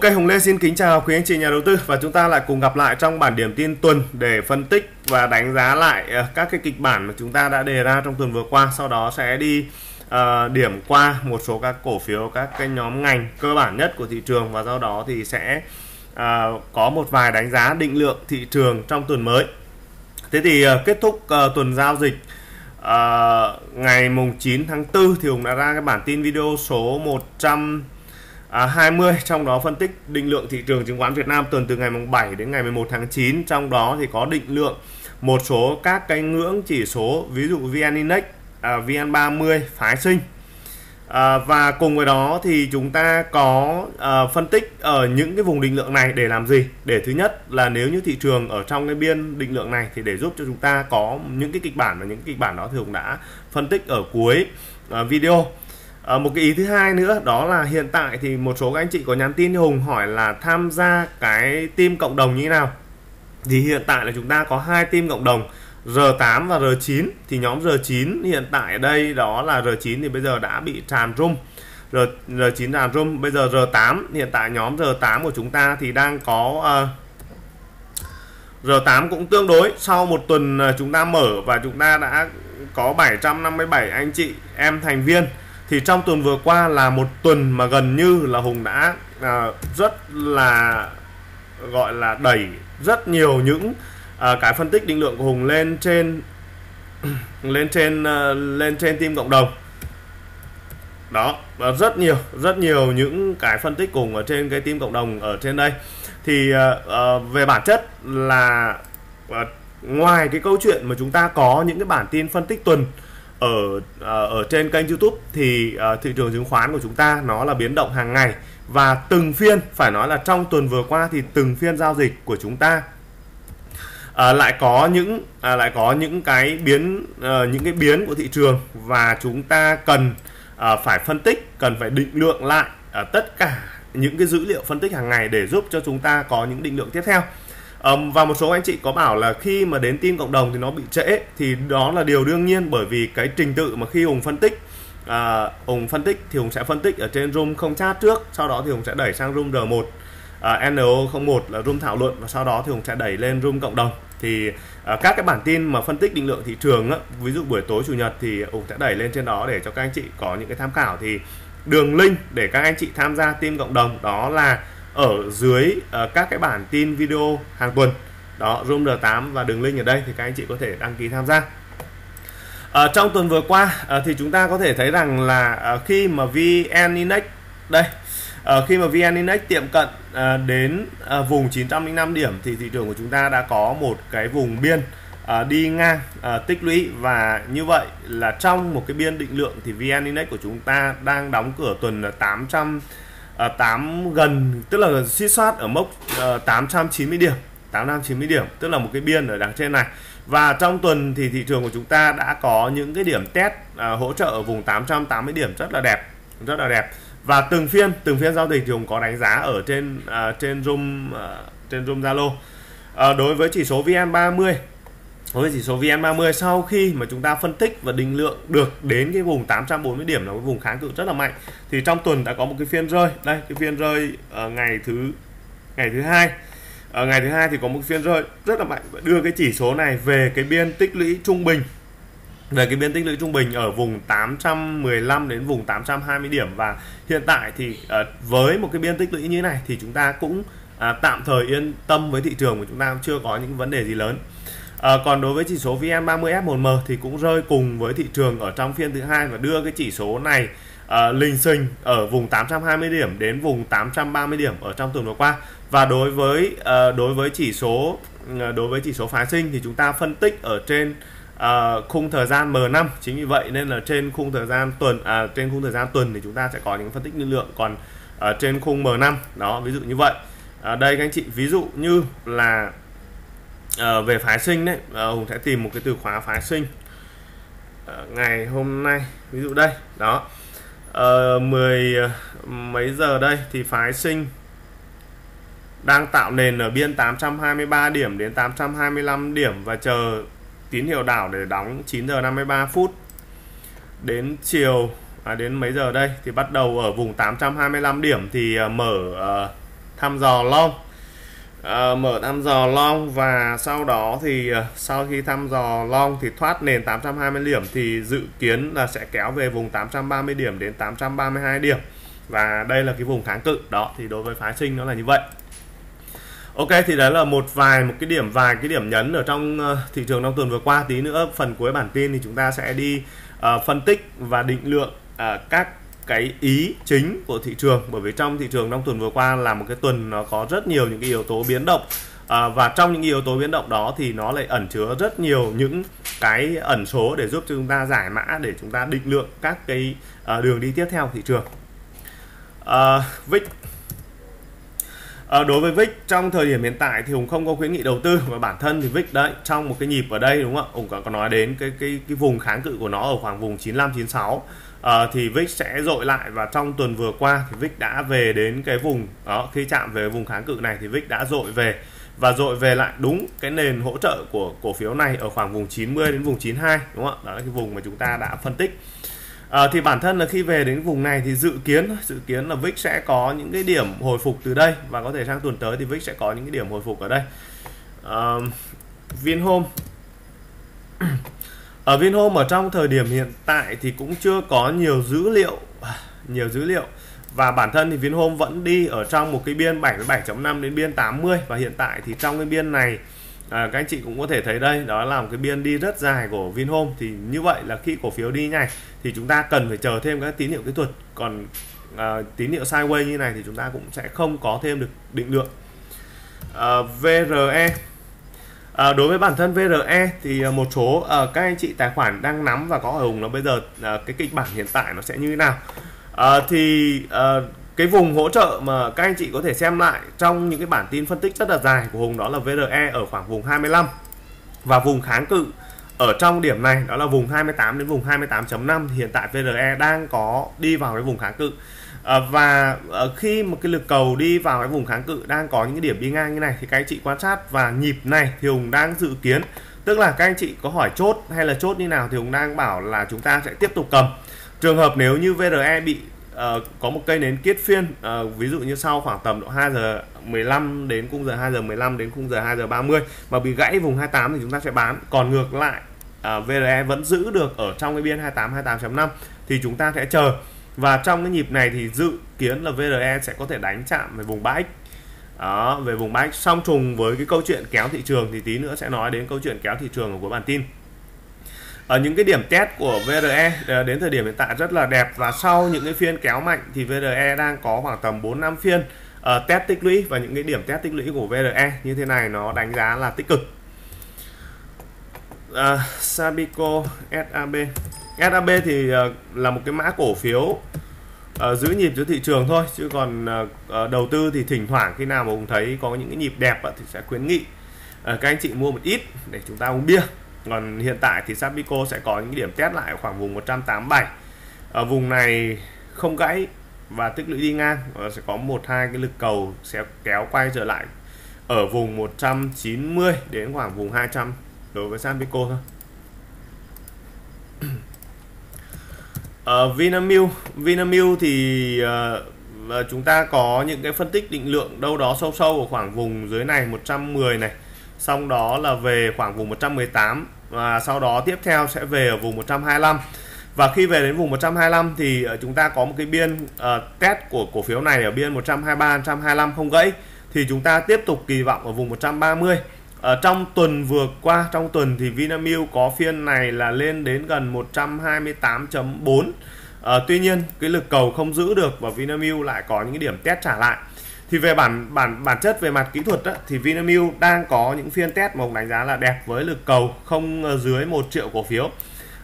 Ok, Hùng Lê xin kính chào quý anh chị nhà đầu tư và chúng ta lại cùng gặp lại trong bản điểm tin tuần để phân tích và đánh giá lại ờ, các cái kịch bản mà chúng ta đã đề ra trong tuần vừa qua. Sau đó sẽ đi uh, điểm qua một số các cổ phiếu, các cái nhóm ngành cơ bản nhất của thị trường và sau đó thì sẽ uh, có một vài đánh giá định lượng thị trường trong tuần mới. Thế thì uh, kết thúc uh, tuần giao dịch uh, ngày mùng 9 tháng 4 thì Hùng đã ra cái bản tin video số 100 à, 20 trong đó phân tích định lượng thị trường chứng khoán Việt Nam tuần từ ngày mùng 7 đến ngày 11 tháng 9 trong đó thì có định lượng một số các cái ngưỡng chỉ số ví dụ VN Index, à, VN30 phái sinh. À, và cùng với đó thì chúng ta có à, phân tích ở những cái vùng định lượng này để làm gì? Để thứ nhất là nếu như thị trường ở trong cái biên định lượng này thì để giúp cho chúng ta có những cái kịch bản và những kịch bản đó thường đã phân tích ở cuối à, video. À, một cái ý thứ hai nữa đó là hiện tại thì một số các anh chị có nhắn tin Hùng hỏi là tham gia cái team cộng đồng như thế nào. Thì hiện tại là chúng ta có hai team cộng đồng R8 và R9 thì nhóm R9 hiện tại ở đây đó là R9 thì bây giờ đã bị tràn room R, R9 tràn room bây giờ R8 hiện tại nhóm R8 của chúng ta thì đang có ờ, uh, R8 cũng tương đối. Sau một tuần ờ, chúng ta mở và chúng ta đã có 757 anh chị em thành viên thì trong tuần vừa qua là một tuần mà gần như là Hùng đã à, rất là gọi là đẩy rất nhiều những à, cái phân tích định lượng của Hùng lên trên lên trên uh, lên trên team cộng đồng. Đó và rất nhiều rất nhiều những cái phân tích cùng ở trên cái team cộng đồng ở trên đây. Thì uh, uh, về bản chất là uh, ngoài cái câu chuyện mà chúng ta có những cái bản tin phân tích tuần ở à, ở trên kênh YouTube thì à, thị trường chứng khoán của chúng ta nó là biến động hàng ngày. Và từng phiên, phải nói là trong tuần vừa qua thì từng phiên giao dịch của chúng ta à, lại có những lại có những cái biến những cái biến của thị trường. Và chúng ta cần phải phân tích, cần phải định lượng lại tất cả những cái dữ liệu phân tích hàng ngày để giúp cho chúng ta có những định lượng tiếp theo um, và một số anh chị có bảo là khi mà đến team cộng đồng thì nó bị trễ thì đó là điều đương nhiên bởi vì cái trình tự mà khi hùng phân tích à, hùng phân tích thì hùng sẽ phân tích ở trên room không chat trước sau đó thì hùng sẽ đẩy sang room r1 à, no01 là room thảo luận và sau đó thì hùng sẽ đẩy lên room cộng đồng. Thì à, các cái bản tin mà phân tích định lượng thị trường á, ví dụ buổi tối chủ nhật thì hùng sẽ đẩy lên trên đó để cho các anh chị có những cái tham khảo. Thì đường link để các anh chị tham gia team cộng đồng đó là ở dưới uh, các cái bản tin video hàng tuần. Đó room R8 và đường link ở đây thì các anh chị có thể đăng ký tham gia. Uh, trong tuần vừa qua uh, thì chúng ta có thể thấy rằng là uh, khi mà VN Index đây uh, khi mà VN Index tiệm cận uh, đến uh, vùng 905 điểm thì thị trường của chúng ta đã có một cái vùng biên à, đi ngang à, tích lũy. Và như vậy là trong một cái biên định lượng thì VN Index của chúng ta đang đóng cửa tuần là 800 Ờ, à, 8 gần tức là suy soát ở mốc ờ, uh, 890 điểm. 890 điểm tức là một cái biên ở đằng trên này. Và trong tuần thì thị trường của chúng ta đã có những cái điểm test à, hỗ trợ ở vùng 880 điểm rất là đẹp rất là đẹp. Và từng phiên từng phiên giao dịch thì có đánh giá ở trên à, trên room à, trên room Zalo. À, đối với chỉ số VN30 với chỉ số VN30 sau khi mà chúng ta phân tích và định lượng được đến cái vùng 840 điểm là cái vùng kháng cự rất là mạnh, thì trong tuần đã có một cái phiên rơi. Đây, cái phiên rơi ở ngày thứ ngày thứ hai. Ở ngày thứ hai thì có một phiên rơi rất là mạnh và đưa cái chỉ số này về cái biên tích lũy trung bình. Về cái biên tích lũy trung bình ở vùng 815 đến vùng 820 điểm và hiện tại thì ờ, với một cái biên tích lũy như thế này thì chúng ta cũng à, tạm thời yên tâm với thị trường của chúng ta chưa có những vấn đề gì lớn. À, còn đối với chỉ số VN30 F1M thì cũng rơi cùng với thị trường ở trong phiên thứ hai và đưa cái chỉ số này à, lình xình ở vùng 820 điểm đến vùng 830 điểm ở trong tuần vừa qua. Và đối với à, đối với chỉ số đối với chỉ số phái sinh thì chúng ta phân tích ở trên à, khung thời gian M5 chính vì vậy nên là trên khung thời gian tuần à, trên khung thời gian tuần thì chúng ta sẽ có những phân tích lưu lượng còn ở trên khung M5 đó ví dụ như vậy. À, đây các anh chị ví dụ như là à, về phái sinh đấy. À, hùng sẽ tìm một cái từ khóa phái sinh. À, ngày hôm nay ví dụ đây. Đó. À, 10 mấy giờ đây thì phái sinh đang tạo nền ở biên 823 điểm đến 825 điểm và chờ tín hiệu đảo để đóng 9 giờ 53 phút. Đến chiều à, đến mấy giờ đây thì bắt đầu ở vùng 825 điểm thì mở uh, thăm dò long. Ờ, mở thăm dò long và sau đó thì ờ, sau khi thăm dò long thì thoát nền 820 điểm thì dự kiến là sẽ kéo về vùng 830 điểm đến 832 điểm. Và đây là cái vùng kháng cự. Đó thì đối với phái sinh nó là như vậy. Ok thì đấy là một vài một cái điểm vài cái điểm nhấn ở trong ờ, thị trường trong tuần vừa qua. Tí nữa phần cuối bản tin thì chúng ta sẽ đi uh, phân tích và định lượng uh, các cái ý chính của thị trường. Bởi vì trong thị trường trong tuần vừa qua là một cái tuần nó có rất nhiều những cái yếu tố biến động. À, và trong những yếu tố biến động đó thì nó lại ẩn chứa rất nhiều những cái ẩn số để giúp cho chúng ta giải mã để chúng ta định lượng các cái uh, đường đi tiếp theo thị trường. À, uh, VIX À, đối với VIX trong thời điểm hiện tại thì Hùng không có khuyến nghị đầu tư và bản thân thì VIX đấy trong một cái nhịp ở đây đúng không ạ? Hùng có, có nói đến cái cái cái vùng kháng cự của nó ở khoảng vùng 95 96 uh, thì VIX sẽ dội lại và trong tuần vừa qua thì VIX đã về đến cái vùng đó khi chạm về vùng kháng cự này thì VIX đã dội về và dội về lại đúng cái nền hỗ trợ của cổ phiếu này ở khoảng vùng 90 đến vùng 92 đúng không ạ? Đó là cái vùng mà chúng ta đã phân tích. À, thì bản thân là khi về đến vùng này thì dự kiến dự kiến là VIX sẽ có những cái điểm hồi phục từ đây và có thể sang tuần tới thì VIX sẽ có những cái điểm hồi phục ở đây. À, Vinhome ở Vinhome ở trong thời điểm hiện tại thì cũng chưa có nhiều dữ liệu nhiều dữ liệu. Và bản thân thì Vinhome vẫn đi ở trong một cái biên 77.5 đến biên 80 và hiện tại thì trong cái biên này à, các anh chị cũng có thể thấy đây đó là một cái biên đi rất dài của Vinhome. Thì như vậy là khi cổ phiếu đi nhảy thì chúng ta cần phải chờ thêm các tín hiệu kỹ thuật. Còn à, tín hiệu sideways như này thì chúng ta cũng sẽ không có thêm được định lượng. À, VRE À, đối với bản thân VRE thì à, một số uh, các anh chị tài khoản đang nắm và có ở Hùng nó bây giờ uh, cái kịch bản hiện tại nó sẽ như thế nào. Uh, thì uh, cái vùng hỗ trợ mà các anh chị có thể xem lại trong những cái bản tin phân tích rất là dài của Hùng đó là VRE ở khoảng vùng 25 và vùng kháng cự ở trong điểm này đó là vùng 28 đến vùng 28.5 thì hiện tại VRE đang có đi vào cái vùng kháng cự à, và ờ, khi một cái lực cầu đi vào cái vùng kháng cự đang có những cái điểm đi ngang như này thì các anh chị quan sát và nhịp này thì Hùng đang dự kiến. Tức là các anh chị có hỏi chốt hay là chốt như nào thì Hùng đang bảo là chúng ta sẽ tiếp tục cầm. Trường hợp nếu như VRE bị uh, có một cây nến kết phiên uh, ví dụ như sau khoảng tầm độ 2 giờ 15 đến khung giờ 2 giờ 15 đến khung giờ 2 giờ 30 mà bị gãy vùng 28 thì chúng ta sẽ bán. Còn ngược lại uh, VRE vẫn giữ được ở trong cái biên 28 28.5 thì chúng ta sẽ chờ và trong cái nhịp này thì dự kiến là VRE sẽ có thể đánh chạm về vùng 3x đó về vùng 3x song trùng với cái câu chuyện kéo thị trường thì tí nữa sẽ nói đến câu chuyện kéo thị trường của cuối bản tin. Ở những cái điểm test của VRE ờ, đến thời điểm hiện tại rất là đẹp. Và sau những cái phiên kéo mạnh thì VRE đang có khoảng tầm 4 năm phiên uh, test tích lũy. Và những cái điểm test tích lũy của VRE như thế này nó đánh giá là tích cực. Uh, Sabico SAB SAB thì ờ, là một cái mã cổ phiếu uh, giữ nhịp giữa thị trường thôi chứ còn uh, đầu tư thì thỉnh thoảng khi nào mà cũng thấy có những cái nhịp đẹp uh, thì sẽ khuyến nghị uh, các anh chị mua một ít để chúng ta uống bia. Còn hiện tại thì Sabico sẽ có những điểm test lại ở khoảng vùng 187 ở vùng này không gãy và tích lũy đi ngang và sẽ có một hai cái lực cầu sẽ kéo quay trở lại ở vùng 190 đến khoảng vùng 200 đối với Sabico thôi uh, Vinamilk. Vinamilk thì uh, chúng ta có những cái phân tích định lượng đâu đó sâu sâu ở khoảng vùng dưới này 110 này. Xong đó là về khoảng vùng 118 và sau đó tiếp theo sẽ về ở vùng 125 và khi về đến vùng 125 thì chúng ta có một cái biên uh, test của cổ phiếu này ở biên 123 125 không gãy. Thì chúng ta tiếp tục kỳ vọng ở vùng 130 ở trong tuần vừa qua trong tuần thì Vinamilk có phiên này là lên đến gần 128.4 à, ờ, tuy nhiên cái lực cầu không giữ được và Vinamilk lại có những cái điểm test trả lại. Thì về bản bản bản chất về mặt kỹ thuật đó, thì Vinamilk đang có những phiên test mà đánh giá là đẹp với lực cầu không ờ, dưới 1 triệu cổ phiếu.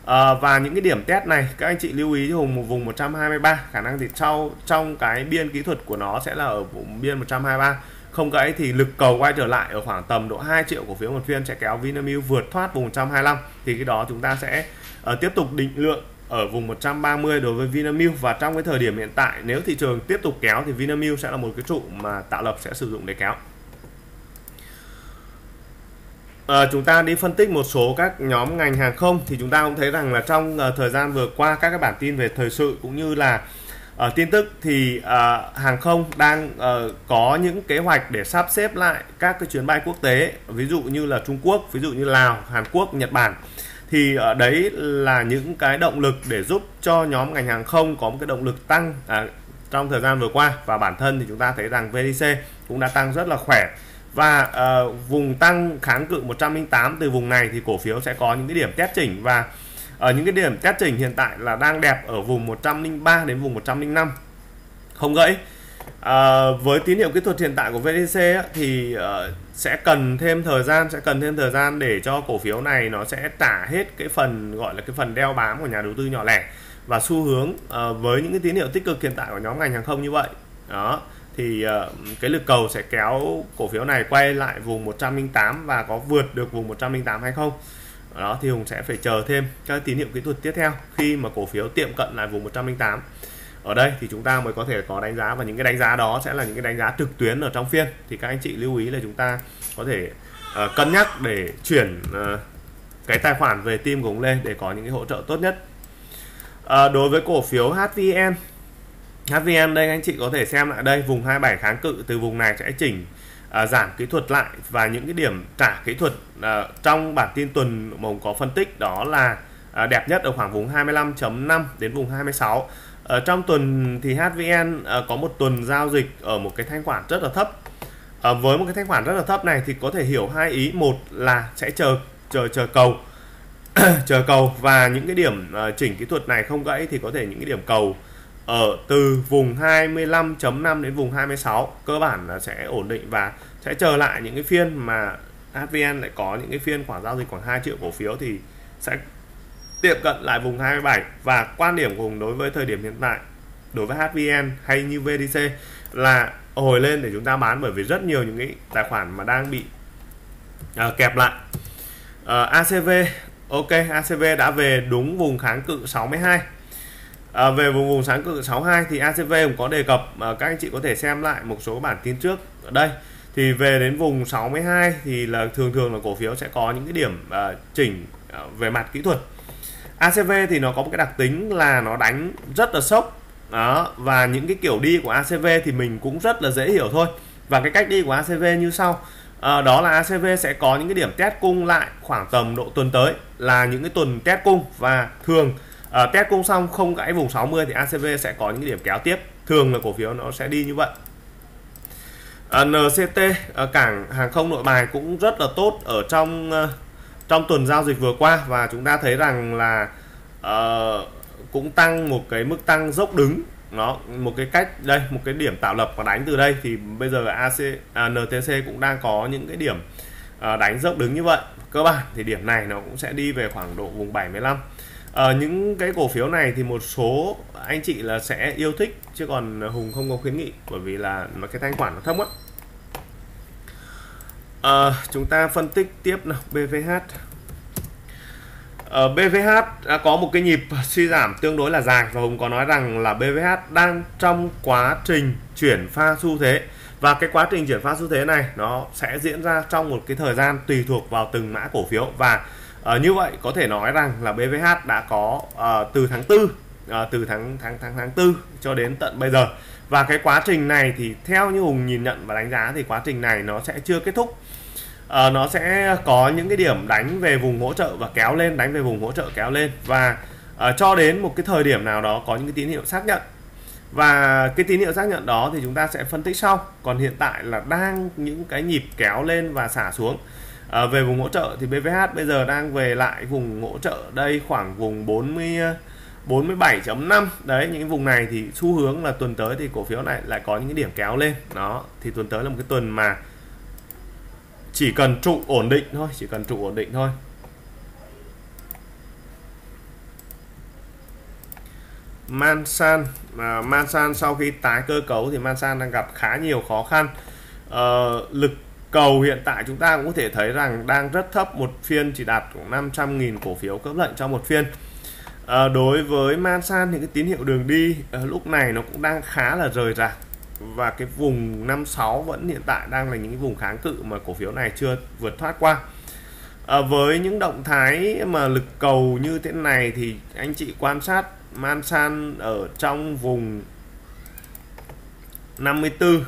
À, và những cái điểm test này các anh chị lưu ý hùng một vùng 123 khả năng thì sau trong cái biên kỹ thuật của nó sẽ là ở vùng biên 123 không gãy thì lực cầu quay trở lại ở khoảng tầm độ 2 triệu cổ phiếu một phiên sẽ kéo Vinamilk vượt thoát vùng 125 thì cái đó chúng ta sẽ uh, tiếp tục định lượng ở vùng 130 đối với Vinamilk. Và trong cái thời điểm hiện tại nếu thị trường tiếp tục kéo thì Vinamilk sẽ là một cái trụ mà tạo lập sẽ sử dụng để kéo. À, chúng ta đi phân tích một số các nhóm ngành hàng không. Thì chúng ta cũng thấy rằng là trong uh, thời gian vừa qua các cái bản tin về thời sự cũng như là ở tin tức thì uh, hàng không đang uh, có những kế hoạch để sắp xếp lại các cái chuyến bay quốc tế ví dụ như là Trung Quốc ví dụ như Lào Hàn Quốc Nhật Bản. Thì ở đấy là những cái động lực để giúp cho nhóm ngành hàng không có một cái động lực tăng à, trong thời gian vừa qua. Và bản thân thì chúng ta thấy rằng VDC cũng đã tăng rất là khỏe. Và uh, vùng tăng kháng cự 108 từ vùng này thì cổ phiếu sẽ có những cái điểm test chỉnh. Và ở những cái điểm test chỉnh hiện tại là đang đẹp ở vùng 103 đến vùng 105 không gãy. À, với tín hiệu kỹ thuật hiện tại của VDC á, thì uh, sẽ cần thêm thời gian sẽ cần thêm thời gian để cho cổ phiếu này nó sẽ trả hết cái phần gọi là cái phần đeo bám của nhà đầu tư nhỏ lẻ và xu hướng uh, với những cái tín hiệu tích cực hiện tại của nhóm ngành hàng không như vậy. Đó. Thì uh, cái lực cầu sẽ kéo cổ phiếu này quay lại vùng 108 và có vượt được vùng 108 hay không? Đó thì Hùng sẽ phải chờ thêm các tín hiệu kỹ thuật tiếp theo khi mà cổ phiếu tiệm cận lại vùng 108 ở đây thì chúng ta mới có thể có đánh giá và những cái đánh giá đó sẽ là những cái đánh giá trực tuyến ở trong phiên. Thì các anh chị lưu ý là chúng ta có thể uh, cân nhắc để chuyển uh, cái tài khoản về team của Hùng lên để có những cái hỗ trợ tốt nhất. Uh, đối với cổ phiếu HVN HVN đây anh chị có thể xem lại đây vùng 27 kháng cự từ vùng này sẽ chỉnh à, giảm kỹ thuật lại và những cái điểm trả kỹ thuật à, trong bản tin tuần mồng có phân tích đó là à, đẹp nhất ở khoảng vùng 25.5 đến vùng 26 ở trong tuần thì HVN à, có một tuần giao dịch ở một cái thanh khoản rất là thấp. À, với một cái thanh khoản rất là thấp này thì có thể hiểu hai ý. Một là sẽ chờ chờ chờ cầu chờ cầu và những cái điểm à, chỉnh kỹ thuật này không gãy thì có thể những cái điểm cầu ở từ vùng 25.5 đến vùng 26 cơ bản là sẽ ổn định và sẽ chờ lại những cái phiên mà HVN lại có những cái phiên khoảng giao dịch khoảng 2 triệu cổ phiếu thì sẽ tiệm cận lại vùng 27 và quan điểm của đối với thời điểm hiện tại đối với HVN hay như VDC là hồi lên để chúng ta bán bởi vì rất nhiều những cái tài khoản mà đang bị uh, kẹp lại. Ờ, uh, ACV ok ACV đã về đúng vùng kháng cự 62 À, về vùng vùng sáng cực 62 thì ACV cũng có đề cập à, các anh chị có thể xem lại một số bản tin trước. Ở đây thì về đến vùng 62 thì là thường thường là cổ phiếu sẽ có những cái điểm à, chỉnh à, về mặt kỹ thuật. ACV thì nó có một cái đặc tính là nó đánh rất là sốc. Đó và những cái kiểu đi của ACV thì mình cũng rất là dễ hiểu thôi. Và cái cách đi của ACV như sau. À, đó là ACV sẽ có những cái điểm test cung lại khoảng tầm độ tuần tới là những cái tuần test cung. Và thường à, test cung xong không gãy vùng 60 thì ACV sẽ có những điểm kéo tiếp. Thường là cổ phiếu nó sẽ đi như vậy. Ờ, à, NCT à, ờ, cảng hàng không nội bài cũng rất là tốt ở trong à, trong tuần giao dịch vừa qua và chúng ta thấy rằng là à, cũng tăng một cái mức tăng dốc đứng. Nó một cái cách đây một cái điểm tạo lập và đánh từ đây thì bây giờ AC à, NTC cũng đang có những cái điểm à, đánh dốc đứng như vậy. Cơ bản thì điểm này nó cũng sẽ đi về khoảng độ vùng 75 ở những cái cổ phiếu này thì một số anh chị là sẽ yêu thích chứ còn hùng không có khuyến nghị bởi vì là mà cái thanh khoản nó thấp quá à, ờ, chúng ta phân tích tiếp nào BVH ở ờ, BVH đã có một cái nhịp suy giảm tương đối là dài và Hùng có nói rằng là BVH đang trong quá trình chuyển pha xu thế. Và cái quá trình chuyển pha xu thế này nó sẽ diễn ra trong một cái thời gian tùy thuộc vào từng mã cổ phiếu. Và À, như vậy có thể nói rằng là BVH đã có à, từ tháng 4 à, ờ, từ tháng tháng tháng tháng 4 cho đến tận bây giờ. Và cái quá trình này thì theo như Hùng nhìn nhận và đánh giá thì quá trình này nó sẽ chưa kết thúc. À, nó sẽ có những cái điểm đánh về vùng hỗ trợ và kéo lên đánh về vùng hỗ trợ kéo lên. Và à, cho đến một cái thời điểm nào đó có những cái tín hiệu xác nhận. Và cái tín hiệu xác nhận đó thì chúng ta sẽ phân tích sau. Còn hiện tại là đang những cái nhịp kéo lên và xả xuống à, về vùng hỗ trợ thì BVH bây giờ đang về lại vùng hỗ trợ đây khoảng vùng 40 47.5 đấy những vùng này thì xu hướng là tuần tới thì cổ phiếu này lại có những cái điểm kéo lên. Đó thì tuần tới là một cái tuần mà chỉ cần trụ ổn định thôi chỉ cần trụ ổn định thôi. Mansan mà Mansan sau khi tái cơ cấu thì Mansan đang gặp khá nhiều khó khăn. Uh, lực cầu hiện tại chúng ta cũng có thể thấy rằng đang rất thấp một phiên chỉ đạt khoảng 500.000 cổ phiếu cấp lệnh trong một phiên. À, đối với Mansan thì cái tín hiệu đường đi à, lúc này nó cũng đang khá là rời rạc. Và cái vùng 56 vẫn hiện tại đang là những vùng kháng cự mà cổ phiếu này chưa vượt thoát qua. À, với những động thái mà lực cầu như thế này thì anh chị quan sát Mansan ở trong vùng 54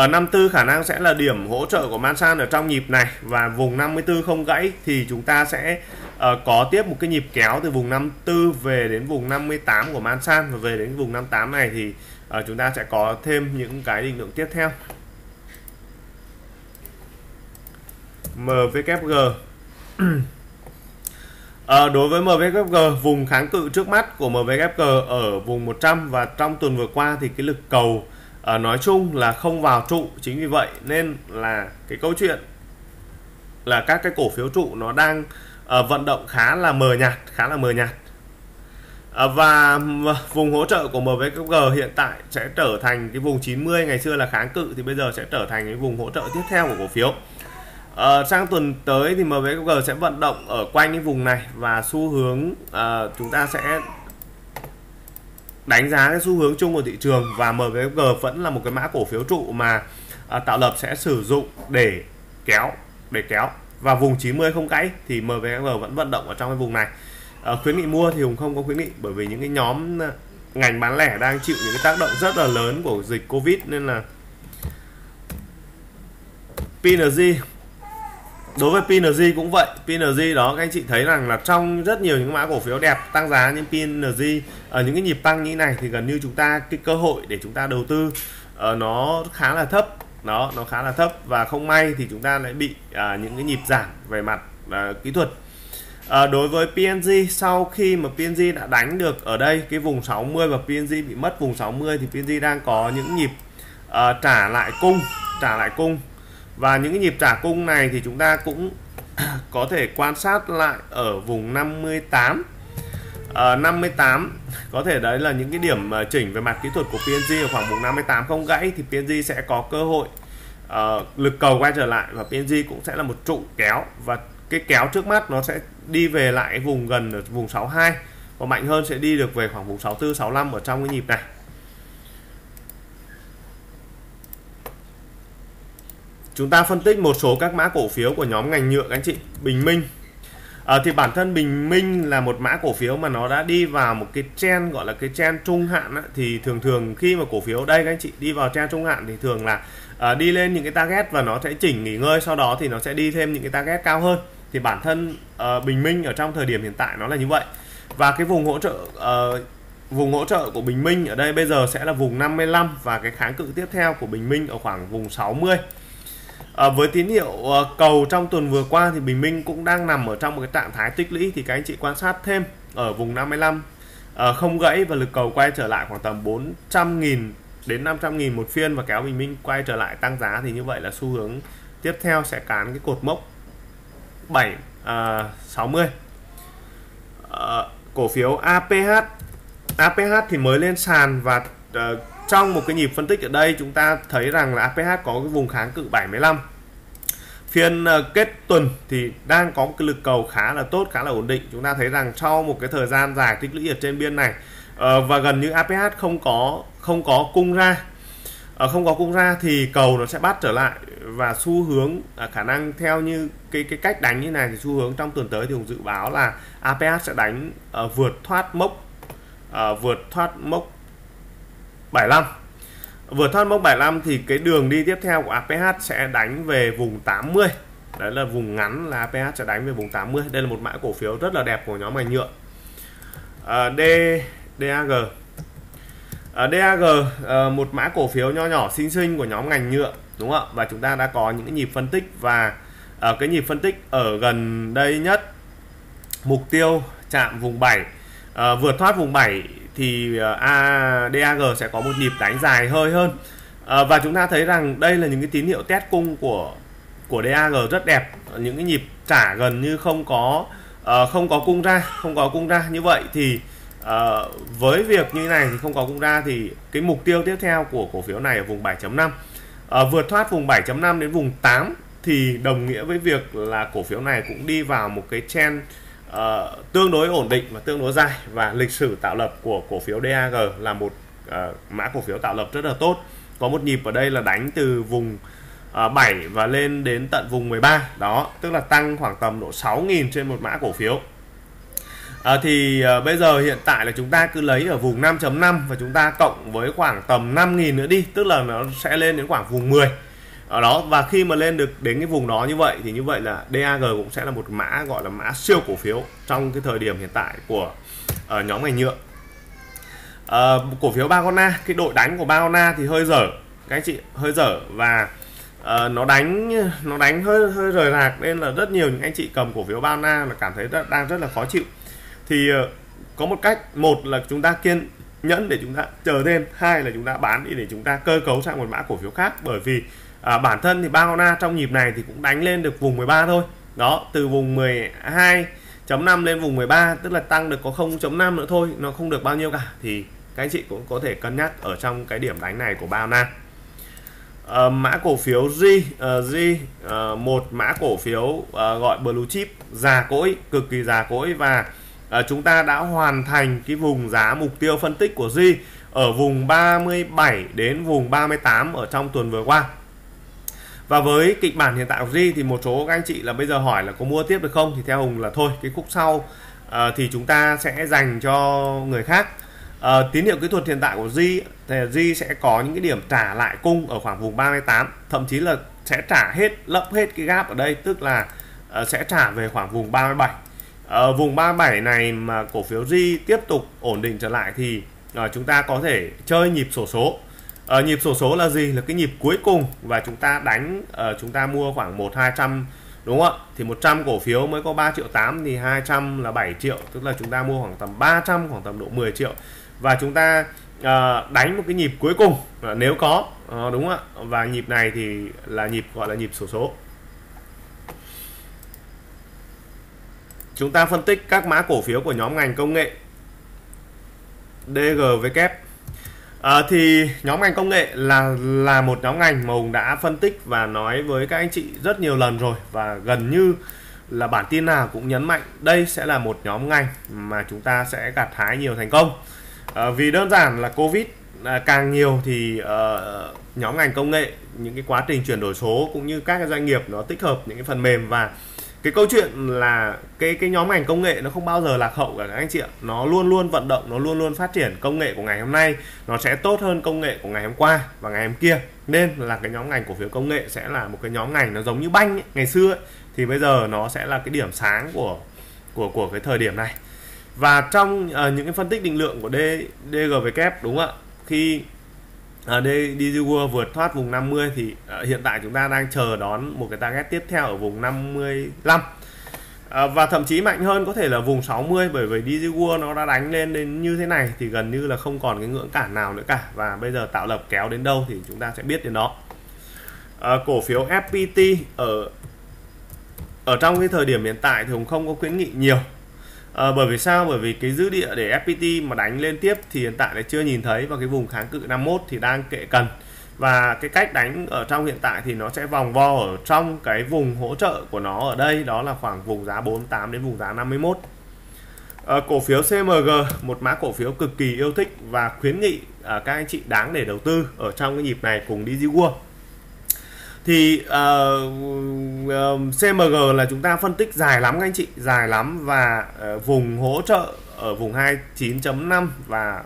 ở 54 khả năng sẽ là điểm hỗ trợ của Mansan ở trong nhịp này. Và vùng 54 không gãy thì chúng ta sẽ uh, có tiếp một cái nhịp kéo từ vùng 54 về đến vùng 58 của Mansan và về đến vùng 58 này thì uh, chúng ta sẽ có thêm những cái định lượng tiếp theo. MVKG À, ờ, đối với MVKG vùng kháng cự trước mắt của MVKG ở vùng 100 và trong tuần vừa qua thì cái lực cầu à, nói chung là không vào trụ chính vì vậy nên là cái câu chuyện là các cái cổ phiếu trụ nó đang à, vận động khá là mờ nhạt khá là mờ nhạt. À, và vùng hỗ trợ của MVKG hiện tại sẽ trở thành cái vùng 90 ngày xưa là kháng cự thì bây giờ sẽ trở thành cái vùng hỗ trợ tiếp theo của cổ phiếu. À, sang tuần tới thì MVKG sẽ vận động ở quanh cái vùng này và xu hướng à, chúng ta sẽ đánh giá cái xu hướng chung của thị trường và MVG vẫn là một cái mã cổ phiếu trụ mà à, tạo lập sẽ sử dụng để kéo để kéo. Và vùng 90 không gãy thì MVG vẫn vận động ở trong cái vùng này. À, khuyến nghị mua thì Hùng không có khuyến nghị bởi vì những cái nhóm à, ngành bán lẻ đang chịu những cái tác động rất là lớn của dịch Covid nên là PNG đối với PNG cũng vậy. PNG đó các anh chị thấy rằng là trong rất nhiều những mã cổ phiếu đẹp tăng giá như PNG ở ờ, những cái nhịp tăng như này thì gần như chúng ta cái cơ hội để chúng ta đầu tư uh, nó khá là thấp. Đó nó khá là thấp và không may thì chúng ta lại bị uh, những cái nhịp giảm về mặt uh, kỹ thuật. À, đối với PNG sau khi mà PNG đã đánh được ở đây cái vùng 60 và PNG bị mất vùng 60 thì PNG đang có những nhịp uh, trả lại cung trả lại cung và những cái nhịp trả cung này thì chúng ta cũng có thể quan sát lại ở vùng 58 à, 58 có thể đấy là những cái điểm chỉnh về mặt kỹ thuật của PNG ở khoảng vùng 58 không gãy thì PNG sẽ có cơ hội uh, lực cầu quay trở lại và PNG cũng sẽ là một trụ kéo và cái kéo trước mắt nó sẽ đi về lại vùng gần ở vùng 62 và mạnh hơn sẽ đi được về khoảng vùng 64 65 ở trong cái nhịp này. Chúng ta phân tích một số các mã cổ phiếu của nhóm ngành nhựa các anh chị. Bình Minh. À, thì bản thân Bình Minh là một mã cổ phiếu mà nó đã đi vào một cái trend gọi là cái trend trung hạn á, thì thường thường khi mà cổ phiếu đây các anh chị đi vào trend trung hạn thì thường là à, đi lên những cái target và nó sẽ chỉnh nghỉ ngơi sau đó thì nó sẽ đi thêm những cái target cao hơn. Thì bản thân à, Bình Minh ở trong thời điểm hiện tại nó là như vậy. Và cái vùng hỗ trợ à, vùng hỗ trợ của Bình Minh ở đây bây giờ sẽ là vùng 55 và cái kháng cự tiếp theo của Bình Minh ở khoảng vùng 60 À, với tín hiệu uh, cầu trong tuần vừa qua thì Bình Minh cũng đang nằm ở trong một cái trạng thái tích lũy thì các anh chị quan sát thêm ở vùng 55 uh, ờ, không gãy và lực cầu quay trở lại khoảng tầm 400.000 đến 500.000 một phiên và kéo Bình Minh quay trở lại tăng giá thì như vậy là xu hướng tiếp theo sẽ cán cái cột mốc 7 uh, 60 uh, cổ phiếu APH APH thì mới lên sàn và uh, trong một cái nhịp phân tích ở đây chúng ta thấy rằng là APH có cái vùng kháng cự 75 phiên ờ, kết tuần thì đang có một cái lực cầu khá là tốt khá là ổn định. Chúng ta thấy rằng sau một cái thời gian dài tích lũy ở trên biên này ờ, và gần như APH không có không có cung ra ờ, không có cung ra thì cầu nó sẽ bắt trở lại. Và xu hướng à, khả năng theo như cái cái cách đánh như này thì xu hướng trong tuần tới thì hùng dự báo là APH sẽ đánh uh, vượt thoát mốc uh, vượt thoát mốc 75 vừa thoát mốc 75 thì cái đường đi tiếp theo của APH sẽ đánh về vùng 80 đấy là vùng ngắn là APH sẽ đánh về vùng 80 đây là một mã cổ phiếu rất là đẹp của nhóm ngành nhựa. À, D DAG à, DAG à, một mã cổ phiếu nho nhỏ xinh xinh của nhóm ngành nhựa đúng không ạ? Và chúng ta đã có những nhịp phân tích và à, cái nhịp phân tích ở gần đây nhất. Mục tiêu chạm vùng 7 à, vượt thoát vùng 7 thì ờ, ADAG DAG sẽ có một nhịp đánh dài hơi hơn. Ờ, và chúng ta thấy rằng đây là những cái tín hiệu test cung của của DAG rất đẹp. Những cái nhịp trả gần như không có uh, không có cung ra không có cung ra. Như vậy thì uh, với việc như này thì không có cung ra thì cái mục tiêu tiếp theo của cổ phiếu này ở vùng 7.5 uh, vượt thoát vùng 7.5 đến vùng 8 thì đồng nghĩa với việc là cổ phiếu này cũng đi vào một cái trend uh, tương đối ổn định và tương đối dài. Và lịch sử tạo lập của cổ phiếu DAG là một uh, mã cổ phiếu tạo lập rất là tốt. Có một nhịp ở đây là đánh từ vùng ờ, uh, 7 và lên đến tận vùng 13 đó tức là tăng khoảng tầm độ 6.000 trên một mã cổ phiếu. À, thì à, bây giờ hiện tại là chúng ta cứ lấy ở vùng 5.5 và chúng ta cộng với khoảng tầm 5.000 nữa đi. Tức là nó sẽ lên đến khoảng vùng 10 ở đó và khi mà lên được đến cái vùng đó như vậy thì như vậy là DAG cũng sẽ là một mã gọi là mã siêu cổ phiếu trong cái thời điểm hiện tại của uh, nhóm ngành nhựa. Uh, cổ phiếu Bagona cái đội đánh của Bagona thì hơi dở các anh chị hơi dở và uh, nó đánh nó đánh hơi hơi rời rạc nên là rất nhiều những anh chị cầm cổ phiếu Bagona là cảm thấy rất, đang rất là khó chịu. Thì uh, có một cách một là chúng ta kiên nhẫn để chúng ta chờ thêm hai là chúng ta bán đi để chúng ta cơ cấu sang một mã cổ phiếu khác bởi vì à, bản thân thì baona trong nhịp này thì cũng đánh lên được vùng 13 thôi. Đó từ vùng 12.5 lên vùng 13 tức là tăng được có 0.5 nữa thôi nó không được bao nhiêu cả. Thì các anh chị cũng có thể cân nhắc ở trong cái điểm đánh này của baona à, ờ, mã cổ phiếu G uh, G uh, một mã cổ phiếu uh, gọi blue chip già cỗi cực kỳ già cỗi và uh, chúng ta đã hoàn thành cái vùng giá mục tiêu phân tích của G ở vùng 37 đến vùng 38 ở trong tuần vừa qua và với kịch bản hiện tại của Di thì một số các anh chị là bây giờ hỏi là có mua tiếp được không thì theo Hùng là thôi cái khúc sau uh, thì chúng ta sẽ dành cho người khác. Uh, tín hiệu kỹ thuật hiện tại của Di thì Di sẽ có những cái điểm trả lại cung ở khoảng vùng 38 thậm chí là sẽ trả hết lấp hết cái gap ở đây tức là uh, sẽ trả về khoảng vùng 37 ở vùng 37 này mà cổ phiếu Di tiếp tục ổn định trở lại thì uh, chúng ta có thể chơi nhịp sổ số số à, nhịp sổ số là gì? Là cái nhịp cuối cùng và chúng ta đánh uh, chúng ta mua khoảng một hai trăm đúng không ạ? Thì 100 cổ phiếu mới có 3 triệu 8 thì 200 là 7 triệu tức là chúng ta mua khoảng tầm 300 khoảng tầm độ 10 triệu. Và chúng ta uh, đánh một cái nhịp cuối cùng uh, nếu có uh, đúng không ạ? Và nhịp này thì là nhịp gọi là nhịp sổ số. Chúng ta phân tích các mã cổ phiếu của nhóm ngành công nghệ. DGW À, thì nhóm ngành công nghệ là là một nhóm ngành mà Hùng đã phân tích và nói với các anh chị rất nhiều lần rồi. Và gần như là bản tin nào cũng nhấn mạnh đây sẽ là một nhóm ngành mà chúng ta sẽ gặt hái nhiều thành công. À, vì đơn giản là Covid à, càng nhiều thì uh, nhóm ngành công nghệ những cái quá trình chuyển đổi số cũng như các cái doanh nghiệp nó tích hợp những cái phần mềm và cái câu chuyện là cái cái nhóm ngành công nghệ nó không bao giờ lạc hậu cả các anh chị ạ. Nó luôn luôn vận động nó luôn luôn phát triển công nghệ của ngày hôm nay. Nó sẽ tốt hơn công nghệ của ngày hôm qua và ngày hôm kia. Nên là cái nhóm ngành cổ phiếu công nghệ sẽ là một cái nhóm ngành nó giống như banh ấy, ngày xưa ấy, thì bây giờ nó sẽ là cái điểm sáng của của của cái thời điểm này. Và trong uh, những cái phân tích định lượng của D, DGW đúng không ạ? Khi À, ở đây Dizua vượt thoát vùng 50 thì uh, hiện tại chúng ta đang chờ đón một cái target tiếp theo ở vùng 55 À, và thậm chí mạnh hơn có thể là vùng 60 bởi vì Dizua nó đã đánh lên đến như thế này thì gần như là không còn cái ngưỡng cản nào nữa cả. Và bây giờ tạo lập kéo đến đâu thì chúng ta sẽ biết đến đó. À, cổ phiếu FPT ở ở trong cái thời điểm hiện tại thì cũng không có khuyến nghị nhiều. À, bởi vì sao? Bởi vì cái dư địa để FPT mà đánh lên tiếp thì hiện tại là chưa nhìn thấy và cái vùng kháng cự 51 thì đang kệ cần. Và cái cách đánh ở trong hiện tại thì nó sẽ vòng vo ở trong cái vùng hỗ trợ của nó ở đây đó là khoảng vùng giá 48 đến vùng giá 51 à, ờ, cổ phiếu CMG một mã cổ phiếu cực kỳ yêu thích và khuyến nghị à, các anh chị đáng để đầu tư ở trong cái nhịp này cùng đi World thì ờ, uh, uh, ờ, CMG là chúng ta phân tích dài lắm các anh chị dài lắm và uh, vùng hỗ trợ ở vùng 29.5 và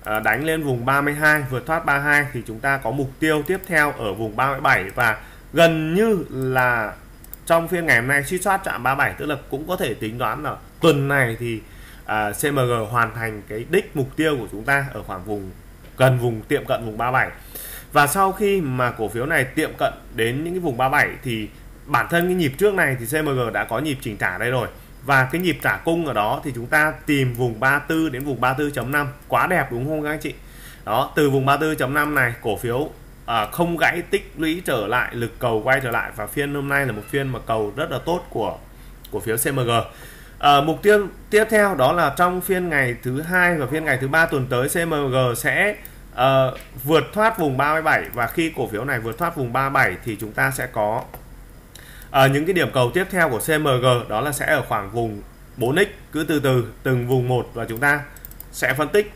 uh, đánh lên vùng 32 vượt thoát 32 thì chúng ta có mục tiêu tiếp theo ở vùng 37 và gần như là trong phiên ngày hôm nay suy soát chạm 37 tức là cũng có thể tính đoán là tuần này thì uh, CMG hoàn thành cái đích mục tiêu của chúng ta ở khoảng vùng gần vùng tiệm cận vùng 37 và sau khi mà cổ phiếu này tiệm cận đến những cái vùng 37 thì bản thân cái nhịp trước này thì CMG đã có nhịp chỉnh trả đây rồi. Và cái nhịp trả cung ở đó thì chúng ta tìm vùng 34 đến vùng 34.5 quá đẹp đúng không các anh chị? Đó từ vùng 34.5 này cổ phiếu à, không gãy tích lũy trở lại lực cầu quay trở lại. Và phiên hôm nay là một phiên mà cầu rất là tốt của cổ phiếu CMG à, mục tiêu tiếp theo đó là trong phiên ngày thứ hai và phiên ngày thứ ba tuần tới CMG sẽ uh, vượt thoát vùng 37 và khi cổ phiếu này vượt thoát vùng 37 thì chúng ta sẽ có uh, những cái điểm cầu tiếp theo của CMG đó là sẽ ở khoảng vùng 4x cứ từ từ từng vùng một và chúng ta sẽ phân tích.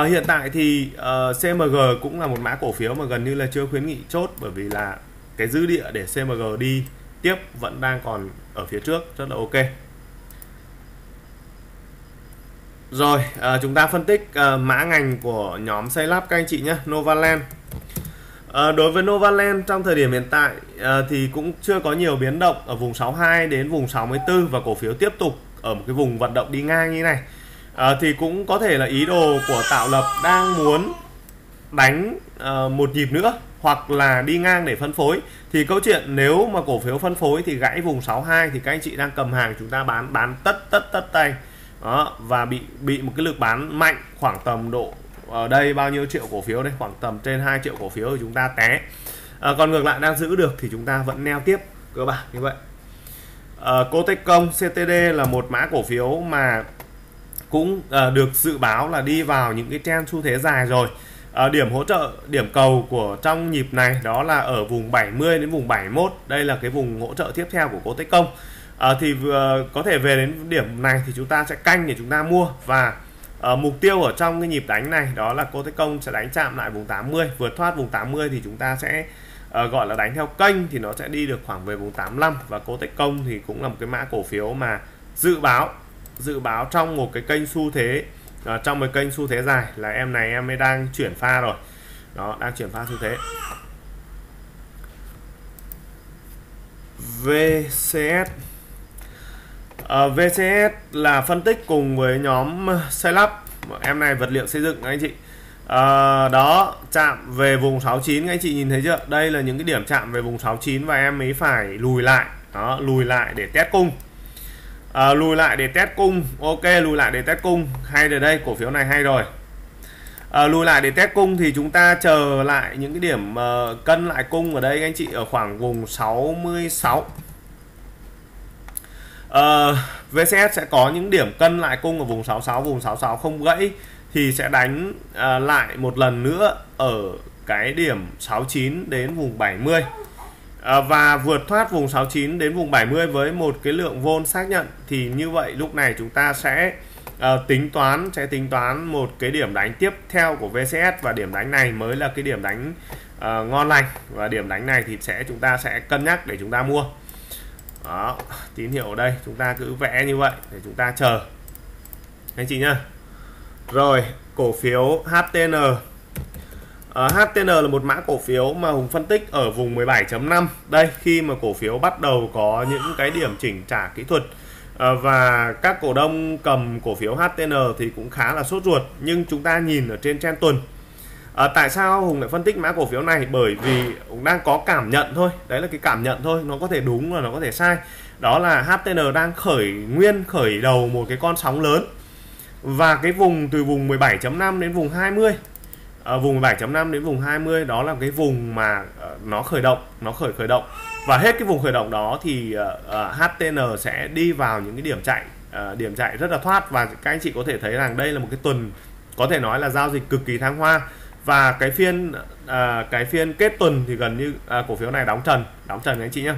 Uh, hiện tại thì uh, CMG cũng là một mã cổ phiếu mà gần như là chưa khuyến nghị chốt bởi vì là cái dư địa để CMG đi tiếp vẫn đang còn ở phía trước rất là ok rồi à, chúng ta phân tích à, mã ngành của nhóm xây lắp các anh chị nhé Novaland. À, đối với Novaland trong thời điểm hiện tại à, thì cũng chưa có nhiều biến động ở vùng 62 đến vùng 64 và cổ phiếu tiếp tục ở một cái vùng vận động đi ngang như này. À, thì cũng có thể là ý đồ của tạo lập đang muốn đánh à, một nhịp nữa hoặc là đi ngang để phân phối. Thì câu chuyện nếu mà cổ phiếu phân phối thì gãy vùng 62 thì các anh chị đang cầm hàng chúng ta bán bán tất tất tất tay đó và bị bị một cái lực bán mạnh khoảng tầm độ ở đây bao nhiêu triệu cổ phiếu đây? Khoảng tầm trên 2 triệu cổ phiếu thì chúng ta té. À, còn ngược lại đang giữ được thì chúng ta vẫn neo tiếp cơ bản như vậy. À, Cotecom CTD là một mã cổ phiếu mà cũng à, được dự báo là đi vào những cái trend xu thế dài rồi. À, điểm hỗ trợ điểm cầu của trong nhịp này đó là ở vùng 70 đến vùng 71 đây là cái vùng hỗ trợ tiếp theo của Cotecom à, thì vừa có thể về đến điểm này thì chúng ta sẽ canh để chúng ta mua. Và à, mục tiêu ở trong cái nhịp đánh này đó là cổ thế công sẽ đánh chạm lại vùng 80 vượt thoát vùng 80 thì chúng ta sẽ à, gọi là đánh theo kênh thì nó sẽ đi được khoảng về vùng 85 và cổ thế công thì cũng là một cái mã cổ phiếu mà dự báo dự báo trong một cái kênh xu thế à, trong một kênh xu thế dài là em này em mới đang chuyển pha rồi. Đó đang chuyển pha xu thế. VCS Ờ, uh, VCS là phân tích cùng với nhóm xây lắp em này vật liệu xây dựng anh chị. Uh, đó chạm về vùng 69 anh chị nhìn thấy chưa? Đây là những cái điểm chạm về vùng 69 và em ấy phải lùi lại. Đó lùi lại để test cung. À, lùi lại để test cung. Ok lùi lại để test cung. Hay rồi đây cổ phiếu này hay rồi. À, lùi lại để test cung thì chúng ta chờ lại những cái điểm uh, cân lại cung ở đây anh chị ở khoảng vùng 66 Ờ, uh, VCS sẽ có những điểm cân lại cung ở vùng 66 vùng 66 không gãy thì sẽ đánh uh, lại một lần nữa ở cái điểm 69 đến vùng 70 à, ờ, và vượt thoát vùng 69 đến vùng 70 với một cái lượng vôn xác nhận thì như vậy lúc này chúng ta sẽ uh, tính toán sẽ tính toán một cái điểm đánh tiếp theo của VCS và điểm đánh này mới là cái điểm đánh uh, ngon lành. Và điểm đánh này thì sẽ chúng ta sẽ cân nhắc để chúng ta mua đó, tín hiệu ở đây, chúng ta cứ vẽ như vậy để chúng ta chờ. Anh chị nhá. Rồi, cổ phiếu HTN ở ờ, HTN là một mã cổ phiếu mà Hùng phân tích ở vùng 17.5 đây, khi mà cổ phiếu bắt đầu có những cái điểm chỉnh trả kỹ thuật ờ, và các cổ đông cầm cổ phiếu HTN thì cũng khá là sốt ruột. Nhưng chúng ta nhìn ở trên trend tuần à, tại sao hùng lại phân tích mã cổ phiếu này? Bởi vì hùng đang có cảm nhận thôi. Đấy là cái cảm nhận thôi. Nó có thể đúng và nó có thể sai. Đó là HTN đang khởi nguyên khởi đầu một cái con sóng lớn. Và cái vùng từ vùng 17.5 đến vùng 20 à, ờ, vùng 17.5 đến vùng 20 đó là cái vùng mà uh, nó khởi động nó khởi khởi động. Và hết cái vùng khởi động đó thì uh, uh, HTN sẽ đi vào những cái điểm chạy uh, điểm chạy rất là thoát. Và các anh chị có thể thấy rằng đây là một cái tuần có thể nói là giao dịch cực kỳ thăng hoa và cái phiên à, cái phiên kết tuần thì gần như à, cổ phiếu này đóng trần. Đóng trần anh chị nhé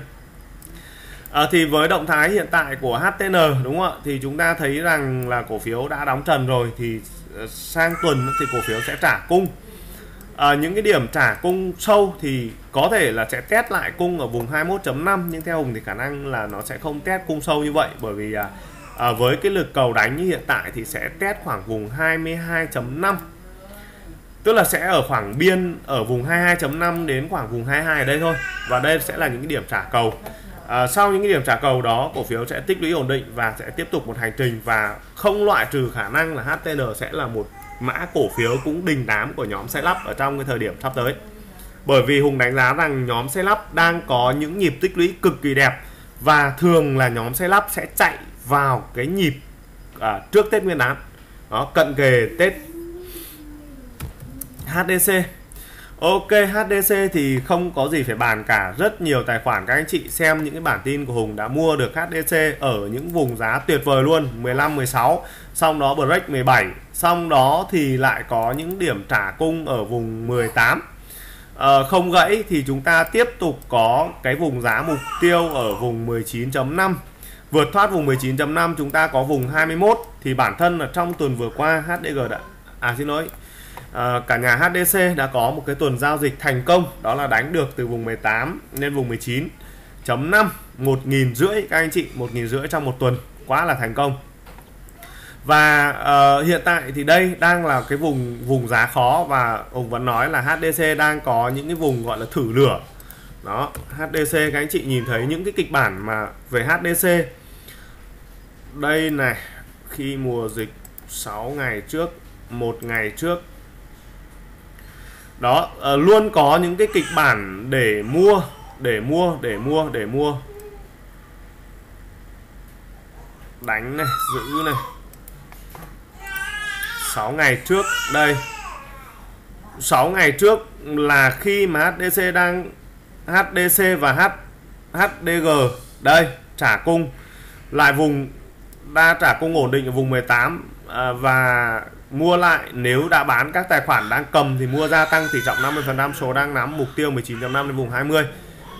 à, thì với động thái hiện tại của HTN đúng không ạ? Thì chúng ta thấy rằng là cổ phiếu đã đóng trần rồi thì à, sang tuần thì cổ phiếu sẽ trả cung. À, những cái điểm trả cung sâu thì có thể là sẽ test lại cung ở vùng 21.5 nhưng theo Hùng thì khả năng là nó sẽ không test cung sâu như vậy bởi vì à, à, với cái lực cầu đánh như hiện tại thì sẽ test khoảng vùng 22.5 tức là sẽ ở khoảng biên ở vùng 22.5 đến khoảng vùng 22 ở đây thôi. Và đây sẽ là những cái điểm trả cầu. À, sau những cái điểm trả cầu đó cổ phiếu sẽ tích lũy ổn định và sẽ tiếp tục một hành trình. Và không loại trừ khả năng là HTN sẽ là một mã cổ phiếu cũng đình đám của nhóm xe lắp ở trong cái thời điểm sắp tới. Bởi vì Hùng đánh giá rằng nhóm xe lắp đang có những nhịp tích lũy cực kỳ đẹp và thường là nhóm xe lắp sẽ chạy vào cái nhịp à, trước Tết Nguyên đán. Đó cận kề Tết HDC Ok HDC thì không có gì phải bàn cả. Rất nhiều tài khoản các anh chị xem những cái bản tin của Hùng đã mua được HDC Ở những vùng giá tuyệt vời luôn 15, 16 Xong đó break 17 Xong đó thì lại có những điểm trả cung ở vùng 18 à, ờ, Không gãy thì chúng ta tiếp tục có cái vùng giá mục tiêu ở vùng 19.5 Vượt thoát vùng 19.5 chúng ta có vùng 21 Thì bản thân là trong tuần vừa qua HDG đã À xin lỗi à, cả nhà HDC đã có một cái tuần giao dịch thành công đó là đánh được từ vùng 18 lên vùng 19 chấm 5 một nghìn rưỡi các anh chị một nghìn rưỡi trong một tuần quá là thành công. Và uh, hiện tại thì đây đang là cái vùng vùng giá khó và ông vẫn nói là HDC đang có những cái vùng gọi là thử lửa. Đó HDC các anh chị nhìn thấy những cái kịch bản mà về HDC đây này khi mùa dịch 6 ngày trước một ngày trước đó uh, luôn có những cái kịch bản để mua để mua để mua để mua. Đánh này giữ này. 6 ngày trước đây. 6 ngày trước là khi mà HDC đang HDC và H HDG đây trả cung. Lại vùng đa trả cung ổn định ở vùng 18 à, và mua lại nếu đã bán các tài khoản đang cầm thì mua ra tăng tỷ trọng 50% số đang nắm mục tiêu 19.5 đến vùng 20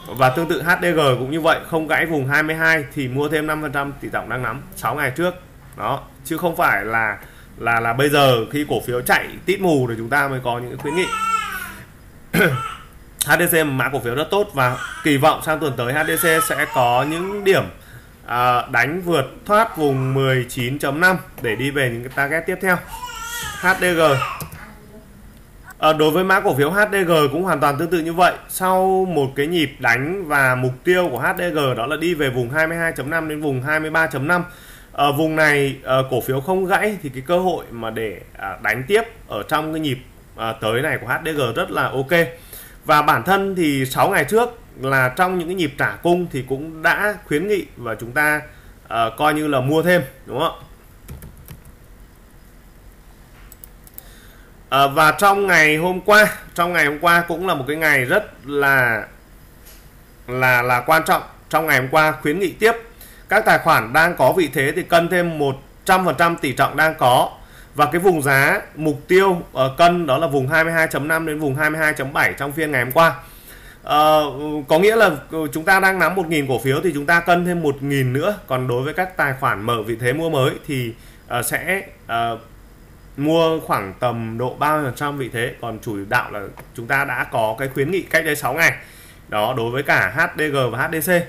và tương tự HDG cũng như vậy không gãy vùng 22 thì mua thêm 5% tỷ trọng đang nắm 6 ngày trước. Đó chứ không phải là là là bây giờ khi cổ phiếu chạy tít mù thì chúng ta mới có những khuyến nghị. HDC mã cổ phiếu rất tốt và kỳ vọng sang tuần tới HDC sẽ có những điểm à, đánh vượt thoát vùng 19.5 để đi về những cái target tiếp theo. HDG à, ờ, đối với mã cổ phiếu HDG cũng hoàn toàn tương tự như vậy. Sau một cái nhịp đánh và mục tiêu của HDG đó là đi về vùng 22.5 đến vùng 23.5 ở ờ, vùng này ờ, cổ phiếu không gãy thì cái cơ hội mà để à, đánh tiếp ở trong cái nhịp à, tới này của HDG rất là ok. Và bản thân thì 6 ngày trước là trong những cái nhịp trả cung thì cũng đã khuyến nghị và chúng ta coi như là mua thêm đúng không à, và trong ngày hôm qua trong ngày hôm qua cũng là một cái ngày rất là là là quan trọng. Trong ngày hôm qua khuyến nghị tiếp các tài khoản đang có vị thế thì cân thêm 100% tỷ trọng đang có. Và cái vùng giá mục tiêu ở cân đó là vùng 22.5 đến vùng 22.7 trong phiên ngày hôm qua. À, có nghĩa là ừ, chúng ta đang nắm 1.000 cổ phiếu thì chúng ta cân thêm 1.000 nữa. Còn đối với các tài khoản mở vị thế mua mới thì uh, sẽ uh, mua khoảng tầm độ 30% vị thế. Còn chủ đạo là chúng ta đã có cái khuyến nghị cách đây 6 ngày. Đó đối với cả HDG và HDC à,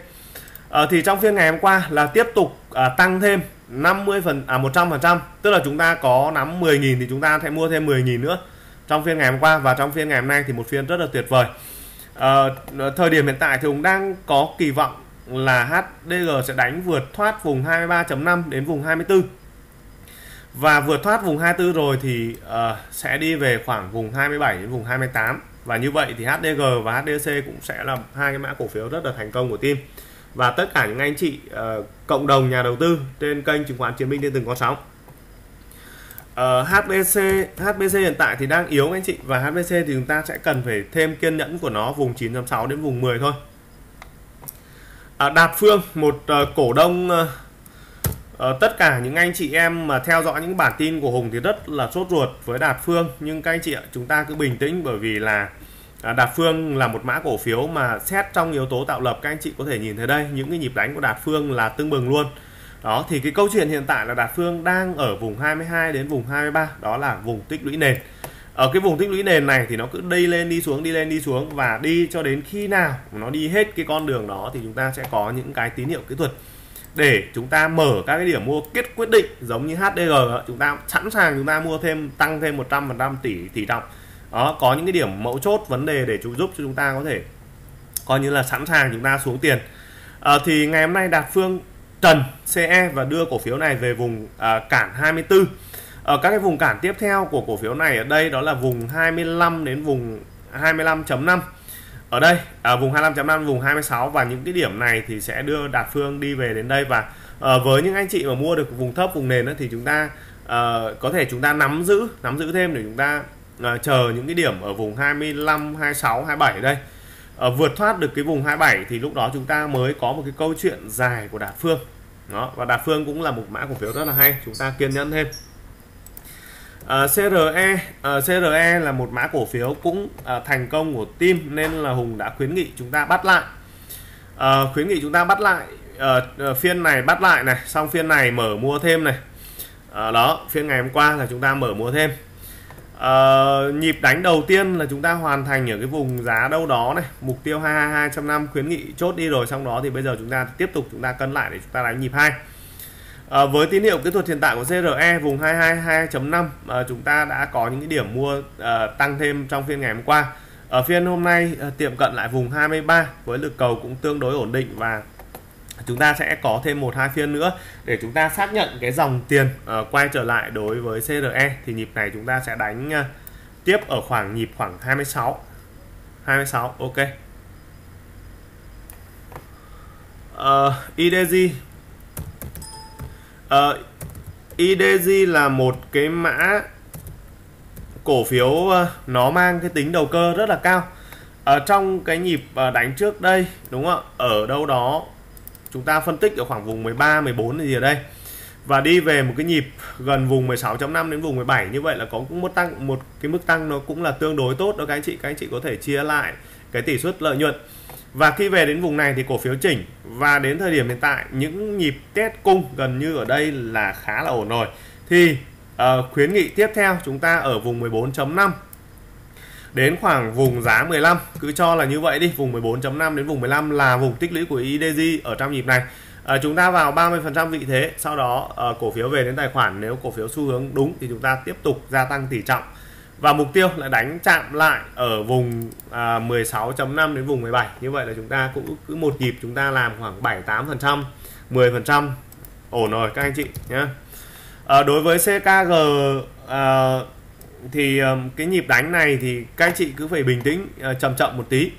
ờ, thì trong phiên ngày hôm qua là tiếp tục à, tăng thêm 50 phần à 100 phần trăm. Tức là chúng ta có nắm 10.000 thì chúng ta sẽ mua thêm 10.000 nữa trong phiên ngày hôm qua. Và trong phiên ngày hôm nay thì một phiên rất là tuyệt vời. À, thời điểm hiện tại thì cũng đang có kỳ vọng là HDG sẽ đánh vượt thoát vùng 23.5 đến vùng 24 và vượt thoát vùng 24 rồi thì uh, sẽ đi về khoảng vùng 27 đến vùng 28 và như vậy thì HDG và HDC cũng sẽ là hai cái mã cổ phiếu rất là thành công của team. Và tất cả những anh chị uh, cộng đồng nhà đầu tư trên kênh chứng khoán chiến binh trên từng con sóng. Uh, HBC HBC hiện tại thì đang yếu anh chị. Và HBC thì chúng ta sẽ cần phải thêm kiên nhẫn của nó vùng 9.6 đến vùng 10 thôi. Ờ, uh, Đạt Phương một uh, cổ đông uh, Ờ, tất cả những anh chị em mà theo dõi những bản tin của Hùng thì rất là sốt ruột với Đạt Phương. Nhưng các anh chị ạ, chúng ta cứ bình tĩnh bởi vì là à, Đạt Phương là một mã cổ phiếu mà xét trong yếu tố tạo lập, các anh chị có thể nhìn thấy đây, những cái nhịp đánh của Đạt Phương là tương bừng luôn. Đó, thì cái câu chuyện hiện tại là Đạt Phương đang ở vùng 22 đến vùng 23 đó là vùng tích lũy nền. Ở cái vùng tích lũy nền này thì nó cứ đi lên, đi xuống, đi lên, đi xuống và đi cho đến khi nào nó đi hết cái con đường đó thì chúng ta sẽ có những cái tín hiệu kỹ thuật để chúng ta mở các cái điểm mua kết quyết định giống như HDG chúng ta sẵn sàng chúng ta mua thêm tăng thêm 100% tỷ tỷ trọng. Đó có những cái điểm mẫu chốt vấn đề để chúng giúp cho chúng ta có thể coi như là sẵn sàng chúng ta xuống tiền. À, thì ngày hôm nay đạt phương trần CE và đưa cổ phiếu này về vùng à, cản 24 ở ờ, các cái vùng cản tiếp theo của cổ phiếu này ở đây đó là vùng 25 đến vùng 25.5 ở đây ở vùng 25.5 vùng 26 và những cái điểm này thì sẽ đưa đạt phương đi về đến đây. Và uh, với những anh chị mà mua được vùng thấp vùng nền đó, thì chúng ta uh, có thể chúng ta nắm giữ nắm giữ thêm để chúng ta uh, chờ những cái điểm ở vùng 25 26 27 đây. Uh, vượt thoát được cái vùng 27 thì lúc đó chúng ta mới có một cái câu chuyện dài của Đạt Phương. Đó và Đạt Phương cũng là một mã cổ phiếu rất là hay chúng ta kiên nhẫn thêm. Ờ, à, CRE à, ờ, CRE là một mã cổ phiếu cũng à, thành công của team nên là Hùng đã khuyến nghị chúng ta bắt lại. À, khuyến nghị chúng ta bắt lại à, phiên này bắt lại này xong phiên này mở mua thêm này. À, đó phiên ngày hôm qua là chúng ta mở mua thêm. À, nhịp đánh đầu tiên là chúng ta hoàn thành ở cái vùng giá đâu đó này mục tiêu 222 năm khuyến nghị chốt đi rồi xong đó thì bây giờ chúng ta tiếp tục chúng ta cân lại để chúng ta đánh nhịp hai. À, với tín hiệu kỹ thuật hiện tại của CRE vùng 222.5 à, ờ, chúng ta đã có những cái điểm mua à, tăng thêm trong phiên ngày hôm qua. Ở phiên hôm nay à, tiệm cận lại vùng 23 với lực cầu cũng tương đối ổn định và chúng ta sẽ có thêm một hai phiên nữa để chúng ta xác nhận cái dòng tiền à, quay trở lại đối với CRE thì nhịp này chúng ta sẽ đánh à, tiếp ở khoảng nhịp khoảng 26 26 ok. Uh, IDG Ờ, uh, IDG là một cái mã cổ phiếu uh, nó mang cái tính đầu cơ rất là cao. Ở trong cái nhịp uh, đánh trước đây đúng không ạ? Ở đâu đó chúng ta phân tích ở khoảng vùng 13 14 gì ở đây. Và đi về một cái nhịp gần vùng 16.5 đến vùng 17 như vậy là có cũng một tăng một cái mức tăng nó cũng là tương đối tốt đó các anh chị. Các anh chị có thể chia lại cái tỷ suất lợi nhuận và khi về đến vùng này thì cổ phiếu chỉnh. Và đến thời điểm hiện tại những nhịp test cung gần như ở đây là khá là ổn rồi. Thì uh, khuyến nghị tiếp theo chúng ta ở vùng 14.5 đến khoảng vùng giá 15 cứ cho là như vậy đi vùng 14.5 đến vùng 15 là vùng tích lũy của IDG ở trong nhịp này. À, chúng ta vào 30% vị thế sau đó à, cổ phiếu về đến tài khoản. Nếu cổ phiếu xu hướng đúng thì chúng ta tiếp tục gia tăng tỷ trọng và mục tiêu là đánh chạm lại ở vùng à, 16.5 đến vùng 17 như vậy là chúng ta cũng cứ một nhịp chúng ta làm khoảng 7 8% 10% ổn rồi các anh chị nhé à, ờ, đối với CKG à, ờ, thì à, cái nhịp đánh này thì các anh chị cứ phải bình tĩnh à, chậm chậm một tí.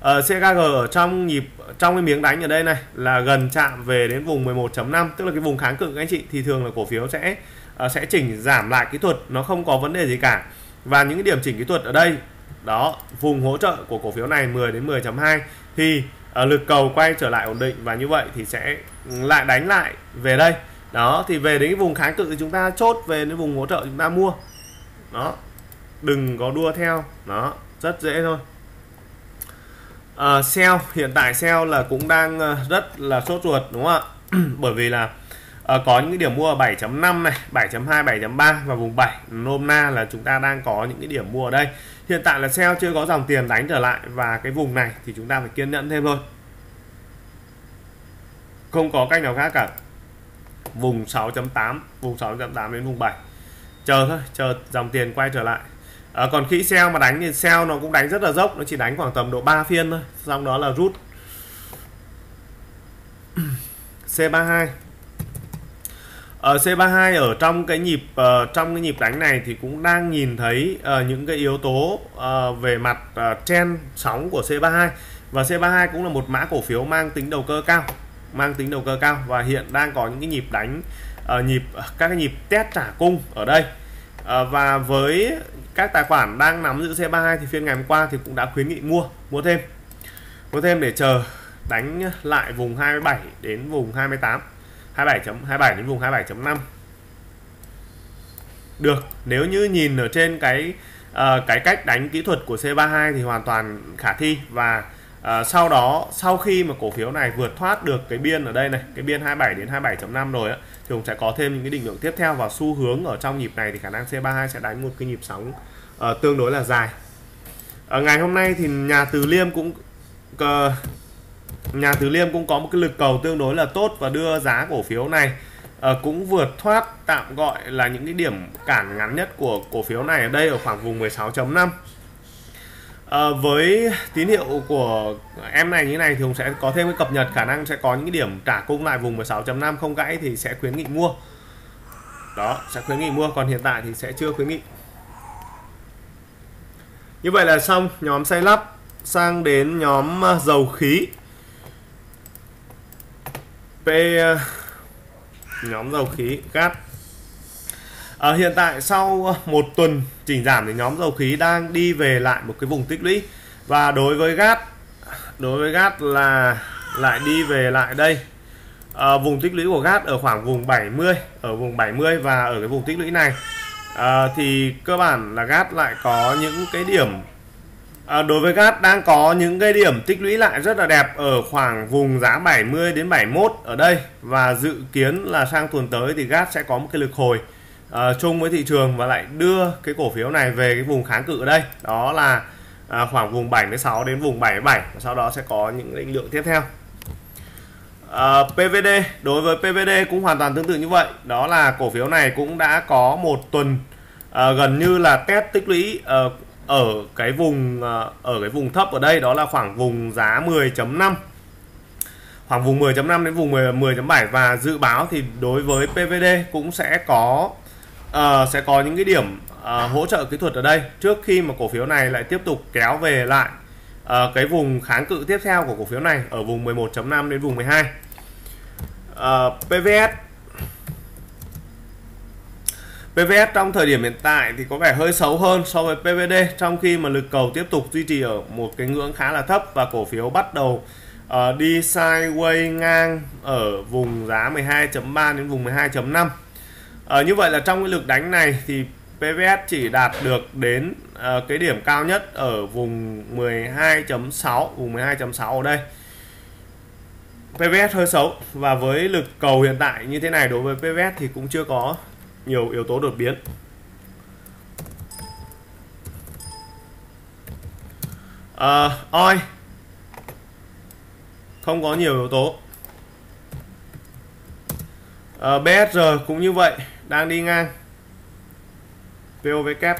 À, CKG ở trong nhịp trong cái miếng đánh ở đây này là gần chạm về đến vùng 11.5 tức là cái vùng kháng cự các anh chị thì thường là cổ phiếu sẽ à, sẽ chỉnh giảm lại kỹ thuật nó không có vấn đề gì cả và những điểm chỉnh kỹ thuật ở đây đó vùng hỗ trợ của cổ phiếu này 10 đến 10.2 thì uh, lực cầu quay trở lại ổn định và như vậy thì sẽ ừ, lại đánh lại về đây. Đó thì về đến cái vùng kháng cự thì chúng ta chốt về đến vùng hỗ trợ chúng ta mua. Đó đừng có đua theo nó rất dễ thôi. À, sell hiện tại sell là cũng đang ờ, rất là sốt ruột đúng không ạ? Bởi vì là à, có những cái điểm mua ở 7.5 này 7.2 7.3 và vùng 7 nôm na là chúng ta đang có những cái điểm mua ở đây. Hiện tại là sell chưa có dòng tiền đánh trở lại và cái vùng này thì chúng ta phải kiên nhẫn thêm thôi. Không có cách nào khác cả. Vùng 6.8 vùng 6.8 đến vùng 7 chờ thôi chờ dòng tiền quay trở lại. À, còn khi sell mà đánh thì sell nó cũng đánh rất là dốc nó chỉ đánh khoảng tầm độ 3 phiên thôi. Xong đó là rút C32 Ờ, ở C32 ở trong cái nhịp uh, trong cái nhịp đánh này thì cũng đang nhìn thấy uh, những cái yếu tố uh, về mặt uh, trend sóng của C32 và C32 cũng là một mã cổ phiếu mang tính đầu cơ cao mang tính đầu cơ cao và hiện đang có những cái nhịp đánh uh, nhịp các cái nhịp test trả cung ở đây. Uh, và với các tài khoản đang nắm giữ C32 thì phiên ngày hôm qua thì cũng đã khuyến nghị mua mua thêm. Mua thêm để chờ đánh lại vùng 27 đến vùng 28 27.27 đến vùng 27.5 được nếu như nhìn ở trên cái uh, cái cách đánh kỹ thuật của C32 thì hoàn toàn khả thi. Và uh, sau đó sau khi mà cổ phiếu này vượt thoát được cái biên ở đây này cái biên 27 đến 27.5 rồi á thì cũng sẽ có thêm những cái định lượng tiếp theo và xu hướng ở trong nhịp này thì khả năng C32 sẽ đánh một cái nhịp sóng uh, tương đối là dài. Ở ngày hôm nay thì nhà Từ Liêm cũng uh, nhà Từ Liêm cũng có một cái lực cầu tương đối là tốt và đưa giá cổ phiếu này uh, cũng vượt thoát tạm gọi là những cái điểm cản ngắn nhất của cổ phiếu này ở đây ở khoảng vùng 16.5 À, ờ, với tín hiệu của em này như này thì cũng sẽ có thêm cái cập nhật khả năng sẽ có những cái điểm trả cung lại vùng 16.5 không gãy thì sẽ khuyến nghị mua. Đó sẽ khuyến nghị mua còn hiện tại thì sẽ chưa khuyến nghị. Như vậy là xong nhóm xây lắp. Sang đến nhóm ờ, dầu khí. P ờ, nhóm dầu khí gas. À, hiện tại sau ờ, một tuần chỉnh giảm thì nhóm dầu khí đang đi về lại một cái vùng tích lũy. Và đối với gas đối với gas là lại đi về lại đây. À, vùng tích lũy của gas ở khoảng vùng 70 ở vùng 70 và ở cái vùng tích lũy này. À, thì cơ bản là gas lại có những cái điểm à, đối với gas đang có những cái điểm tích lũy lại rất là đẹp ở khoảng vùng giá 70 đến 71 ở đây. Và dự kiến là sang tuần tới thì gas sẽ có một cái lực hồi uh, chung với thị trường và lại đưa cái cổ phiếu này về cái vùng kháng cự ở đây. Đó là uh, khoảng vùng 76 đến vùng 77 và sau đó sẽ có những định lượng tiếp theo. À, PVD đối với PVD cũng hoàn toàn tương tự như vậy. Đó là cổ phiếu này cũng đã có một tuần à, gần như là test tích lũy à, ở cái vùng à, ở cái vùng thấp ở đây đó là khoảng vùng giá 10.5 khoảng vùng 10.5 đến vùng 10.7 và dự báo thì đối với PVD cũng sẽ có uh, sẽ có những cái điểm uh, hỗ trợ kỹ thuật ở đây trước khi mà cổ phiếu này lại tiếp tục kéo về lại uh, cái vùng kháng cự tiếp theo của cổ phiếu này ở vùng 11.5 đến vùng 12 uh, PVS PVS trong thời điểm hiện tại thì có vẻ hơi xấu hơn so với PVD trong khi mà lực cầu tiếp tục duy trì ở một cái ngưỡng khá là thấp và cổ phiếu bắt đầu uh, đi sideways ngang ở vùng giá 12.3 đến vùng 12.5 uh, ờ, như vậy là trong cái lực đánh này thì PVS chỉ đạt được đến uh, cái điểm cao nhất ở vùng 12.6 vùng 12.6 ở đây. PVS hơi xấu và với lực cầu hiện tại như thế này đối với PVS thì cũng chưa có nhiều yếu tố đột biến. À, oi. Không có nhiều yếu tố. À, BSR cũng như vậy đang đi ngang. POV kép.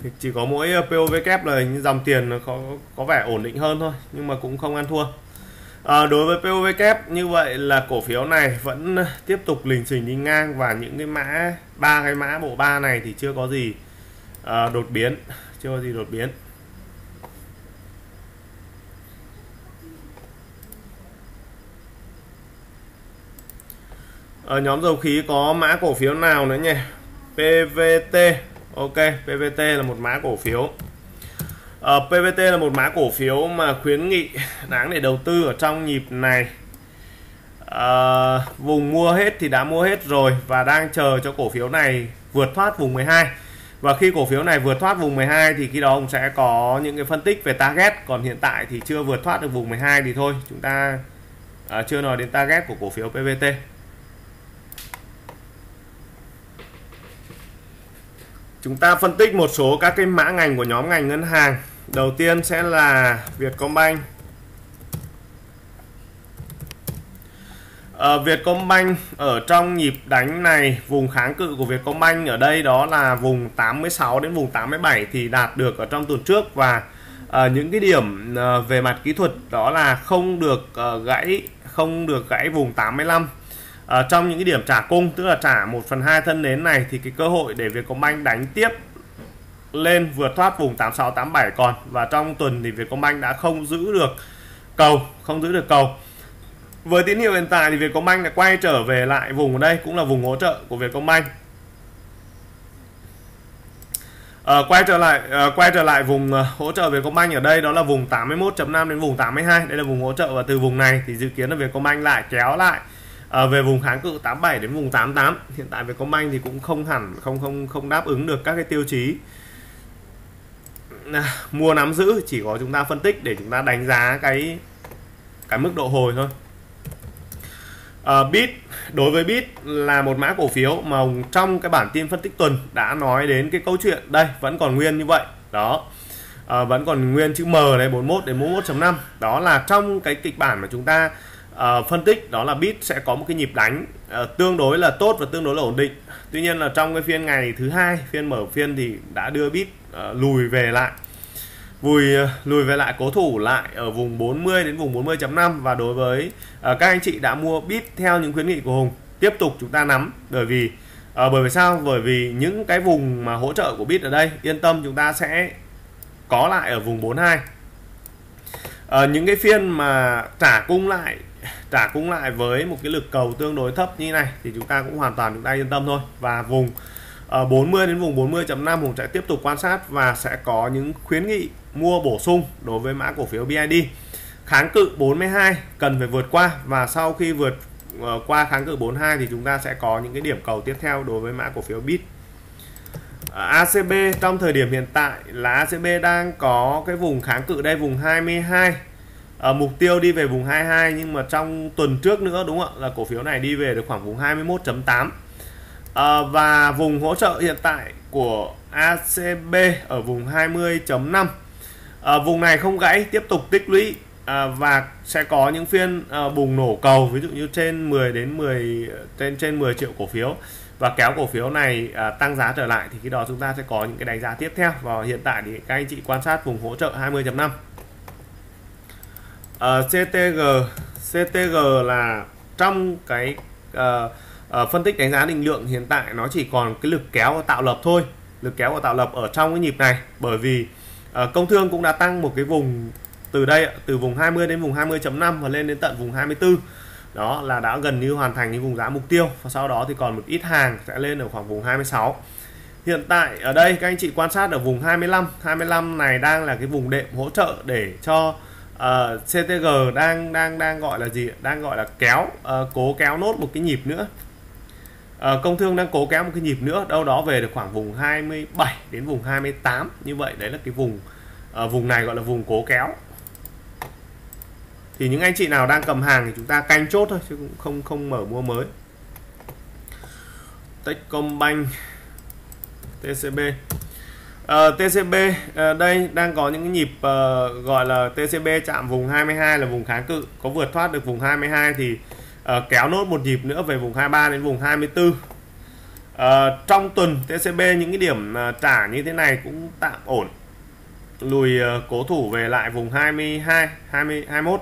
Thì chỉ có mỗi POV kép là dòng tiền có có vẻ ổn định hơn thôi nhưng mà cũng không ăn thua à, đối với POV kép như vậy là cổ phiếu này vẫn tiếp tục lình xình đi ngang và những cái mã ba cái mã bộ ba này thì chưa có gì à, đột biến chưa có gì đột biến. Ở nhóm dầu khí có mã cổ phiếu nào nữa nhỉ? PVT ok PVT là một mã cổ phiếu. Ờ, uh, PVT là một mã cổ phiếu mà khuyến nghị đáng để đầu tư ở trong nhịp này. Uh, vùng mua hết thì đã mua hết rồi và đang chờ cho cổ phiếu này vượt thoát vùng 12 và khi cổ phiếu này vượt thoát vùng 12 thì khi đó ông sẽ có những cái phân tích về target. Còn hiện tại thì chưa vượt thoát được vùng 12 thì thôi chúng ta uh, chưa nói đến target của cổ phiếu PVT Chúng ta phân tích một số các cái mã ngành của nhóm ngành ngân hàng. Đầu tiên sẽ là Vietcombank. Ở Vietcombank ở trong nhịp đánh này, vùng kháng cự của Vietcombank ở đây đó là vùng 86 đến vùng 87 thì đạt được ở trong tuần trước và uh, những cái điểm uh, về mặt kỹ thuật đó là không được uh, gãy không được gãy vùng 85 à, trong những cái điểm trả cung tức là trả 1 phần 2 thân nến này thì cái cơ hội để Vietcombank đánh tiếp lên vượt thoát vùng 86 87 còn. Và trong tuần thì Vietcombank đã không giữ được cầu không giữ được cầu. Với tín hiệu hiện tại thì Vietcombank đã quay trở về lại vùng ở đây cũng là vùng hỗ trợ của Vietcombank. À, quay trở lại à, quay trở lại vùng à, hỗ trợ Vietcombank ở đây đó là vùng 81.5 đến vùng 82 đây là vùng hỗ trợ và từ vùng này thì dự kiến là Vietcombank lại kéo lại à, về vùng kháng cự 87 đến vùng 88 hiện tại Vietcombank thì cũng không hẳn không không không đáp ứng được các cái tiêu chí. mua nắm giữ chỉ có chúng ta phân tích để chúng ta đánh giá cái cái mức độ hồi thôi. Uh, bit đối với bit là một mã cổ phiếu mà trong cái bản tin phân tích tuần đã nói đến cái câu chuyện đây vẫn còn nguyên như vậy. Đó. Uh, vẫn còn nguyên chữ M này 41 đến 41.5 đó là trong cái kịch bản mà chúng ta uh, phân tích đó là bit sẽ có một cái nhịp đánh uh, tương đối là tốt và tương đối là ổn định. Tuy nhiên là trong cái phiên ngày thứ hai phiên mở phiên thì đã đưa bit uh, lùi về lại. Vùi ờ, lùi về lại cố thủ lại ở vùng 40 đến vùng 40.5 và đối với uh, các anh chị đã mua bit theo những khuyến nghị của Hùng tiếp tục chúng ta nắm. Bởi vì uh, bởi vì sao? Bởi vì những cái vùng mà hỗ trợ của bit ở đây yên tâm chúng ta sẽ có lại ở vùng 42 uh, những cái phiên mà trả cung lại trả cung lại với một cái lực cầu tương đối thấp như này thì chúng ta cũng hoàn toàn chúng ta yên tâm thôi. Và vùng Ờ, ở 40 đến vùng 40.5 Hùng sẽ tiếp tục quan sát và sẽ có những khuyến nghị mua bổ sung đối với mã cổ phiếu BID kháng cự 42 cần phải vượt qua và sau khi vượt ờ, qua kháng cự 42 thì chúng ta sẽ có những cái điểm cầu tiếp theo đối với mã cổ phiếu BIT ờ, ACB trong thời điểm hiện tại là ACB đang có cái vùng kháng cự đây, vùng 22 ở mục tiêu đi về vùng 22 nhưng mà trong tuần trước nữa, đúng không ạ? Là cổ phiếu này đi về được khoảng vùng 21.8 à, và vùng hỗ trợ hiện tại của ACB ở vùng 20.5 à, ờ, vùng này không gãy tiếp tục tích lũy. À, và sẽ có những phiên à, bùng nổ cầu ví dụ như trên 10 đến 10 trên trên 10 triệu cổ phiếu. Và kéo cổ phiếu này à, tăng giá trở lại thì khi đó chúng ta sẽ có những cái đánh giá tiếp theo. Và hiện tại thì các anh chị quan sát vùng hỗ trợ 20.5 à, CTG CTG là trong cái uh, uh, phân tích đánh giá định lượng hiện tại nó chỉ còn cái lực kéo và tạo lập thôi. Lực kéo và tạo lập ở trong cái nhịp này. Bởi vì uh, công thương cũng đã tăng một cái vùng từ đây từ vùng 20 đến vùng 20.5 và lên đến tận vùng 24 đó là đã gần như hoàn thành cái vùng giá mục tiêu. Và sau đó thì còn một ít hàng sẽ lên ở khoảng vùng 26 hiện tại ở đây các anh chị quan sát ở vùng 25 25 này đang là cái vùng đệm hỗ trợ để cho ờ, uh, CTG đang đang đang gọi là gì đang gọi là kéo uh, cố kéo nốt một cái nhịp nữa. Ờ, công thương đang cố kéo một cái nhịp nữa đâu đó về được khoảng vùng 27 đến vùng 28 như vậy. Đấy là cái vùng uh, vùng này gọi là vùng cố kéo. Thì những anh chị nào đang cầm hàng thì chúng ta canh chốt thôi chứ cũng không không mở mua mới. Techcombank TCB à, ờ, TCB à, đây đang có những cái nhịp à, gọi là TCB chạm vùng 22 là vùng kháng cự. Có vượt thoát được vùng 22 thì uh, kéo nốt một nhịp nữa về vùng 23 đến vùng 24 uh, ờ, trong tuần TCB những cái điểm uh, trả như thế này cũng tạm ổn. Lùi uh, cố thủ về lại vùng 22 20 21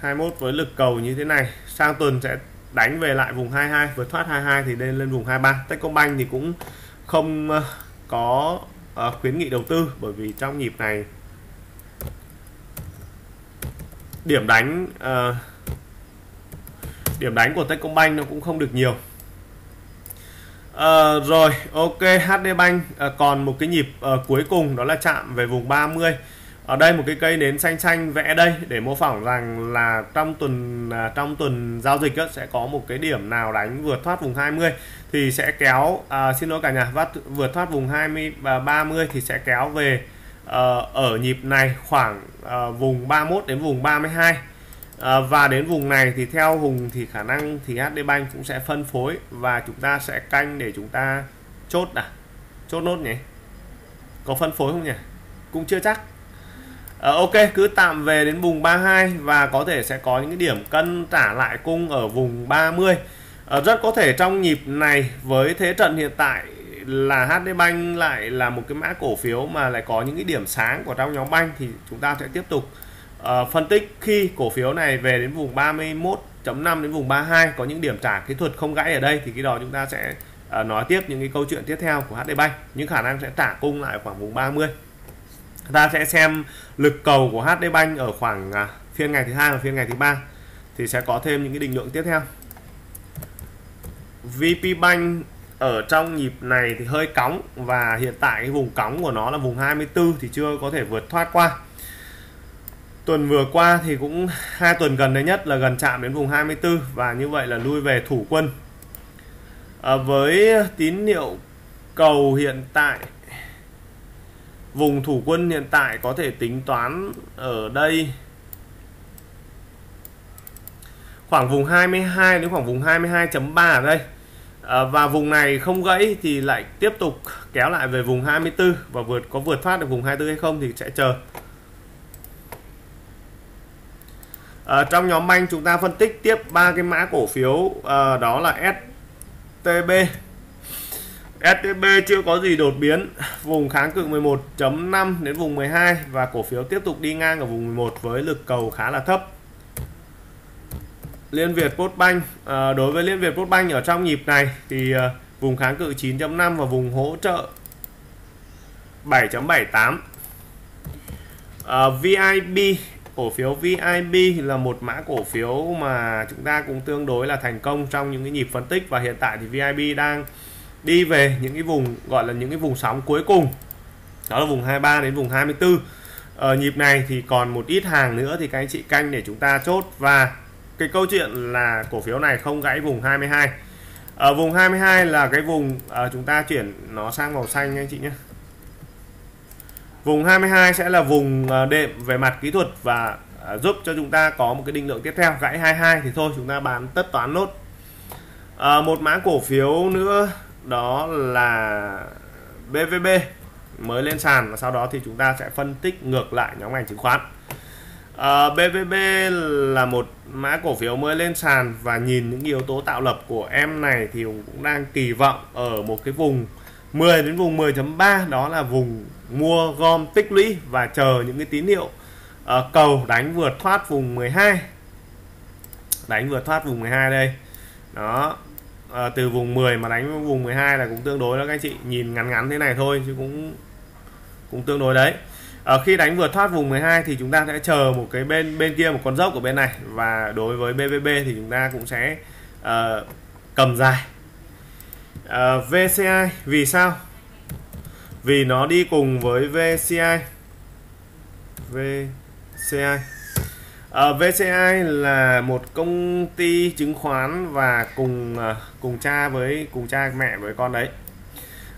21 với lực cầu như thế này. Sang tuần sẽ đánh về lại vùng 22 vượt thoát 22 thì lên lên vùng 23 Techcombank thì cũng không ờ, có uh, khuyến nghị đầu tư bởi vì trong nhịp này điểm đánh uh, điểm đánh của Techcombank nó cũng không được nhiều. À, rồi ok HD Bank à, còn một cái nhịp à, cuối cùng đó là chạm về vùng 30 ở đây một cái cây nến xanh xanh vẽ đây để mô phỏng rằng là trong tuần à, trong tuần giao dịch á, sẽ có một cái điểm nào đánh vượt thoát vùng 20 thì sẽ kéo à, xin lỗi cả nhà vắt vượt thoát vùng 20 và 30 thì sẽ kéo về à, ở nhịp này khoảng à, vùng 31 đến vùng 32 à, và đến vùng này thì theo Hùng thì khả năng thì HD Bank cũng sẽ phân phối và chúng ta sẽ canh để chúng ta chốt à? Chốt nốt nhỉ? Có phân phối không nhỉ? Cũng chưa chắc. À, ok cứ tạm về đến vùng 32 và có thể sẽ có những cái điểm cân trả lại cung ở vùng 30 à, ờ, rất có thể trong nhịp này với thế trận hiện tại là HD Bank lại là một cái mã cổ phiếu mà lại có những cái điểm sáng của trong nhóm banh thì chúng ta sẽ tiếp tục uh, phân tích khi cổ phiếu này về đến vùng 31.5 đến vùng 32 có những điểm trả kỹ thuật không gãy ở đây thì cái đó chúng ta sẽ uh, nói tiếp những cái câu chuyện tiếp theo của HD Bank. Những khả năng sẽ trả cung lại khoảng vùng 30 ta sẽ xem lực cầu của HD Bank ở khoảng uh, phiên ngày thứ hai và phiên ngày thứ ba thì sẽ có thêm những cái định lượng tiếp theo. VP Bank ở trong nhịp này thì hơi cóng và hiện tại cái vùng cóng của nó là vùng 24 thì chưa có thể vượt thoát qua tuần vừa qua thì cũng hai tuần gần đây nhất là gần chạm đến vùng 24 và như vậy là lui về thủ quân. À, với tín hiệu cầu hiện tại vùng thủ quân hiện tại có thể tính toán ở đây khoảng vùng 22 đến khoảng vùng 22.3 ở đây. À, và vùng này không gãy thì lại tiếp tục kéo lại về vùng 24 và vượt có vượt thoát được vùng 24 hay không thì sẽ chờ. À, trong nhóm banh chúng ta phân tích tiếp ba cái mã cổ phiếu à, đó là STB STB chưa có gì đột biến vùng kháng cự 11.5 đến vùng 12 và cổ phiếu tiếp tục đi ngang ở vùng 11 với lực cầu khá là thấp. Liên Việt Postbank à, ờ, đối với Liên Việt Postbank ở trong nhịp này thì à, vùng kháng cự 9.5 và vùng hỗ trợ 7.78 à, VIB cổ phiếu VIB là một mã cổ phiếu mà chúng ta cũng tương đối là thành công trong những cái nhịp phân tích và hiện tại thì VIB đang đi về những cái vùng gọi là những cái vùng sóng cuối cùng. Đó là vùng 23 đến vùng 24 ở ờ, nhịp này thì còn một ít hàng nữa thì các anh chị canh để chúng ta chốt. Và cái câu chuyện là cổ phiếu này không gãy vùng 22 ở ờ, vùng 22 là cái vùng uh, chúng ta chuyển nó sang màu xanh anh chị nhé vùng 22 sẽ là vùng ờ, đệm về mặt kỹ thuật và ờ, giúp cho chúng ta có một cái định lượng tiếp theo. Gãy 22 thì thôi chúng ta bán tất toán nốt. À, một mã cổ phiếu nữa đó là BVB mới lên sàn và sau đó thì chúng ta sẽ phân tích ngược lại nhóm ngành chứng khoán. À, BVB là một mã cổ phiếu mới lên sàn và nhìn những yếu tố tạo lập của em này thì cũng đang kỳ vọng ở một cái vùng 10 đến vùng 10.3 đó là vùng mua gom tích lũy và chờ những cái tín hiệu uh, cầu đánh vượt thoát vùng 12 đánh vượt thoát vùng 12 đây. Đó. À, từ vùng 10 mà đánh vùng 12 là cũng tương đối đó các anh chị. Nhìn ngắn ngắn thế này thôi chứ cũng cũng tương đối đấy. À, khi đánh vượt thoát vùng 12 thì chúng ta sẽ chờ một cái bên bên kia một con dốc của bên này. Và đối với BVB thì chúng ta cũng sẽ uh, cầm dài. Uh, VCI vì sao? Vì nó đi cùng với VCI VCI à, VCI là một công ty chứng khoán và cùng à, cùng cha với cùng cha mẹ với con đấy.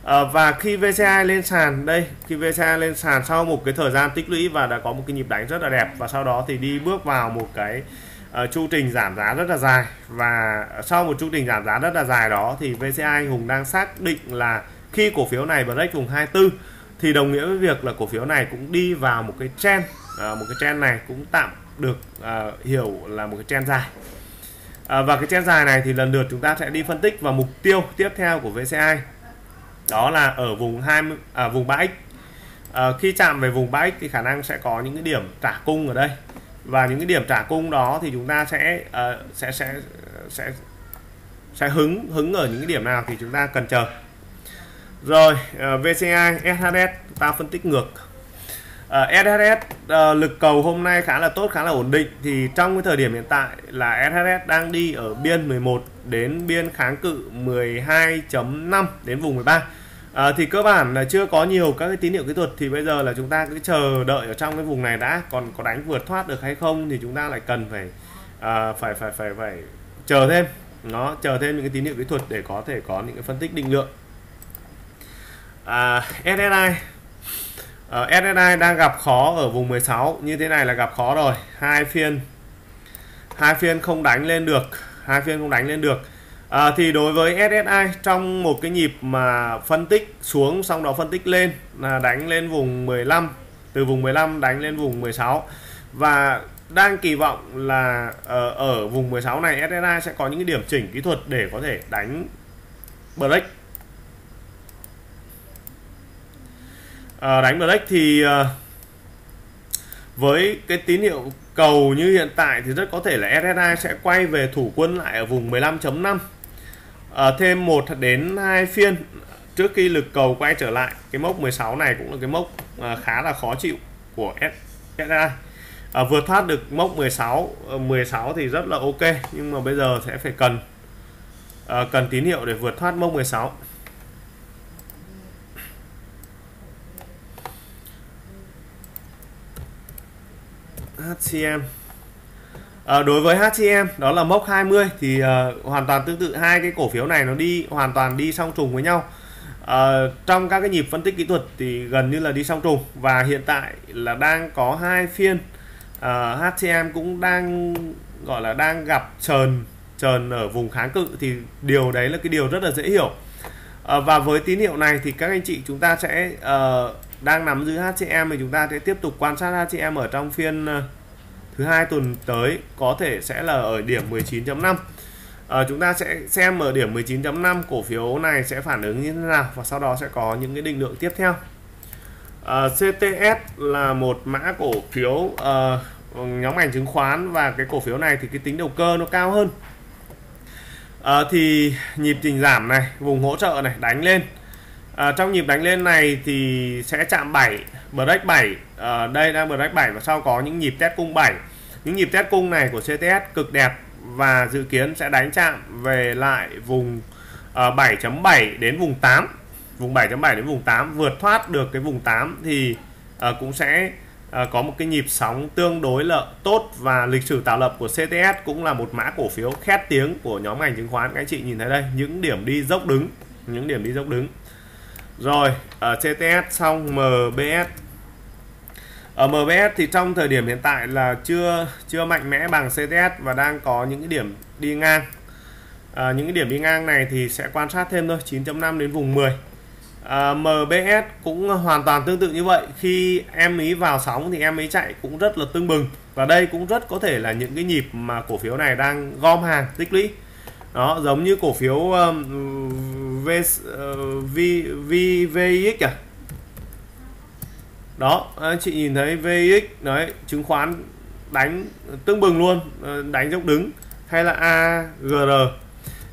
à, và khi VCI lên sàn đây, khi VCI lên sàn sau một cái thời gian tích lũy và đã có một cái nhịp đánh rất là đẹp và sau đó thì đi bước vào một cái uh, chu trình giảm giá rất là dài. Và sau một chu trình giảm giá rất là dài đó thì VCI Hùng đang xác định là khi cổ phiếu này break vùng 24 thì đồng nghĩa với việc là cổ phiếu này cũng đi vào một cái trend uh, một cái trend này cũng tạm được uh, hiểu là một cái trend dài. À, và cái trend dài này thì lần lượt chúng ta sẽ đi phân tích và mục tiêu tiếp theo của VCI đó là ở vùng 20 à, vùng 3x à, khi chạm về vùng 3x thì khả năng sẽ có những cái điểm trả cung ở đây. Và những cái điểm trả cung đó thì chúng ta sẽ uh, sẽ sẽ sẽ sẽ hứng hứng ở những cái điểm nào thì chúng ta cần chờ rồi uh, VCI SHS ta phân tích ngược. Uh, SHS uh, lực cầu hôm nay khá là tốt khá là ổn định. Thì trong cái thời điểm hiện tại là SHS đang đi ở biên 11 đến biên kháng cự 12.5 đến vùng 13 À, ờ, thì cơ bản là chưa có nhiều các cái tín hiệu kỹ thuật. Thì bây giờ là chúng ta cứ chờ đợi ở trong cái vùng này đã. Còn có đánh vượt thoát được hay không thì chúng ta lại cần phải à, phải phải phải phải chờ thêm. Nó chờ thêm những cái tín hiệu kỹ thuật để có thể có những cái phân tích định lượng à, SSI uh, ờ, SSI đang gặp khó ở vùng 16 như thế này là gặp khó rồi. Hai phiên. Hai phiên không đánh lên được. Hai phiên không đánh lên được. À, thì đối với SSI trong một cái nhịp mà phân tích xuống xong đó phân tích lên là đánh lên vùng 15 từ vùng 15 đánh lên vùng 16 và đang kỳ vọng là ở, ở vùng 16 này SSI sẽ có những cái điểm chỉnh kỹ thuật để có thể đánh break. À, đánh break thì à, với cái tín hiệu cầu như hiện tại thì rất có thể là SSI sẽ quay về thủ quân lại ở vùng 15.5 à, ờ, thêm một đến hai phiên trước khi lực cầu quay trở lại. Cái mốc 16 này cũng là cái mốc à, khá là khó chịu của SSI à, vượt thoát được mốc 16 16 thì rất là ok nhưng mà bây giờ sẽ phải cần à, cần tín hiệu để vượt thoát mốc 16 HCM à, ờ, đối với HCM đó là mốc 20 thì uh, hoàn toàn tương tự hai cái cổ phiếu này nó đi hoàn toàn đi song trùng với nhau. Uh, trong các cái nhịp phân tích kỹ thuật thì gần như là đi song trùng và hiện tại là đang có hai phiên uh, HCM cũng đang gọi là đang gặp trần trần ở vùng kháng cự thì điều đấy là cái điều rất là dễ hiểu. Uh, và với tín hiệu này thì các anh chị chúng ta sẽ uh, đang nắm giữ HCM thì chúng ta sẽ tiếp tục quan sát HCM ở trong phiên uh, thứ hai tuần tới có thể sẽ là ở điểm 19.5 à, ờ, chúng ta sẽ xem ở điểm 19.5 cổ phiếu này sẽ phản ứng như thế nào và sau đó sẽ có những cái định lượng tiếp theo. Ờ, à, CTS là một mã cổ phiếu à, nhóm ngành chứng khoán và cái cổ phiếu này thì cái tính đầu cơ nó cao hơn. À, thì nhịp trình giảm này vùng hỗ trợ này đánh lên à, trong nhịp đánh lên này thì sẽ chạm 7 break 7 à, ờ, đây đang break 7 và sau có những nhịp test cung 7 những nhịp test cung này của CTS cực đẹp và dự kiến sẽ đánh chạm về lại vùng ờ, uh, 7.7 đến vùng 8 vùng 7.7 đến vùng 8 vượt thoát được cái vùng 8 thì uh, cũng sẽ uh, có một cái nhịp sóng tương đối là tốt và lịch sử tạo lập của CTS cũng là một mã cổ phiếu khét tiếng của nhóm ngành chứng khoán. Các anh chị nhìn thấy đây những điểm đi dốc đứng những điểm đi dốc đứng rồi ờ, ở CTS xong MBS ở ờ, MBS thì trong thời điểm hiện tại là chưa chưa mạnh mẽ bằng CTS và đang có những cái điểm đi ngang. À, những cái điểm đi ngang này thì sẽ quan sát thêm thôi 9.5 đến vùng 10 à, MBS cũng hoàn toàn tương tự như vậy. Khi em ý vào sóng thì em ấy chạy cũng rất là tương bừng. Và đây cũng rất có thể là những cái nhịp mà cổ phiếu này đang gom hàng tích lũy. Đó giống như cổ phiếu um, v, uh, ờ, v, v, VX à? Đó anh chị nhìn thấy VX đấy chứng khoán đánh tương bừng luôn ờ, đánh dốc đứng. Hay là AGR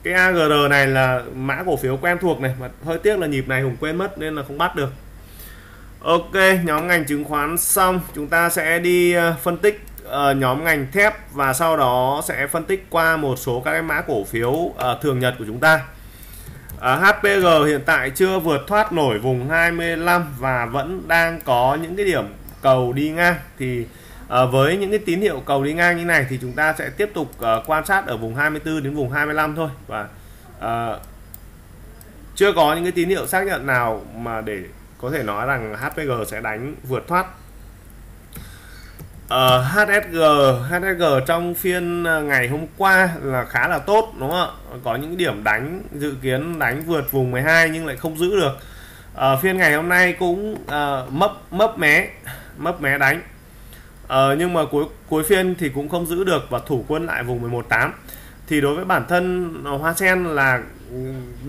cái AGR này là mã cổ phiếu quen thuộc này mà hơi tiếc là nhịp này Hùng quên mất nên là không bắt được. Ok nhóm ngành chứng khoán xong chúng ta sẽ đi ờ, phân tích uh, nhóm ngành thép và sau đó sẽ phân tích qua một số các cái mã cổ phiếu uh, thường nhật của chúng ta. Ờ, HPG hiện tại chưa vượt thoát nổi vùng 25 và vẫn đang có những cái điểm cầu đi ngang. Thì ờ, với những cái tín hiệu cầu đi ngang như này thì chúng ta sẽ tiếp tục ờ, quan sát ở vùng 24 đến vùng 25 thôi. Và chưa có những cái tín hiệu xác nhận nào mà để có thể nói rằng HPG sẽ đánh vượt thoát. Ờ, uh, HSG HSG trong phiên ờ, ngày hôm qua là khá là tốt đúng không ạ? Có những điểm đánh dự kiến đánh vượt vùng 12 nhưng lại không giữ được. Uh, phiên ngày hôm nay cũng uh, mấp mấp mé mấp mé đánh. Uh, nhưng mà cuối cuối phiên thì cũng không giữ được và thủ quân lại vùng 118 thì đối với bản thân hoa sen là ừ,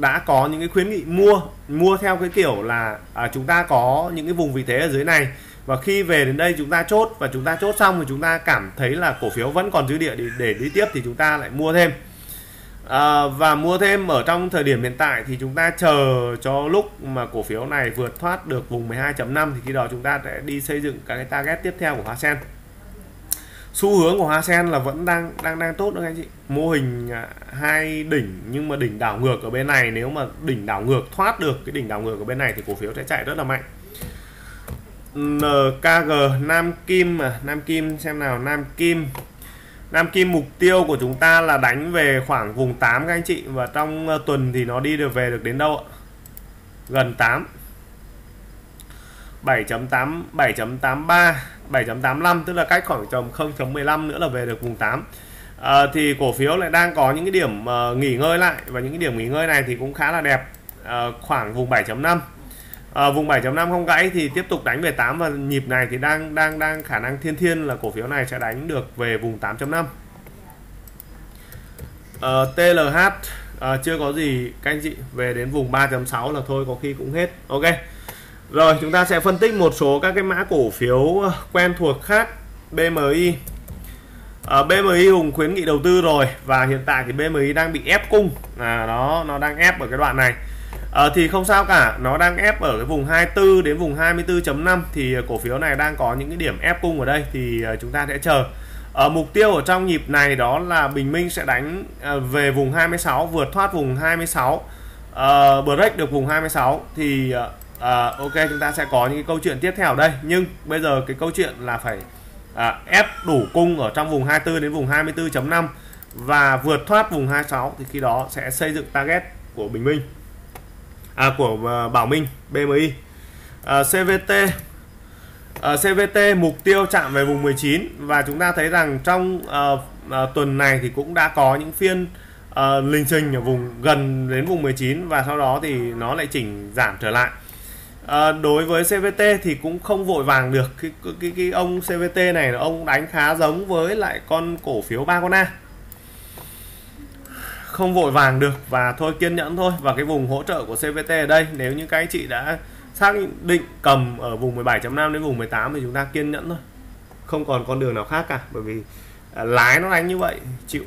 đã có những cái khuyến nghị mua mua theo cái kiểu là à, chúng ta có những cái vùng vị thế ở dưới này và khi về đến đây chúng ta chốt và chúng ta chốt xong thì chúng ta cảm thấy là cổ phiếu vẫn còn dư địa để, để đi tiếp thì chúng ta lại mua thêm. À, và mua thêm ở trong thời điểm hiện tại thì chúng ta chờ cho lúc mà cổ phiếu này vượt thoát được vùng 12.5 thì khi đó chúng ta sẽ đi xây dựng các cái target tiếp theo của Hoa Sen. Xu hướng của Hoa Sen là vẫn đang đang đang tốt đấy anh chị. Mô hình à, hai đỉnh nhưng mà đỉnh đảo ngược ở bên này nếu mà đỉnh đảo ngược thoát được cái đỉnh đảo ngược ở bên này thì cổ phiếu sẽ chạy rất là mạnh. NKG Nam Kim à, Nam Kim xem nào Nam Kim. Nam Kim mục tiêu của chúng ta là đánh về khoảng vùng 8 các anh chị. Và trong ờ, tuần thì nó đi được về được đến đâu ạ? Gần 8 7.8 7.83 7.85 tức là cách khoảng tầm 0.15 nữa là về được vùng 8 à, ờ, thì cổ phiếu lại đang có những cái điểm uh, nghỉ ngơi lại. Và những cái điểm nghỉ ngơi này thì cũng khá là đẹp. Uh, khoảng vùng 7.5 à, vùng 7.5 không gãy thì tiếp tục đánh về 8 và nhịp này thì đang đang đang khả năng thiên thiên là cổ phiếu này sẽ đánh được về vùng 8.5 à, TLH à, chưa có gì các anh chị về đến vùng 3.6 là thôi có khi cũng hết. Ok. Rồi chúng ta sẽ phân tích một số các cái mã cổ phiếu ờ, quen thuộc khác. BMI à, ờ, BMI Hùng khuyến nghị đầu tư rồi và hiện tại thì BMI đang bị ép cung. À, đó nó đang ép ở cái đoạn này à, thì không sao cả. Nó đang ép ở cái vùng 24 đến vùng 24.5 thì ờ, cổ phiếu này đang có những cái điểm ép cung ở đây. Thì ờ, chúng ta sẽ chờ. Ở mục tiêu ở trong nhịp này đó là Bình Minh sẽ đánh về vùng 26 vượt thoát vùng 26 uh, break được vùng 26 thì uh, ok chúng ta sẽ có những cái câu chuyện tiếp theo ở đây. Nhưng bây giờ cái câu chuyện là phải uh, ép đủ cung ở trong vùng 24 đến vùng 24.5 và vượt thoát vùng 26 thì khi đó sẽ xây dựng target của Bình Minh à, của ờ, Bảo Minh BMI à, ờ, CVT à, ờ, CVT mục tiêu chạm về vùng 19 và chúng ta thấy rằng trong à, à, tuần này thì cũng đã có những phiên à, linh trình ở vùng gần đến vùng 19 và sau đó thì nó lại chỉnh giảm trở lại. À, đối với CVT thì cũng không vội vàng được. Cái, cái, cái ông CVT này là ông đánh khá giống với lại con cổ phiếu ba con A không vội vàng được và thôi kiên nhẫn thôi. Và cái vùng hỗ trợ của CVT ở đây nếu như các anh chị đã xác định cầm ở vùng 17.5 đến vùng 18 thì chúng ta kiên nhẫn thôi. Không còn con đường nào khác cả bởi vì à, lái nó đánh như vậy chịu.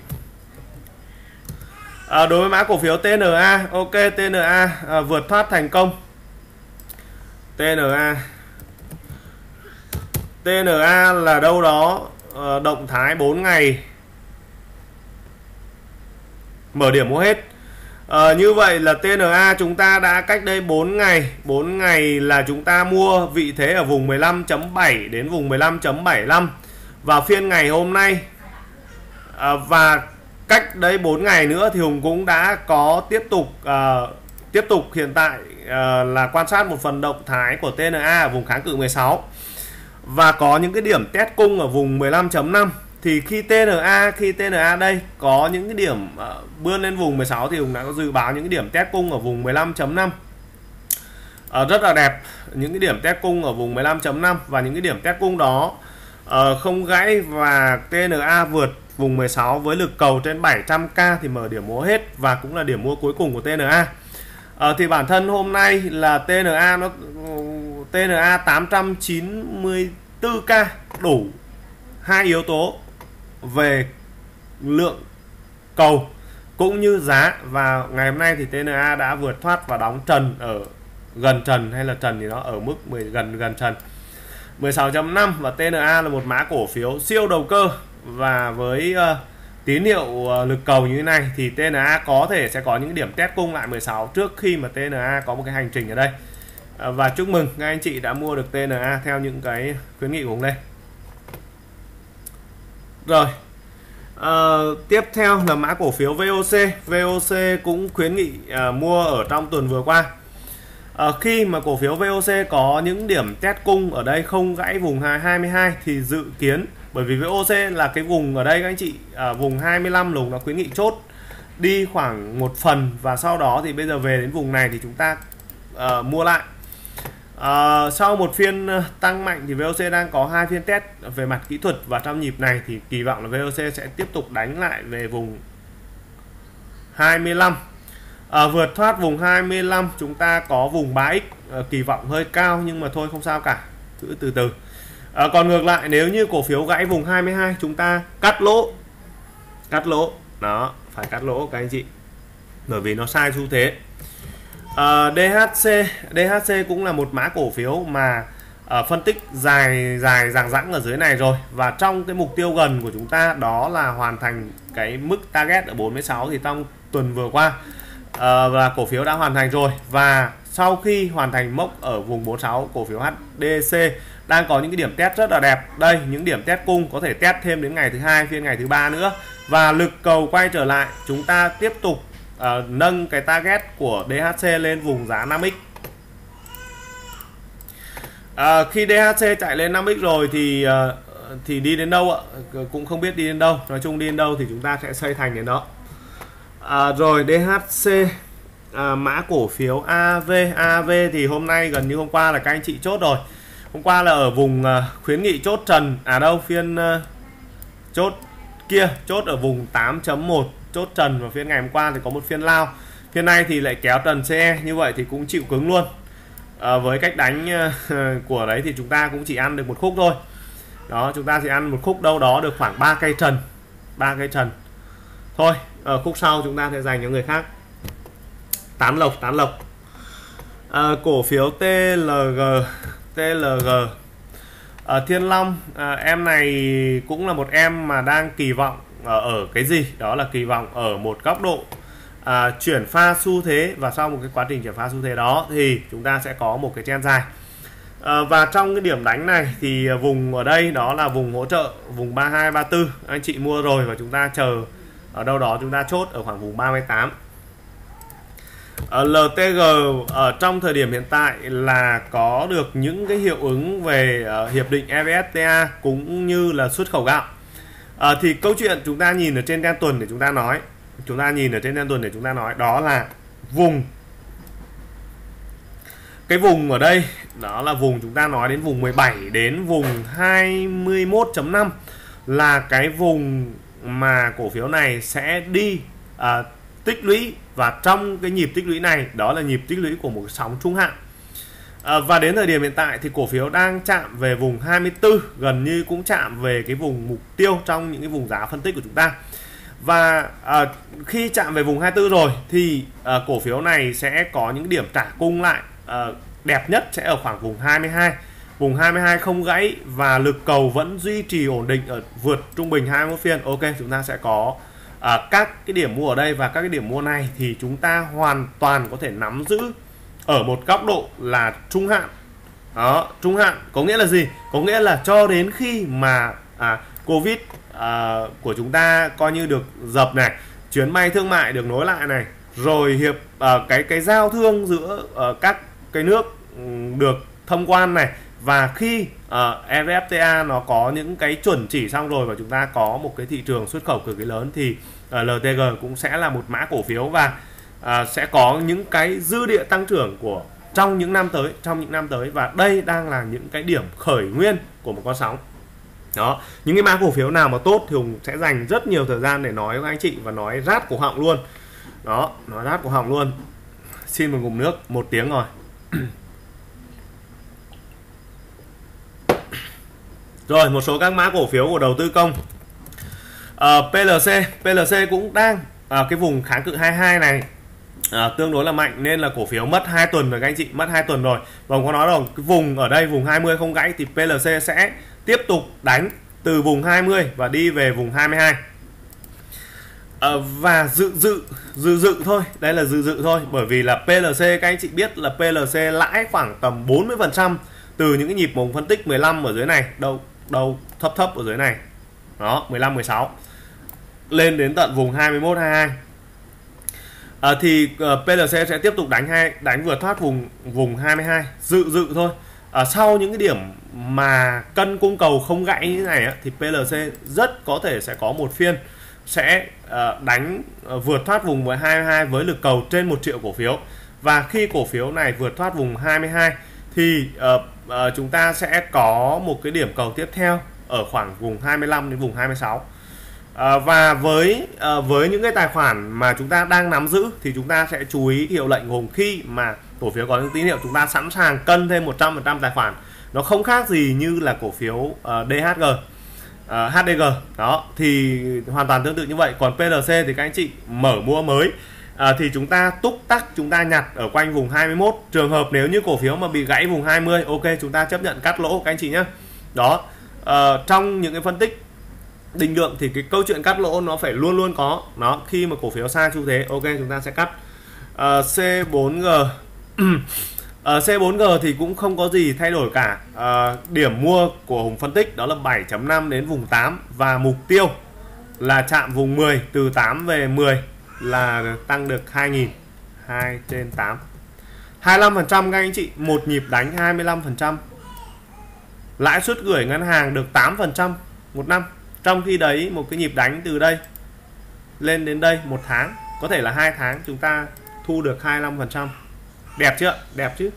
À, đối với mã cổ phiếu TNA ok TNA à, vượt thoát thành công. TNA TNA là đâu đó à, động thái 4 ngày mở điểm mua hết. À, như vậy là TNA chúng ta đã cách đây 4 ngày. 4 ngày là chúng ta mua vị thế ở vùng 15.7 đến vùng 15.75 và phiên ngày hôm nay à, và cách đấy 4 ngày nữa thì Hùng cũng đã có tiếp tục à, tiếp tục hiện tại à, là quan sát một phần động thái của TNA ở vùng kháng cự 16 và có những cái điểm test cung ở vùng 15.5 thì khi TNA khi TNA đây có những cái điểm uh, bươn lên vùng 16 thì Hùng đã có dự báo những cái điểm test cung ở vùng 15.5 uh, ờ, rất là đẹp những cái điểm test cung ở vùng 15.5 và những cái điểm test cung đó uh, không gãy và TNA vượt vùng 16 với lực cầu trên 700k thì mở điểm mua hết và cũng là điểm mua cuối cùng của TNA uh, thì bản thân hôm nay là TNA nó TNA 894k đủ hai yếu tố về lượng cầu cũng như giá. Và ngày hôm nay thì TNA đã vượt thoát và đóng trần ở gần trần hay là trần thì nó ở mức 10 gần gần trần. 16.5 và TNA là một mã cổ phiếu siêu đầu cơ. Và với uh, tín hiệu uh, lực cầu như thế này thì TNA có thể sẽ có những điểm test cung lại 16 trước khi mà TNA có một cái hành trình ở đây. Uh, và chúc mừng các anh chị đã mua được TNA theo những cái khuyến nghị của ông đây rồi. Uh, tiếp theo là mã cổ phiếu VOC VOC cũng khuyến nghị uh, mua ở trong tuần vừa qua. Uh, khi mà cổ phiếu VOC có những điểm test cung ở đây không gãy vùng 22 thì dự kiến bởi vì VOC là cái vùng ở đây các anh chị uh, vùng 25 lùng nó khuyến nghị chốt đi khoảng một phần và sau đó thì bây giờ về đến vùng này thì chúng ta uh, mua lại uh, sau một phiên ờ, tăng mạnh thì VOC đang có hai phiên test về mặt kỹ thuật và trong nhịp này thì kỳ vọng là VOC sẽ tiếp tục đánh lại về vùng 25 à, ờ, vượt thoát vùng 25 chúng ta có vùng 3x à, kỳ vọng hơi cao nhưng mà thôi không sao cả. Cứ từ từ. À, còn ngược lại nếu như cổ phiếu gãy vùng 22 chúng ta cắt lỗ. Cắt lỗ. Đó phải cắt lỗ các anh chị. Bởi vì nó sai xu thế. Ờ, DHC DHC cũng là một mã cổ phiếu mà uh, phân tích dài dài dằng dẵng ở dưới này rồi. Và trong cái mục tiêu gần của chúng ta đó là hoàn thành cái mức target ở 46 thì trong tuần vừa qua uh, và cổ phiếu đã hoàn thành rồi. Và sau khi hoàn thành mốc ở vùng 46 cổ phiếu HDC đang có những cái điểm test rất là đẹp. Đây những điểm test cung có thể test thêm đến ngày thứ hai phiên ngày thứ ba nữa. Và lực cầu quay trở lại chúng ta tiếp tục à, nâng cái target của DHC lên vùng giá 5x À, ờ, khi DHC chạy lên 5x rồi thì à, thì đi đến đâu ạ? Cũng không biết đi đến đâu. Nói chung đi đến đâu thì chúng ta sẽ xây thành đến đó. À, rồi DHC à, mã cổ phiếu AV AV thì hôm nay gần như hôm qua là các anh chị chốt rồi. Hôm qua là ở vùng à, khuyến nghị chốt trần à đâu phiên à, chốt kia chốt ở vùng 8.1 chốt trần và phiên ngày hôm qua thì có một phiên lao. Phiên này thì lại kéo trần CE như vậy thì cũng chịu cứng luôn. À, với cách đánh ờ, của đấy thì chúng ta cũng chỉ ăn được một khúc thôi. Đó chúng ta sẽ ăn một khúc đâu đó được khoảng 3 cây trần ba cây trần. Thôi ở khúc sau chúng ta sẽ dành cho người khác. Tán lộc tán lộc. À, cổ phiếu TLG TLG ở Thiên Long à, em này cũng là một em mà đang kỳ vọng ở, cái gì? Đó là kỳ vọng ở một góc độ à, chuyển pha xu thế và sau một cái quá trình chuyển pha xu thế đó thì chúng ta sẽ có một cái chen dài. À, và trong cái điểm đánh này thì vùng ở đây đó là vùng hỗ trợ vùng 32 34 anh chị mua rồi và chúng ta chờ ở đâu đó chúng ta chốt ở khoảng vùng 38 ở LTG ở trong thời điểm hiện tại là có được những cái hiệu ứng về uh, hiệp định evfta cũng như là xuất khẩu gạo à, thì câu chuyện chúng ta nhìn ở trên đen tuần để chúng ta nói. Chúng ta nhìn ở trên đen tuần để chúng ta nói đó là vùng. Cái vùng ở đây đó là vùng chúng ta nói đến vùng 17 đến vùng 21.5 là cái vùng mà cổ phiếu này sẽ đi à, tích lũy. Và trong cái nhịp tích lũy này đó là nhịp tích lũy của một sóng trung hạn à, và đến thời điểm hiện tại thì cổ phiếu đang chạm về vùng 24 gần như cũng chạm về cái vùng mục tiêu trong những cái vùng giá phân tích của chúng ta. Và à, khi chạm về vùng 24 rồi thì à, cổ phiếu này sẽ có những điểm trả cung lại à, đẹp nhất sẽ ở khoảng vùng 22 vùng 22 không gãy và lực cầu vẫn duy trì ổn định ở vượt trung bình 21 phiên. Ok chúng ta sẽ có à, các cái điểm mua ở đây và các cái điểm mua này thì chúng ta hoàn toàn có thể nắm giữ ở một góc độ là trung hạn. Đó trung hạn có nghĩa là gì? Có nghĩa là cho đến khi mà à, covid à, của chúng ta coi như được dập này chuyến bay thương mại được nối lại này rồi hiệp à, cái cái giao thương giữa à, các cái nước được thông quan này và khi à, uh, evfta nó có những cái chuẩn chỉ xong rồi và chúng ta có một cái thị trường xuất khẩu cực kỳ lớn thì à, uh, LTG cũng sẽ là một mã cổ phiếu và à, sẽ có những cái dư địa tăng trưởng của trong những năm tới trong những năm tới. Và đây đang là những cái điểm khởi nguyên của một con sóng. Đó những cái mã cổ phiếu nào mà tốt thì hùng sẽ dành rất nhiều thời gian để nói với anh chị và nói rát cổ họng luôn. Đó nói rát cổ họng luôn. Xin một ngụm nước một tiếng rồi. Rồi một số các mã cổ phiếu của đầu tư công. Ờ, à, PLC PLC cũng đang ở à, cái vùng kháng cự 22 này à, tương đối là mạnh nên là cổ phiếu mất 2 tuần rồi các anh chị mất 2 tuần rồi. Và có nói rồi cái vùng ở đây vùng 20 không gãy thì PLC sẽ tiếp tục đánh từ vùng 20 và đi về vùng 22 à, và dự dự dự dự thôi đây là dự dự thôi bởi vì là PLC các anh chị biết là PLC lãi khoảng tầm 40 phần trăm từ những cái nhịp mùng phân tích 15 ở dưới này đầu đầu thấp thấp ở dưới này. Đó 15 16 lên đến tận vùng 21 22 à, thì ờ, uh, PLC sẽ tiếp tục đánh hai đánh vượt thoát vùng vùng 22 dự dự thôi. À, sau những cái điểm mà cân cung cầu không gãy như thế này á, thì PLC rất có thể sẽ có một phiên sẽ uh, đánh uh, vượt thoát vùng 22 với lực cầu trên 1 triệu cổ phiếu. Và khi cổ phiếu này vượt thoát vùng 22 thì uh, uh, chúng ta sẽ có một cái điểm cầu tiếp theo ở khoảng vùng 25 đến vùng 26 À, và với à, với những cái tài khoản mà chúng ta đang nắm giữ thì chúng ta sẽ chú ý hiệu lệnh gồm khi mà cổ phiếu có những tín hiệu chúng ta sẵn sàng cân thêm 100% tài khoản. Nó không khác gì như là cổ phiếu uh, DHG uh, HDG đó thì hoàn toàn tương tự như vậy. Còn PLC thì các anh chị mở mua mới. À, thì chúng ta túc tắc chúng ta nhặt ở quanh vùng 21 trường hợp nếu như cổ phiếu mà bị gãy vùng 20 ok chúng ta chấp nhận cắt lỗ các anh chị nhé đó à, trong những cái phân tích định lượng thì cái câu chuyện cắt lỗ nó phải luôn luôn có. Nó khi mà cổ phiếu xa xu thế ok chúng ta sẽ cắt. Uh, C4G uh, C4G thì cũng không có gì thay đổi cả. Uh, điểm mua của Hùng phân tích đó là 7.5 đến vùng 8 và mục tiêu là chạm vùng 10 từ 8 về 10 là tăng được 2.000 2 trên 8 25% các anh chị một nhịp đánh 25% lãi suất gửi ngân hàng được 8% một năm trong khi đấy một cái nhịp đánh từ đây lên đến đây một tháng có thể là hai tháng chúng ta thu được 25% đẹp chưa? Đẹp chứ?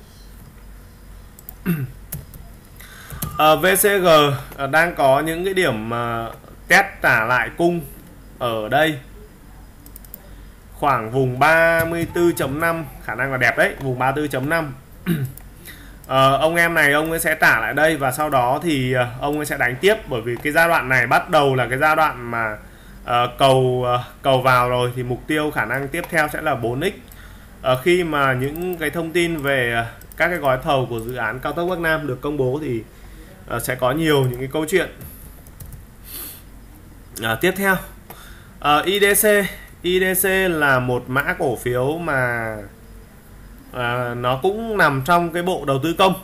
Ờ, à, VCG ờ, đang có những cái điểm mà test trả lại cung ở đây. Khoảng vùng 34.5 khả năng là đẹp đấy vùng 34.5 uh, ông em này ông ấy sẽ tả lại đây và sau đó thì uh, ông ấy sẽ đánh tiếp. Bởi vì cái giai đoạn này bắt đầu là cái giai đoạn mà uh, cầu uh, cầu vào rồi thì mục tiêu khả năng tiếp theo sẽ là 4x uh, khi mà những cái thông tin về uh, các cái gói thầu của dự án cao tốc Bắc Nam được công bố thì uh, sẽ có nhiều những cái câu chuyện. Uh, tiếp theo. Uh, IDC IDC là một mã cổ phiếu mà à, nó cũng nằm trong cái bộ đầu tư công.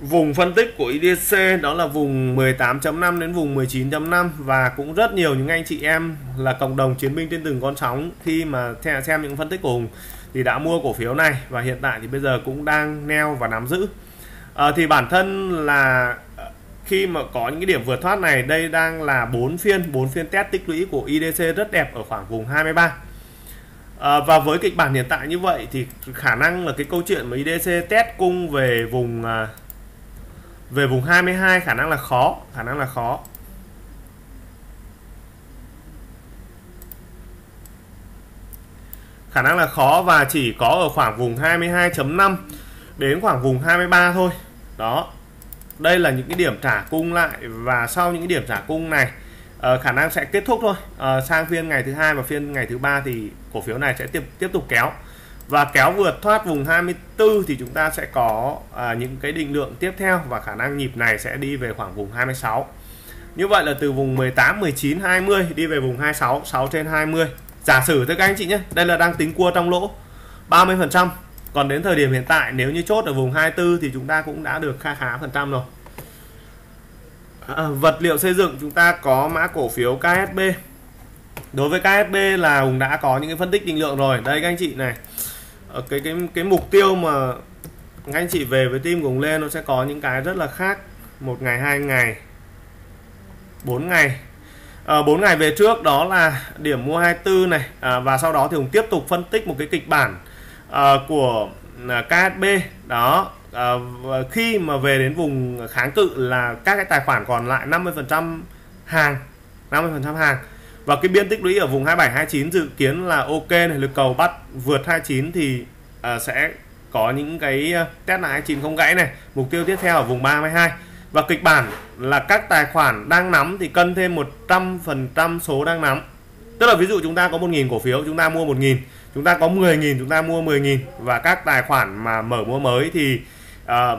Vùng phân tích của IDC đó là vùng 18.5 đến vùng 19.5 và cũng rất nhiều những anh chị em là cộng đồng chiến binh trên từng con sóng khi mà xem những phân tích của Hùng thì đã mua cổ phiếu này và hiện tại thì bây giờ cũng đang neo và nắm giữ. À, thì bản thân là à, khi mà có những cái điểm vượt thoát này đây đang là 4 phiên 4 phiên test tích lũy của IDC rất đẹp ở khoảng vùng 23 À, và với kịch bản hiện tại như vậy thì khả năng là cái câu chuyện mà IDC test cung về vùng à, về vùng 22 khả năng là khó, khả năng là khó. Khả năng là khó và chỉ có ở khoảng vùng 22.5 đến khoảng vùng 23 thôi. Đó. Đây là những cái điểm trả cung lại và sau những cái điểm trả cung này uh, khả năng sẽ kết thúc thôi uh, sang phiên ngày thứ hai và phiên ngày thứ ba thì cổ phiếu này sẽ tiếp tiếp tục kéo. Và kéo vượt thoát vùng 24 thì chúng ta sẽ có à, những cái định lượng tiếp theo và khả năng nhịp này sẽ đi về khoảng vùng 26 như vậy là từ vùng 18 19 20 đi về vùng 26 6 trên 20 giả sử thôi các anh chị nhé đây là đang tính cua trong lỗ 30 phần trăm. Còn đến thời điểm hiện tại nếu như chốt ở vùng 24 thì chúng ta cũng đã được kha khá phần trăm rồi. À, vật liệu xây dựng chúng ta có mã cổ phiếu KSB đối với KSB là Hùng đã có những cái phân tích định lượng rồi. Đây các anh chị này. Ở cái cái cái mục tiêu mà các anh chị về với team của Hùng lên nó sẽ có những cái rất là khác. Một ngày hai ngày 4 ngày. Ờ, à, 4 ngày về trước đó là điểm mua 24 này. À, và sau đó thì Hùng tiếp tục phân tích một cái kịch bản ờ, à, của KSB đó à, khi mà về đến vùng kháng cự là các cái tài khoản còn lại 50% hàng 50% hàng và cái biên tích lũy ở vùng 27 29 dự kiến là ok này lực cầu bắt vượt 29 thì à, sẽ có những cái à, test lại 29 không gãy này. Mục tiêu tiếp theo ở vùng 32 và kịch bản là các tài khoản đang nắm thì cân thêm 100% số đang nắm. Tức là ví dụ chúng ta có 1.000 cổ phiếu chúng ta mua 1.000 chúng ta có 10.000 chúng ta mua 10.000 và các tài khoản mà mở mua mới thì à,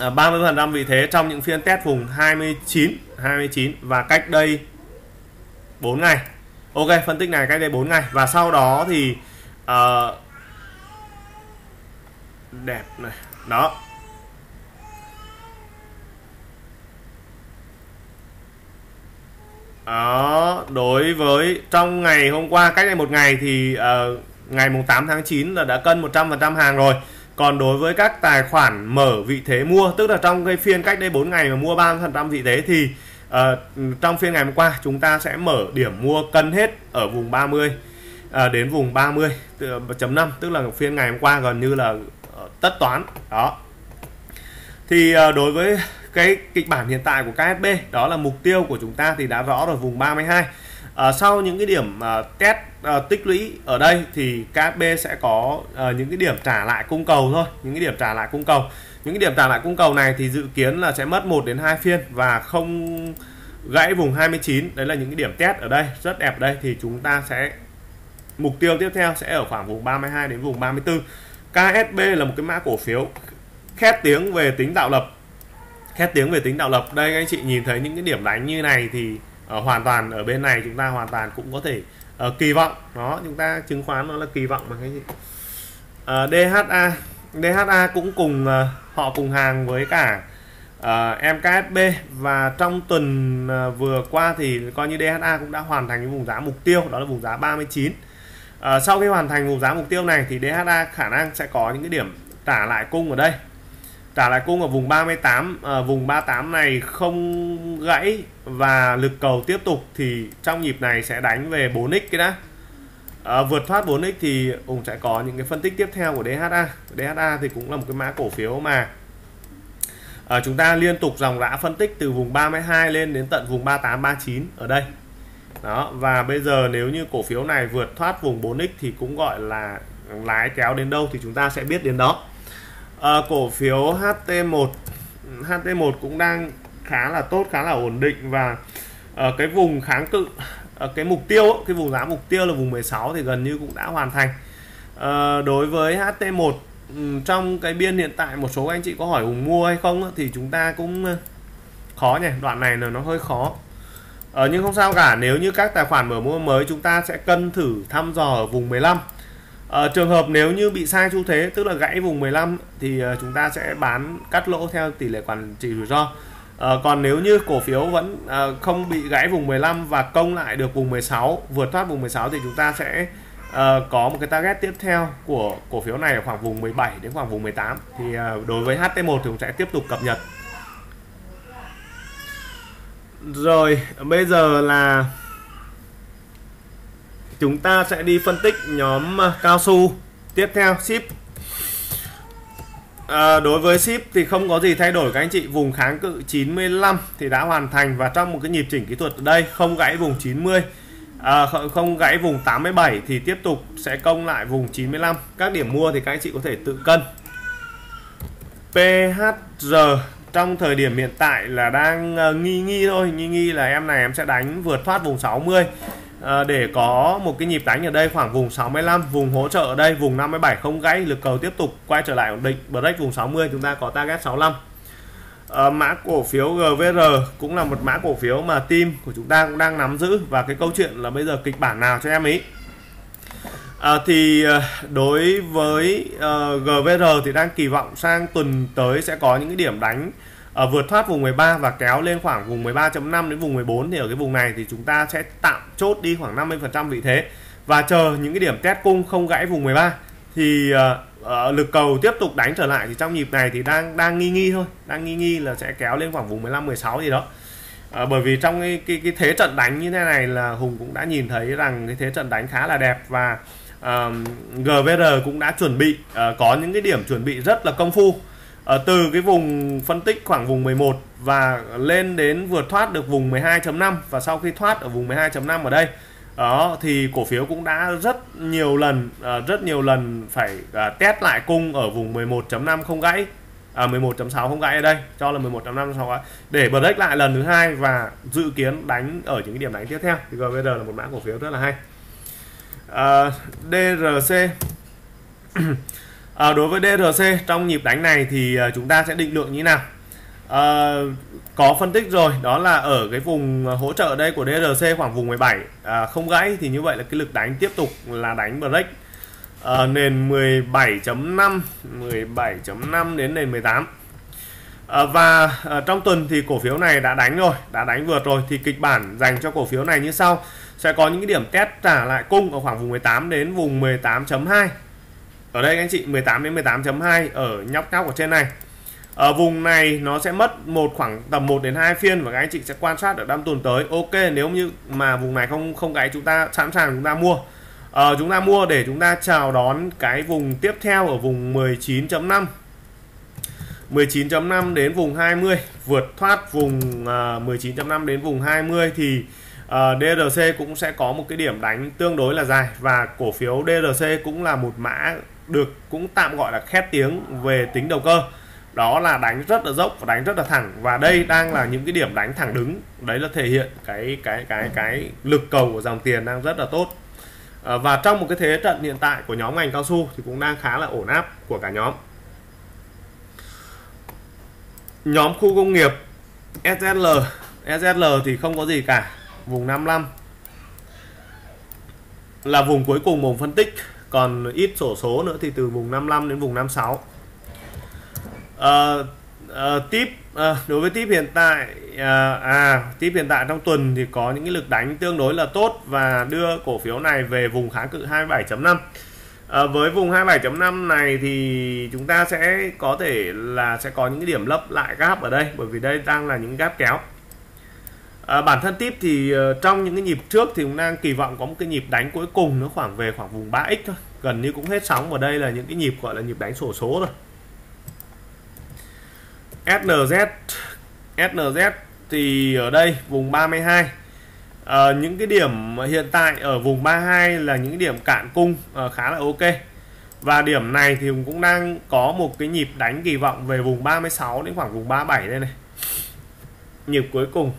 à 30% vị thế trong những phiên test vùng 29 29 và cách đây 4 ngày. Ok phân tích này cách đây 4 ngày. Và sau đó thì uh, đẹp này. Đó. Đó đối với trong ngày hôm qua cách đây một ngày thì uh, ngày mùng 8 tháng 9 là đã cân 100% hàng rồi. Còn đối với các tài khoản mở vị thế mua tức là trong cái phiên cách đây 4 ngày mà mua 30% vị thế thì À, trong phiên ngày hôm qua chúng ta sẽ mở điểm mua cân hết ở vùng 30 à, ờ, đến vùng 30 chấm 5 tức là phiên ngày hôm qua gần như là ờ, tất toán. Đó. Thì à, đối với cái kịch bản hiện tại của KSB đó là mục tiêu của chúng ta thì đã rõ rồi vùng 32 à, sau những cái điểm à, test à, tích lũy ở đây thì KSB sẽ có à, những cái điểm trả lại cung cầu thôi những cái điểm trả lại cung cầu những cái điểm trả lại cung cầu này thì dự kiến là sẽ mất 1 đến 2 phiên và không gãy vùng 29 đấy là những cái điểm test ở đây rất đẹp đây. Thì chúng ta sẽ mục tiêu tiếp theo sẽ ở khoảng vùng 32 đến vùng 34 KSB là một cái mã cổ phiếu khét tiếng về tính tạo lập. Khét tiếng về tính tạo lập. Đây anh chị nhìn thấy những cái điểm đánh như này thì uh, hoàn toàn ở bên này chúng ta hoàn toàn cũng có thể uh, kỳ vọng. Đó chúng ta chứng khoán nó là kỳ vọng mà cái gì uh, ờ, DHA DHA cũng cùng uh, họ cùng hàng với cả ờ, uh, MKSB và trong tuần uh, vừa qua thì coi như DHA cũng đã hoàn thành cái vùng giá mục tiêu đó là vùng giá 39 uh, sau khi hoàn thành vùng giá mục tiêu này thì DHA khả năng sẽ có những cái điểm trả lại cung ở đây. Trả lại cung ở vùng 38 uh, vùng 38 này không gãy và lực cầu tiếp tục thì trong nhịp này sẽ đánh về 4x cái đã à, vượt thoát 4x thì Hùng sẽ có những cái phân tích tiếp theo của DHA DHA thì cũng là một cái mã cổ phiếu mà à, chúng ta liên tục dòng đã phân tích từ vùng 32 lên đến tận vùng 38 39 ở đây. Đó và bây giờ nếu như cổ phiếu này vượt thoát vùng 4x thì cũng gọi là lái kéo đến đâu thì chúng ta sẽ biết đến đó. À, cổ phiếu HT1 HT1 cũng đang khá là tốt khá là ổn định và uh, cái vùng kháng cự À, cái mục tiêu cái vùng giá mục tiêu là vùng 16 thì gần như cũng đã hoàn thành. Ờ, đối với HT1 ừ, trong cái biên hiện tại một số anh chị có hỏi hùng mua hay không thì chúng ta cũng ờ, khó nhỉ đoạn này là nó hơi khó. Uh, nhưng không sao cả nếu như các tài khoản mở mua mới chúng ta sẽ cân thử thăm dò ở vùng 15 À, trường hợp nếu như bị sai xu thế tức là gãy vùng 15 thì chúng ta sẽ bán cắt lỗ theo tỷ lệ quản trị rủi ro. À, còn nếu như cổ phiếu vẫn à, không bị gãy vùng 15 và công lại được vùng 16 vượt thoát vùng 16 thì chúng ta sẽ à, có một cái target tiếp theo của cổ phiếu này ở khoảng vùng 17 đến khoảng vùng 18 thì à, đối với HT1 thì cũng sẽ tiếp tục cập nhật. Rồi bây giờ là chúng ta sẽ đi phân tích nhóm cao su. Tiếp theo ship à, đối với ship thì không có gì thay đổi các anh chị. Vùng kháng cự 95 thì đã hoàn thành và trong một cái nhịp chỉnh kỹ thuật ở đây không gãy vùng 90 à, ờ, không gãy vùng 87 thì tiếp tục sẽ công lại vùng 95 các điểm mua thì các anh chị có thể tự cân. PHR trong thời điểm hiện tại là đang ờ, nghi nghi thôi. Nghi nghi là em này em sẽ đánh vượt thoát vùng 60 à, để có một cái nhịp đánh ở đây khoảng vùng 65 vùng hỗ trợ ở đây vùng 57 không gãy lực cầu tiếp tục quay trở lại ổn định. Break vùng 60 chúng ta có target 65 à, ờ, mã cổ phiếu GVR cũng là một mã cổ phiếu mà team của chúng ta cũng đang nắm giữ. Và cái câu chuyện là bây giờ kịch bản nào cho em ý? À, thì đối với uh, GVR thì đang kỳ vọng sang tuần tới sẽ có những cái điểm đánh à, vượt thoát vùng 13 và kéo lên khoảng vùng 13.5 đến vùng 14 thì ở cái vùng này thì chúng ta sẽ tạm chốt đi khoảng 50% vị thế. Và chờ những cái điểm test cung không gãy vùng 13 thì uh, uh, lực cầu tiếp tục đánh trở lại thì trong nhịp này thì đang đang nghi nghi thôi. Đang nghi nghi là sẽ kéo lên khoảng vùng 15 16 gì đó. À, bởi vì trong cái, cái cái thế trận đánh như thế này là hùng cũng đã nhìn thấy rằng cái thế trận đánh khá là đẹp và uh, GVR cũng đã chuẩn bị uh, có những cái điểm chuẩn bị rất là công phu ở từ cái vùng phân tích khoảng vùng 11 và lên đến vượt thoát được vùng 12.5 và sau khi thoát ở vùng 12.5 ở đây đó thì cổ phiếu cũng đã rất nhiều lần uh, rất nhiều lần phải uh, test lại cung ở vùng 11.5 không gãy à, 11.6 không gãy ở đây cho là 11.5 sau gãy để break lại lần thứ hai và dự kiến đánh ở những cái điểm đánh tiếp theo. Thì GVR là một mã cổ phiếu rất là hay. À, DRC à, đối với DRC trong nhịp đánh này thì ờ, chúng ta sẽ định lượng như nào? À, có phân tích rồi đó là ở cái vùng hỗ trợ đây của DRC khoảng vùng 17 à, không gãy thì như vậy là cái lực đánh tiếp tục là đánh break. À, nền 17.5 17.5 đến nền 18 à, và à, trong tuần thì cổ phiếu này đã đánh rồi đã đánh vượt rồi thì kịch bản dành cho cổ phiếu này như sau. Sẽ có những cái điểm test trả lại cung ở khoảng vùng 18 đến vùng 18.2 ở đây anh chị 18 đến 18.2 ở nhóc nhóc ở trên này. Ở vùng này nó sẽ mất một khoảng tầm 1 đến 2 phiên và các anh chị sẽ quan sát ở năm tuần tới. Ok nếu như mà vùng này không không cái chúng ta sẵn sàng chúng ta mua. Ờ, chúng ta mua để chúng ta chào đón cái vùng tiếp theo ở vùng 19.5 19.5 đến vùng 20 vượt thoát vùng ờ, uh, 19.5 đến vùng 20 thì ờ, uh, DRC cũng sẽ có một cái điểm đánh tương đối là dài và cổ phiếu DRC cũng là một mã được cũng tạm gọi là khét tiếng về tính đầu cơ. Đó là đánh rất là dốc và đánh rất là thẳng. Và đây đang là những cái điểm đánh thẳng đứng. Đấy là thể hiện cái cái cái cái lực cầu của dòng tiền đang rất là tốt. À, và trong một cái thế trận hiện tại của nhóm ngành cao su thì cũng đang khá là ổn áp của cả nhóm. Nhóm khu công nghiệp SSL SSL thì không có gì cả. Vùng 55 là vùng cuối cùng vùng phân tích còn ít sổ số nữa thì từ vùng 55 đến vùng 56 à, à, tip à, đối với tip hiện tại à, à tip hiện tại trong tuần thì có những cái lực đánh tương đối là tốt và đưa cổ phiếu này về vùng kháng cự 27.5 À, ờ, với vùng 27.5 này thì chúng ta sẽ có thể là sẽ có những cái điểm lấp lại gap ở đây bởi vì đây đang là những gap kéo à, bản thân tip thì uh, trong những cái nhịp trước thì cũng đang kỳ vọng có một cái nhịp đánh cuối cùng nó khoảng về khoảng vùng 3x thôi. Gần như cũng hết sóng và đây là những cái nhịp gọi là nhịp đánh sổ số rồi. SNZ SNZ thì ở đây vùng 32 à, ờ, những cái điểm hiện tại ở vùng 32 là những điểm cạn cung à, khá là ok. Và điểm này thì cũng đang có một cái nhịp đánh kỳ vọng về vùng 36 đến khoảng vùng 37 đây này. Nhịp cuối cùng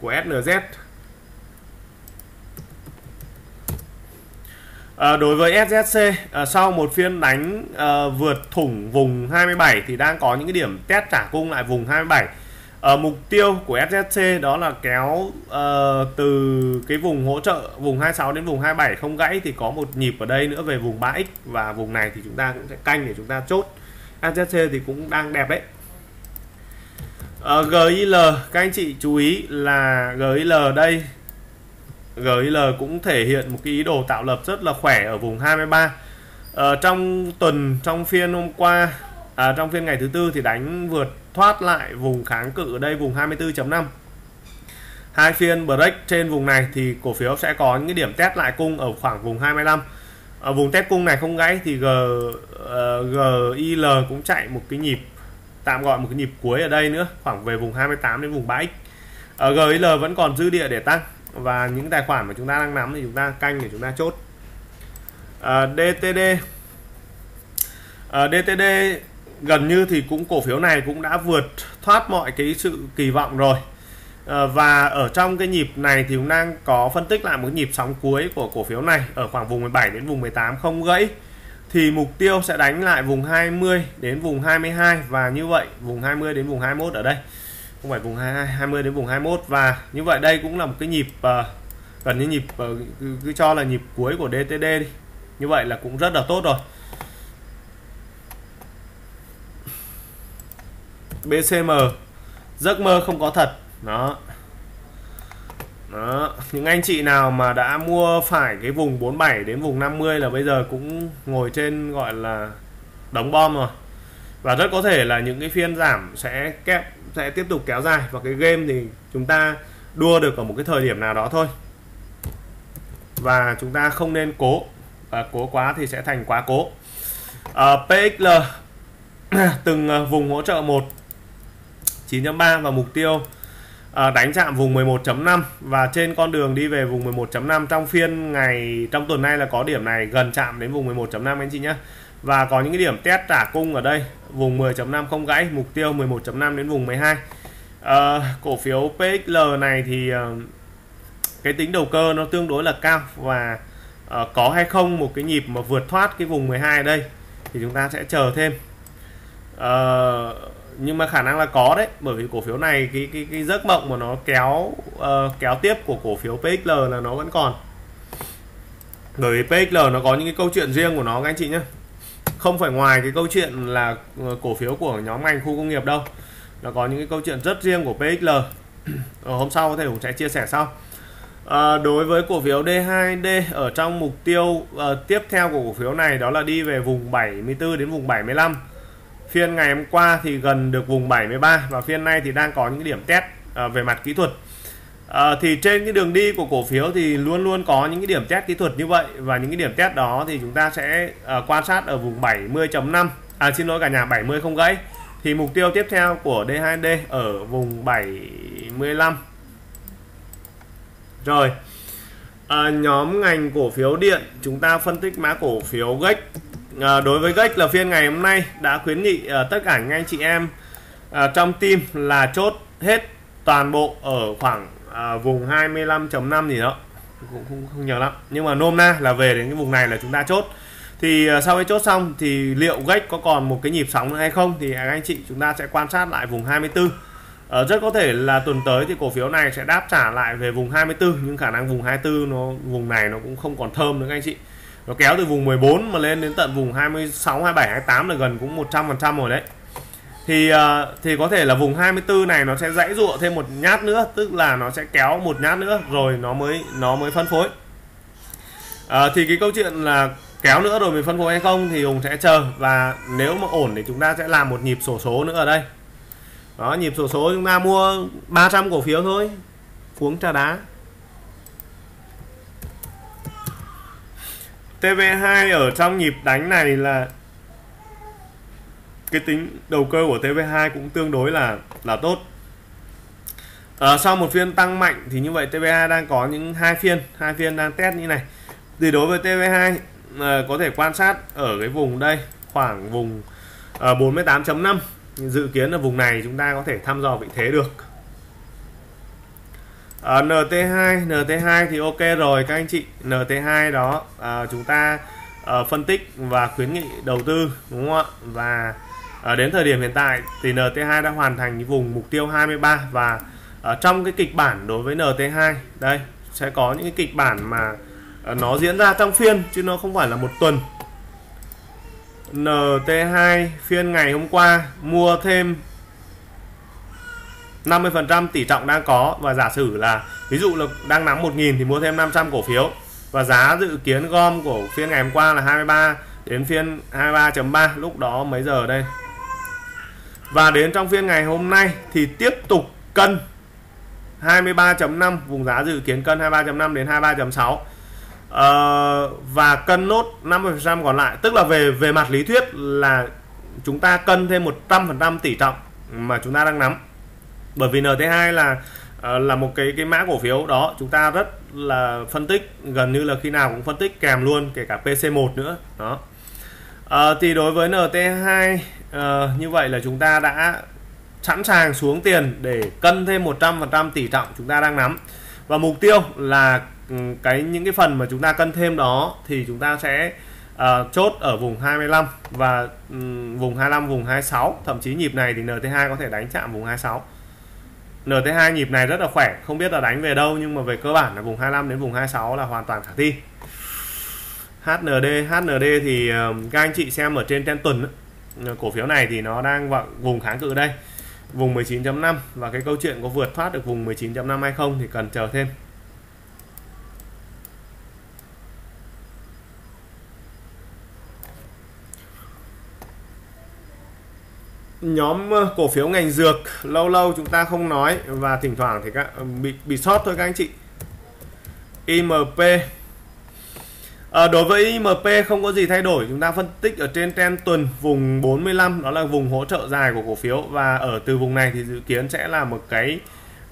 của SNZ À, đối với SZC à, sau một phiên đánh à, vượt thủng vùng 27 thì đang có những cái điểm test trả cung lại vùng 27 à, mục tiêu của SZC đó là kéo à, từ cái vùng hỗ trợ vùng 26 đến vùng 27 không gãy thì có một nhịp ở đây nữa về vùng 3x và vùng này thì chúng ta cũng sẽ canh để chúng ta chốt. SZC thì cũng đang đẹp đấy. Ờ, à, GIL các anh chị chú ý là GIL đây. GIL cũng thể hiện một cái ý đồ tạo lập rất là khỏe ở vùng 23 ờ, trong tuần trong phiên hôm qua à, trong phiên ngày thứ tư thì đánh vượt thoát lại vùng kháng cự ở đây vùng 24.5 hai phiên break trên vùng này thì cổ phiếu sẽ có những cái điểm test lại cung ở khoảng vùng 25 ở ờ, vùng test cung này không gãy thì G ờ, uh, GIL cũng chạy một cái nhịp tạm gọi một cái nhịp cuối ở đây nữa khoảng về vùng 28 đến vùng 7x ở ờ, GIL vẫn còn dư địa để tăng và những tài khoản mà chúng ta đang nắm thì chúng ta canh để chúng ta chốt. Ờ, à, DTD à, ờ, DTD gần như thì cũng cổ phiếu này cũng đã vượt thoát mọi cái sự kỳ vọng rồi. À, và ở trong cái nhịp này thì cũng đang có phân tích lại một nhịp sóng cuối của cổ phiếu này ở khoảng vùng 17 đến vùng 18 không gãy thì mục tiêu sẽ đánh lại vùng 20 đến vùng 22 và như vậy vùng 20 đến vùng 21 ở đây. Không phải vùng 22 20 đến vùng 21 và như vậy đây cũng là một cái nhịp uh, gần như nhịp uh, cứ, cứ cho là nhịp cuối của DTD đi. Như vậy là cũng rất là tốt rồi. BCM giấc mơ không có thật. Đó đó những anh chị nào mà đã mua phải cái vùng 47 đến vùng 50 là bây giờ cũng ngồi trên gọi là đóng bom rồi. Và rất có thể là những cái phiên giảm sẽ kép sẽ tiếp tục kéo dài. Và cái game thì chúng ta đua được ở một cái thời điểm nào đó thôi. Và chúng ta không nên cố. Và cố quá thì sẽ thành quá cố. Ờ, à, PXL từng ờ, vùng hỗ trợ 1 9.3 và mục tiêu à, đánh chạm vùng 11.5 và trên con đường đi về vùng 11.5 trong phiên ngày trong tuần nay là có điểm này gần chạm đến vùng 11.5 anh chị nhé. Và có những cái điểm test trả cung ở đây vùng 10.5 không gãy mục tiêu 11.5 đến vùng 12 à, ờ, cổ phiếu PXL này thì ờ, cái tính đầu cơ nó tương đối là cao và uh, có hay không một cái nhịp mà vượt thoát cái vùng 12 ở đây thì chúng ta sẽ chờ thêm. Uh, nhưng mà khả năng là có đấy bởi vì cổ phiếu này cái cái cái giấc mộng mà nó kéo uh, kéo tiếp của cổ phiếu PXL là nó vẫn còn. Bởi vì PXL nó có những cái câu chuyện riêng của nó các anh chị nhé không phải ngoài cái câu chuyện là ờ, cổ phiếu của nhóm ngành khu công nghiệp đâu. Nó có những cái câu chuyện rất riêng của PXL ở ờ, hôm sau có thể cũng sẽ chia sẻ sau. À, đối với cổ phiếu D2D ở trong mục tiêu uh, tiếp theo của cổ phiếu này đó là đi về vùng 74 đến vùng 75 phiên ngày hôm qua thì gần được vùng 73 và phiên nay thì đang có những điểm test à, về mặt kỹ thuật. À, thì trên cái đường đi của cổ phiếu thì luôn luôn có những cái điểm test kỹ thuật như vậy và những cái điểm test đó thì chúng ta sẽ uh, quan sát ở vùng 70.5 à xin lỗi cả nhà 70 không gãy. Thì mục tiêu tiếp theo của D2D ở vùng 75 rồi à, nhóm ngành cổ phiếu điện chúng ta phân tích mã cổ phiếu gách à, đối với GEC là phiên ngày hôm nay đã khuyến nghị à, tất cả anh chị em à, trong team là chốt hết toàn bộ ở khoảng à, vùng 25.5 gì đó. Cũng không, không nhiều lắm. Nhưng mà nôm na là về đến cái vùng này là chúng ta chốt. Thì à, sau khi chốt xong thì liệu gách có còn một cái nhịp sóng nữa hay không thì anh chị chúng ta sẽ quan sát lại vùng 24 Ờ, rất có thể là tuần tới thì cổ phiếu này sẽ đáp trả lại về vùng 24 nhưng khả năng vùng 24 nó vùng này nó cũng không còn thơm nữa các anh chị nó kéo từ vùng 14 mà lên đến tận vùng 26 27 28 là gần cũng 100% rồi đấy. Thì ờ, thì có thể là vùng 24 này nó sẽ dãy dụa thêm một nhát nữa tức là nó sẽ kéo một nhát nữa rồi nó mới nó mới phân phối. À, thì cái câu chuyện là kéo nữa rồi mình phân phối hay không thì hùng sẽ chờ và nếu mà ổn thì chúng ta sẽ làm một nhịp sổ số nữa ở đây. Đó nhịp sổ số chúng ta mua 300 cổ phiếu thôi uống trà đá. TV2 ở trong nhịp đánh này là cái tính đầu cơ của TV2 cũng tương đối là là tốt. À, sau một phiên tăng mạnh thì như vậy TV2 đang có những hai phiên hai phiên đang test như này. Thì đối với TV2 à, ờ, có thể quan sát ở cái vùng đây khoảng vùng ờ, à, 48.5 dự kiến là vùng này chúng ta có thể thăm dò vị thế được à, NT2 NT2 thì ok rồi các anh chị. NT2 đó à, chúng ta à, phân tích và khuyến nghị đầu tư đúng không ạ? Và à, đến thời điểm hiện tại thì NT2 đã hoàn thành vùng mục tiêu 23 và ở trong cái kịch bản đối với NT2 đây sẽ có những cái kịch bản mà à, nó diễn ra trong phiên chứ nó không phải là một tuần. NT2 phiên ngày hôm qua mua thêm 50% tỷ trọng đang có. Và giả sử là ví dụ là đang nắm 1.000 thì mua thêm 500 cổ phiếu. Và giá dự kiến gom của phiên ngày hôm qua là 23 đến phiên 23.3 lúc đó mấy giờ đây? Và đến trong phiên ngày hôm nay thì tiếp tục cân 23.5 vùng giá dự kiến cân 23.5 đến 23.6 uh, ờ, và cân nốt 50% còn lại. Tức là về về mặt lý thuyết là chúng ta cân thêm 100% tỷ trọng mà chúng ta đang nắm bởi vì NT2 là ờ, là một cái cái mã cổ phiếu đó chúng ta rất là phân tích gần như là khi nào cũng phân tích kèm luôn kể cả PC1 nữa đó. À, thì đối với NT2 à, ờ, như vậy là chúng ta đã sẵn sàng xuống tiền để cân thêm 100% tỷ trọng chúng ta đang nắm. Và mục tiêu là ừ, cái những cái phần mà chúng ta cân thêm đó thì chúng ta sẽ uh, chốt ở vùng 25 và um, vùng 25 vùng 26 thậm chí nhịp này thì NT2 có thể đánh chạm vùng 26 NT2 nhịp này rất là khỏe, không biết là đánh về đâu, nhưng mà về cơ bản là vùng 25 đến vùng 26 là hoàn toàn khả thi. HND HND thì các anh chị xem ở trên trên tuần ờ, cổ phiếu này thì nó đang vào vùng kháng cự đây, vùng 19.5 và cái câu chuyện có vượt thoát được vùng 19.5 hay không thì cần chờ thêm. Nhóm ờ, cổ phiếu ngành dược lâu lâu chúng ta không nói và thỉnh thoảng thì các ờ, bị bị sót thôi các anh chị. IMP À, ờ, đối với IMP không có gì thay đổi chúng ta phân tích ở trên trend tuần vùng 45 đó là vùng hỗ trợ dài của cổ phiếu và ở từ vùng này thì dự kiến sẽ là một cái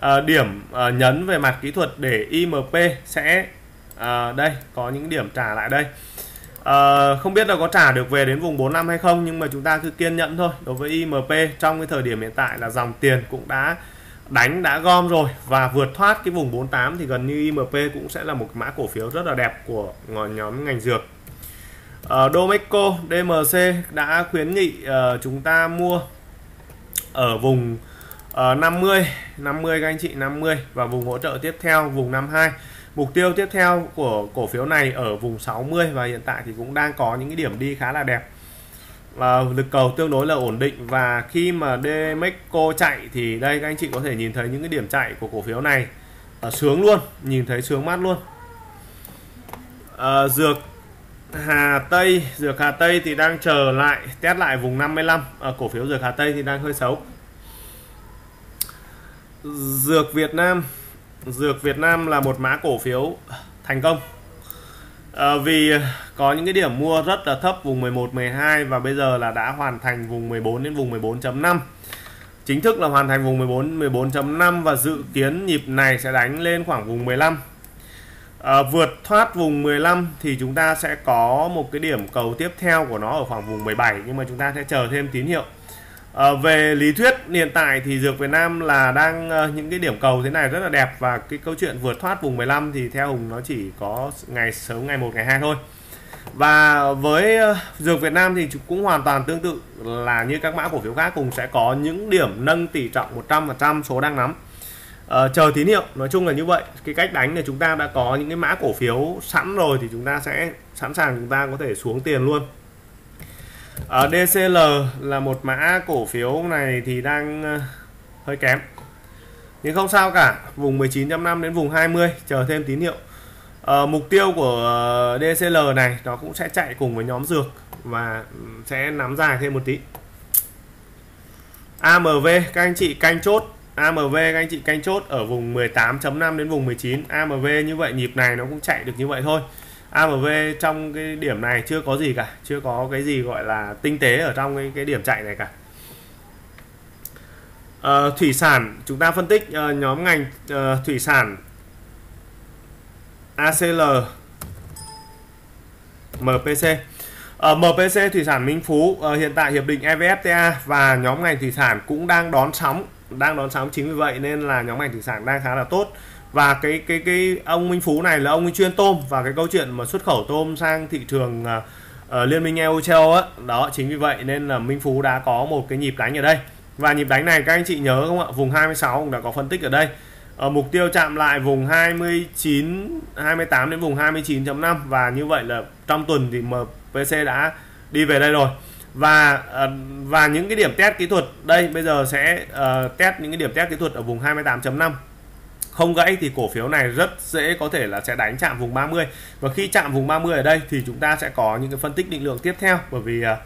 à, điểm à, nhấn về mặt kỹ thuật để IMP sẽ à, đây có những điểm trả lại đây. Ờ, không biết là có trả được về đến vùng 45 hay không nhưng mà chúng ta cứ kiên nhẫn thôi. Đối với IMP trong cái thời điểm hiện tại là dòng tiền cũng đã đánh đã gom rồi và vượt thoát cái vùng 48 thì gần như IMP cũng sẽ là một mã cổ phiếu rất là đẹp của nhóm ngành dược. Uh, Domeco DMC đã khuyến nghị uh, chúng ta mua ở vùng uh, 50 50 các anh chị 50 và vùng hỗ trợ tiếp theo vùng 52 mục tiêu tiếp theo của cổ phiếu này ở vùng 60 và hiện tại thì cũng đang có những cái điểm đi khá là đẹp. Và lực cầu tương đối là ổn định và khi mà DMECO chạy thì đây các anh chị có thể nhìn thấy những cái điểm chạy của cổ phiếu này. À, sướng luôn nhìn thấy sướng mắt luôn. À, dược Hà Tây dược Hà Tây thì đang chờ lại test lại vùng 55 à, ờ, cổ phiếu dược Hà Tây thì đang hơi xấu. Dược Việt Nam dược Việt Nam là một mã cổ phiếu thành công. À, vì có những cái điểm mua rất là thấp vùng 11 12 và bây giờ là đã hoàn thành vùng 14 đến vùng 14.5 chính thức là hoàn thành vùng 14 14.5 và dự kiến nhịp này sẽ đánh lên khoảng vùng 15 à, ờ, vượt thoát vùng 15 thì chúng ta sẽ có một cái điểm cầu tiếp theo của nó ở khoảng vùng 17 nhưng mà chúng ta sẽ chờ thêm tín hiệu. À, về lý thuyết hiện tại thì dược Việt Nam là đang uh, những cái điểm cầu thế này rất là đẹp và cái câu chuyện vượt thoát vùng 15 thì theo Hùng nó chỉ có ngày sớm ngày 1 ngày 2 thôi. Và với uh, dược Việt Nam thì cũng hoàn toàn tương tự là như các mã cổ phiếu khác cùng sẽ có những điểm nâng tỷ trọng 100% số đang nắm. Uh, chờ tín hiệu nói chung là như vậy cái cách đánh là chúng ta đã có những cái mã cổ phiếu sẵn rồi thì chúng ta sẽ sẵn sàng chúng ta có thể xuống tiền luôn Ờ, ở DCL là một mã cổ phiếu này thì đang ờ, hơi kém. Nhưng không sao cả vùng 19.5 đến vùng 20 chờ thêm tín hiệu. À, mục tiêu của DCL này nó cũng sẽ chạy cùng với nhóm dược và sẽ nắm dài thêm một tí. AMV các anh chị canh chốt. AMV các anh chị canh chốt ở vùng 18.5 đến vùng 19 AMV như vậy nhịp này nó cũng chạy được như vậy thôi. AMV trong cái điểm này chưa có gì cả chưa có cái gì gọi là tinh tế ở trong cái, cái điểm chạy này cả. À, thủy sản chúng ta phân tích uh, nhóm ngành uh, thủy sản ACL MPC ở MPC thủy sản Minh Phú uh, hiện tại hiệp định evfta và nhóm ngành thủy sản cũng đang đón sóng đang đón sóng chính vì vậy nên là nhóm ngành thủy sản đang khá là tốt và cái cái cái ông Minh Phú này là ông ấy chuyên tôm. Và cái câu chuyện mà xuất khẩu tôm sang thị trường uh, Liên minh EU châu á đó chính vì vậy nên là Minh Phú đã có một cái nhịp đánh ở đây. Và nhịp đánh này các anh chị nhớ không ạ? Vùng 26 cũng đã có phân tích ở đây. Ở mục tiêu chạm lại vùng 29 28 đến vùng 29.5 và như vậy là trong tuần thì MPC đã đi về đây rồi. Và ờ, và những cái điểm test kỹ thuật đây bây giờ sẽ uh, test những cái điểm test kỹ thuật ở vùng 28.5 không gãy thì cổ phiếu này rất dễ có thể là sẽ đánh chạm vùng 30 và khi chạm vùng 30 ở đây thì chúng ta sẽ có những cái phân tích định lượng tiếp theo. Bởi vì à,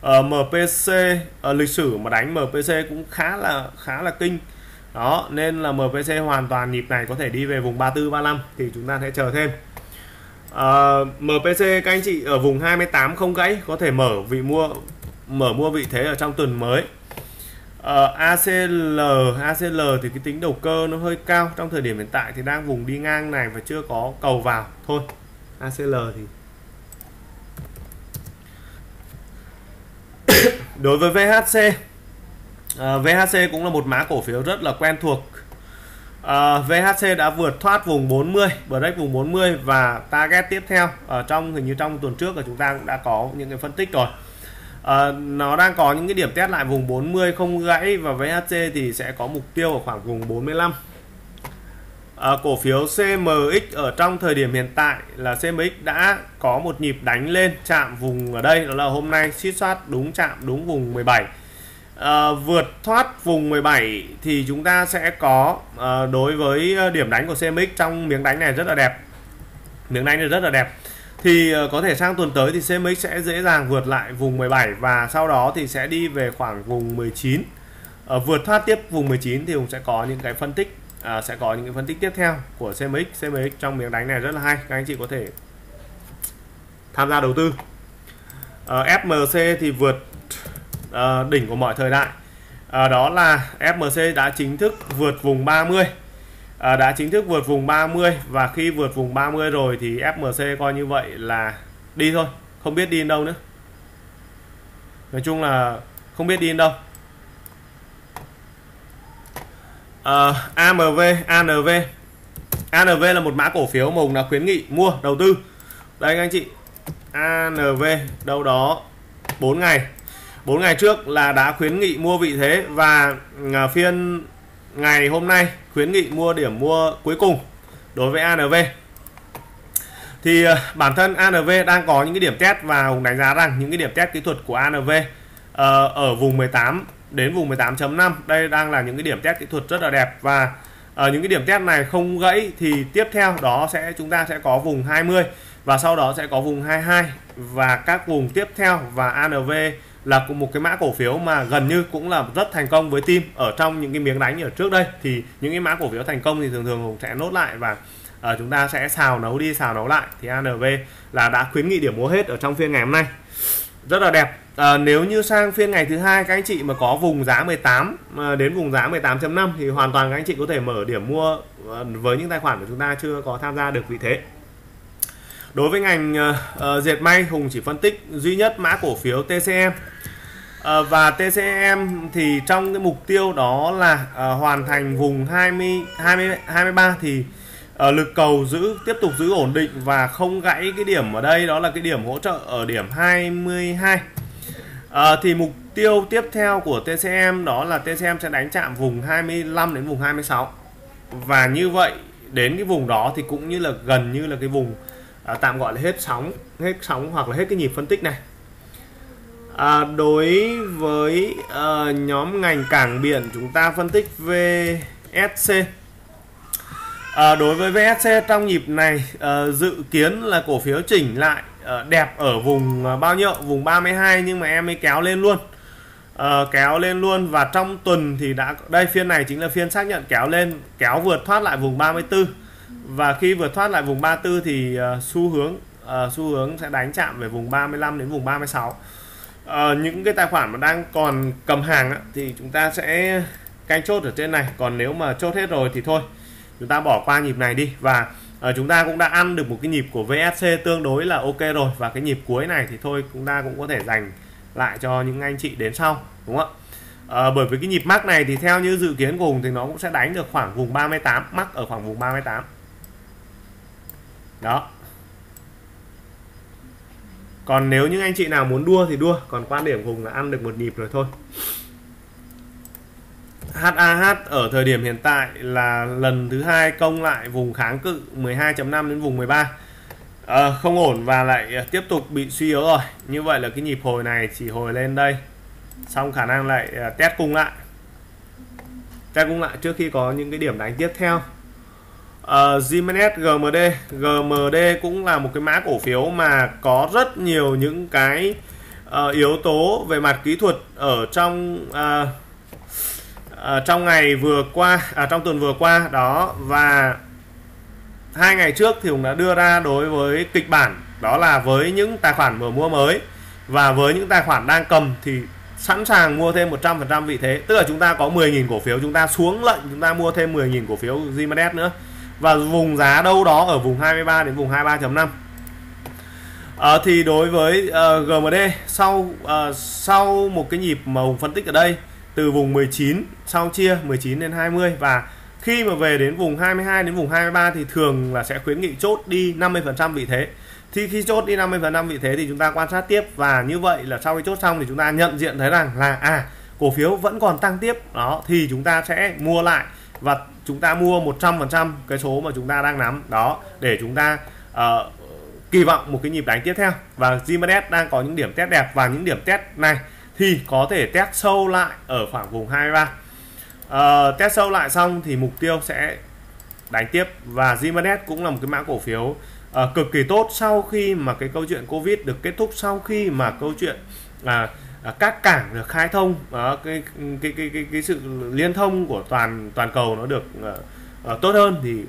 ờ, uh, MPC uh, ờ, lịch sử mà đánh MPC cũng khá là khá là kinh. Đó nên là MPC hoàn toàn nhịp này có thể đi về vùng 34 35 thì chúng ta sẽ chờ thêm. Ờ, uh, MPC các anh chị ở vùng 28 không gãy có thể mở vị mua mở mua vị thế ở trong tuần mới. Ờ, uh, ACL ACL thì cái tính đầu cơ nó hơi cao. Trong thời điểm hiện tại thì đang vùng đi ngang này và chưa có cầu vào. Thôi ACL thì đối với VHC uh, ờ, VHC cũng là một mã cổ phiếu rất là quen thuộc. Ờ, uh, VHC đã vượt thoát vùng 40 break vùng 40 và target tiếp theo. Ở trong hình như trong tuần trước là chúng ta cũng đã có những cái phân tích rồi à, nó đang có những cái điểm test lại vùng 40 không gãy và VHC thì sẽ có mục tiêu ở khoảng vùng 45 à, ờ, cổ phiếu CMX ở trong thời điểm hiện tại là CMX đã có một nhịp đánh lên chạm vùng ở đây đó là hôm nay suýt soát đúng chạm đúng vùng 17 à, ờ, vượt thoát vùng 17 thì chúng ta sẽ có à, đối với điểm đánh của CMX trong miếng đánh này rất là đẹp. Miếng đánh này rất là đẹp thì ờ, có thể sang tuần tới thì CMX sẽ dễ dàng vượt lại vùng 17 và sau đó thì sẽ đi về khoảng vùng 19 ở ờ, vượt thoát tiếp vùng 19 thì cũng sẽ có những cái phân tích à, sẽ có những cái phân tích tiếp theo của CMX CMX trong miếng đánh này rất là hay các anh chị có thể tham gia đầu tư. Ờ, à, FMC thì vượt à, đỉnh của mọi thời đại. À, đó là FMC đã chính thức vượt vùng 30 À, đã chính thức vượt vùng 30 và khi vượt vùng 30 rồi thì FMC coi như vậy là đi thôi không biết đi đâu nữa. Nói chung là không biết đi đâu. À, AMV ANV ANV là một mã cổ phiếu mà Hùng đã khuyến nghị mua đầu tư. Đây anh chị ANV đâu đó 4 ngày. 4 ngày trước là đã khuyến nghị mua vị thế và à, phiên ngày hôm nay, khuyến nghị mua điểm mua cuối cùng đối với ANV thì ờ, bản thân ANV đang có những cái điểm test và Hùng đánh giá rằng những cái điểm test kỹ thuật của ANV ờ, ở vùng 18 đến vùng 18.5 đây đang là những cái điểm test kỹ thuật rất là đẹp và ở những cái điểm test này không gãy thì tiếp theo đó sẽ, chúng ta sẽ có vùng 20 và sau đó sẽ có vùng 22 và các vùng tiếp theo và ANV là một cái mã cổ phiếu mà gần như cũng là rất thành công với team ở trong những cái miếng đánh ở trước đây. Thì những cái mã cổ phiếu thành công thì thường thường sẽ nốt lại và uh, chúng ta sẽ xào nấu đi xào nấu lại. Thì ANV là đã khuyến nghị điểm mua hết ở trong phiên ngày hôm nay. Rất là đẹp. À, nếu như sang phiên ngày thứ hai các anh chị mà có vùng giá 18 à, ờ, đến vùng giá 18.5 thì hoàn toàn các anh chị có thể mở điểm mua với những tài khoản của chúng ta chưa có tham gia được vị thế đối với ngành uh, dệt may hùng chỉ phân tích duy nhất mã cổ phiếu TCM uh, ờ, và TCM thì trong cái mục tiêu đó là uh, hoàn thành vùng 20 20 23 thì uh, lực cầu giữ tiếp tục giữ ổn định và không gãy cái điểm ở đây đó là cái điểm hỗ trợ ở điểm 22 À, thì mục tiêu tiếp theo của TCM đó là TCM sẽ đánh chạm vùng 25 đến vùng 26 và như vậy đến cái vùng đó thì cũng như là gần như là cái vùng à, tạm gọi là hết sóng hết sóng hoặc là hết cái nhịp phân tích này. À, đối với à, nhóm ngành cảng biển chúng ta phân tích VSC à, đối với VSC trong nhịp này à, dự kiến là cổ phiếu chỉnh lại à, đẹp ở vùng à, bao nhiêu? Vùng 32 nhưng mà em mới kéo lên luôn. À, kéo lên luôn và trong tuần thì đã đây phiên này chính là phiên xác nhận kéo lên kéo vượt thoát lại vùng 34 và khi vượt thoát lại vùng 34 thì uh, xu hướng uh, xu hướng sẽ đánh chạm về vùng 35 đến vùng 36 uh, ờ, những cái tài khoản mà đang còn cầm hàng á, thì chúng ta sẽ canh chốt ở trên này. Còn nếu mà chốt hết rồi thì thôi chúng ta bỏ qua nhịp này đi. Và uh, chúng ta cũng đã ăn được một cái nhịp của VSC tương đối là ok rồi. Và cái nhịp cuối này thì thôi chúng ta cũng có thể dành lại cho những anh chị đến sau đúng không ạ? À, bởi vì cái nhịp mắc này thì theo như dự kiến cùng thì nó cũng sẽ đánh được khoảng vùng 38 mắc ở khoảng vùng 38 đó. Còn nếu những anh chị nào muốn đua thì đua còn quan điểm hùng là ăn được một nhịp rồi thôi. HAH ở thời điểm hiện tại là lần thứ hai công lại vùng kháng cự 12.5 đến vùng 13 à, ờ, không ổn và lại tiếp tục bị suy yếu rồi. Như vậy là cái nhịp hồi này chỉ hồi lên đây. Xong khả năng lại à, test cung lại. Test cung lại trước khi có những cái điểm đánh tiếp theo uh, Jimenez GMD GMD cũng là một cái mã cổ phiếu mà có rất nhiều những cái uh, yếu tố về mặt kỹ thuật ở trong uh, uh, trong ngày vừa qua à, trong tuần vừa qua đó. Và hai ngày trước thì cũng đã đưa ra đối với kịch bản đó là với những tài khoản mở mua mới. Và với những tài khoản đang cầm thì sẵn sàng mua thêm 100% vị thế. Tức là chúng ta có 10.000 cổ phiếu chúng ta xuống lệnh chúng ta mua thêm 10.000 cổ phiếu Zimanet nữa và vùng giá đâu đó ở vùng 23 đến vùng 23.5 à, ờ, thì đối với ờ, uh, GMD sau uh, sau một cái nhịp mà Hùng phân tích ở đây từ vùng 19 sau chia 19 đến 20 và khi mà về đến vùng 22 đến vùng 23 thì thường là sẽ khuyến nghị chốt đi 50% vị thế. Thì khi chốt đi 50% vị thế thì chúng ta quan sát tiếp và như vậy là sau khi chốt xong thì chúng ta nhận diện thấy rằng là à cổ phiếu vẫn còn tăng tiếp. Đó thì chúng ta sẽ mua lại và chúng ta mua 100% cái số mà chúng ta đang nắm. Đó để chúng ta uh, kỳ vọng một cái nhịp đánh tiếp theo. Và GMS đang có những điểm test đẹp. Và những điểm test này thì có thể test sâu lại ở khoảng vùng 23 uh, ờ, test sâu lại xong thì mục tiêu sẽ đánh tiếp. Và GMS cũng là một cái mã cổ phiếu uh, cực kỳ tốt sau khi mà cái câu chuyện Covid được kết thúc sau khi mà câu chuyện uh, Ờ, các cảng được khai thông đó, cái, cái cái cái cái sự liên thông của toàn toàn cầu nó được uh, tốt hơn thì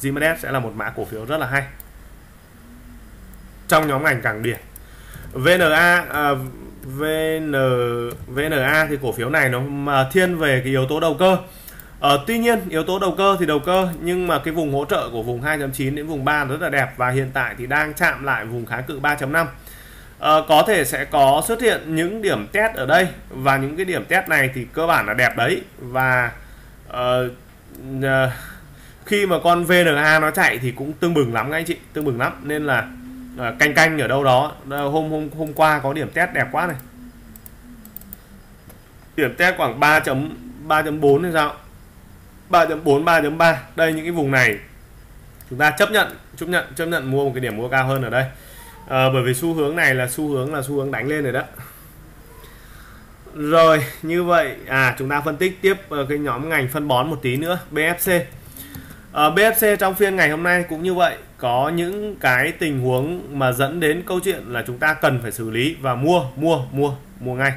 Zimanet sẽ là một mã cổ phiếu rất là hay. Trong nhóm ngành cảng biển. VNA VN VNA thì cổ phiếu này nó mà thiên về cái yếu tố đầu cơ. Ờ, tuy nhiên yếu tố đầu cơ thì đầu cơ nhưng mà cái vùng hỗ trợ của vùng 2.9 đến vùng 3 rất là đẹp và hiện tại thì đang chạm lại vùng kháng cự 3.5 ờ, có thể sẽ có xuất hiện những điểm test ở đây. Và những cái điểm test này thì cơ bản là đẹp đấy. Và uh, uh, khi mà con VNA nó chạy thì cũng tương bừng lắm các anh chị. Tương bừng lắm. Nên là uh, canh canh ở đâu đó. Hôm hôm hôm qua có điểm test đẹp quá này. Điểm test khoảng 3.3.4 hay sao? 3.4 3.3 đây những cái vùng này chúng ta chấp nhận chấp nhận chấp nhận mua một cái điểm mua cao hơn ở đây à, bởi vì xu hướng này là xu hướng là xu hướng đánh lên rồi đó. Rồi như vậy à chúng ta phân tích tiếp ờ, cái nhóm ngành phân bón một tí nữa BFC à, ờ, BFC trong phiên ngày hôm nay cũng như vậy có những cái tình huống mà dẫn đến câu chuyện là chúng ta cần phải xử lý và mua mua mua mua ngay.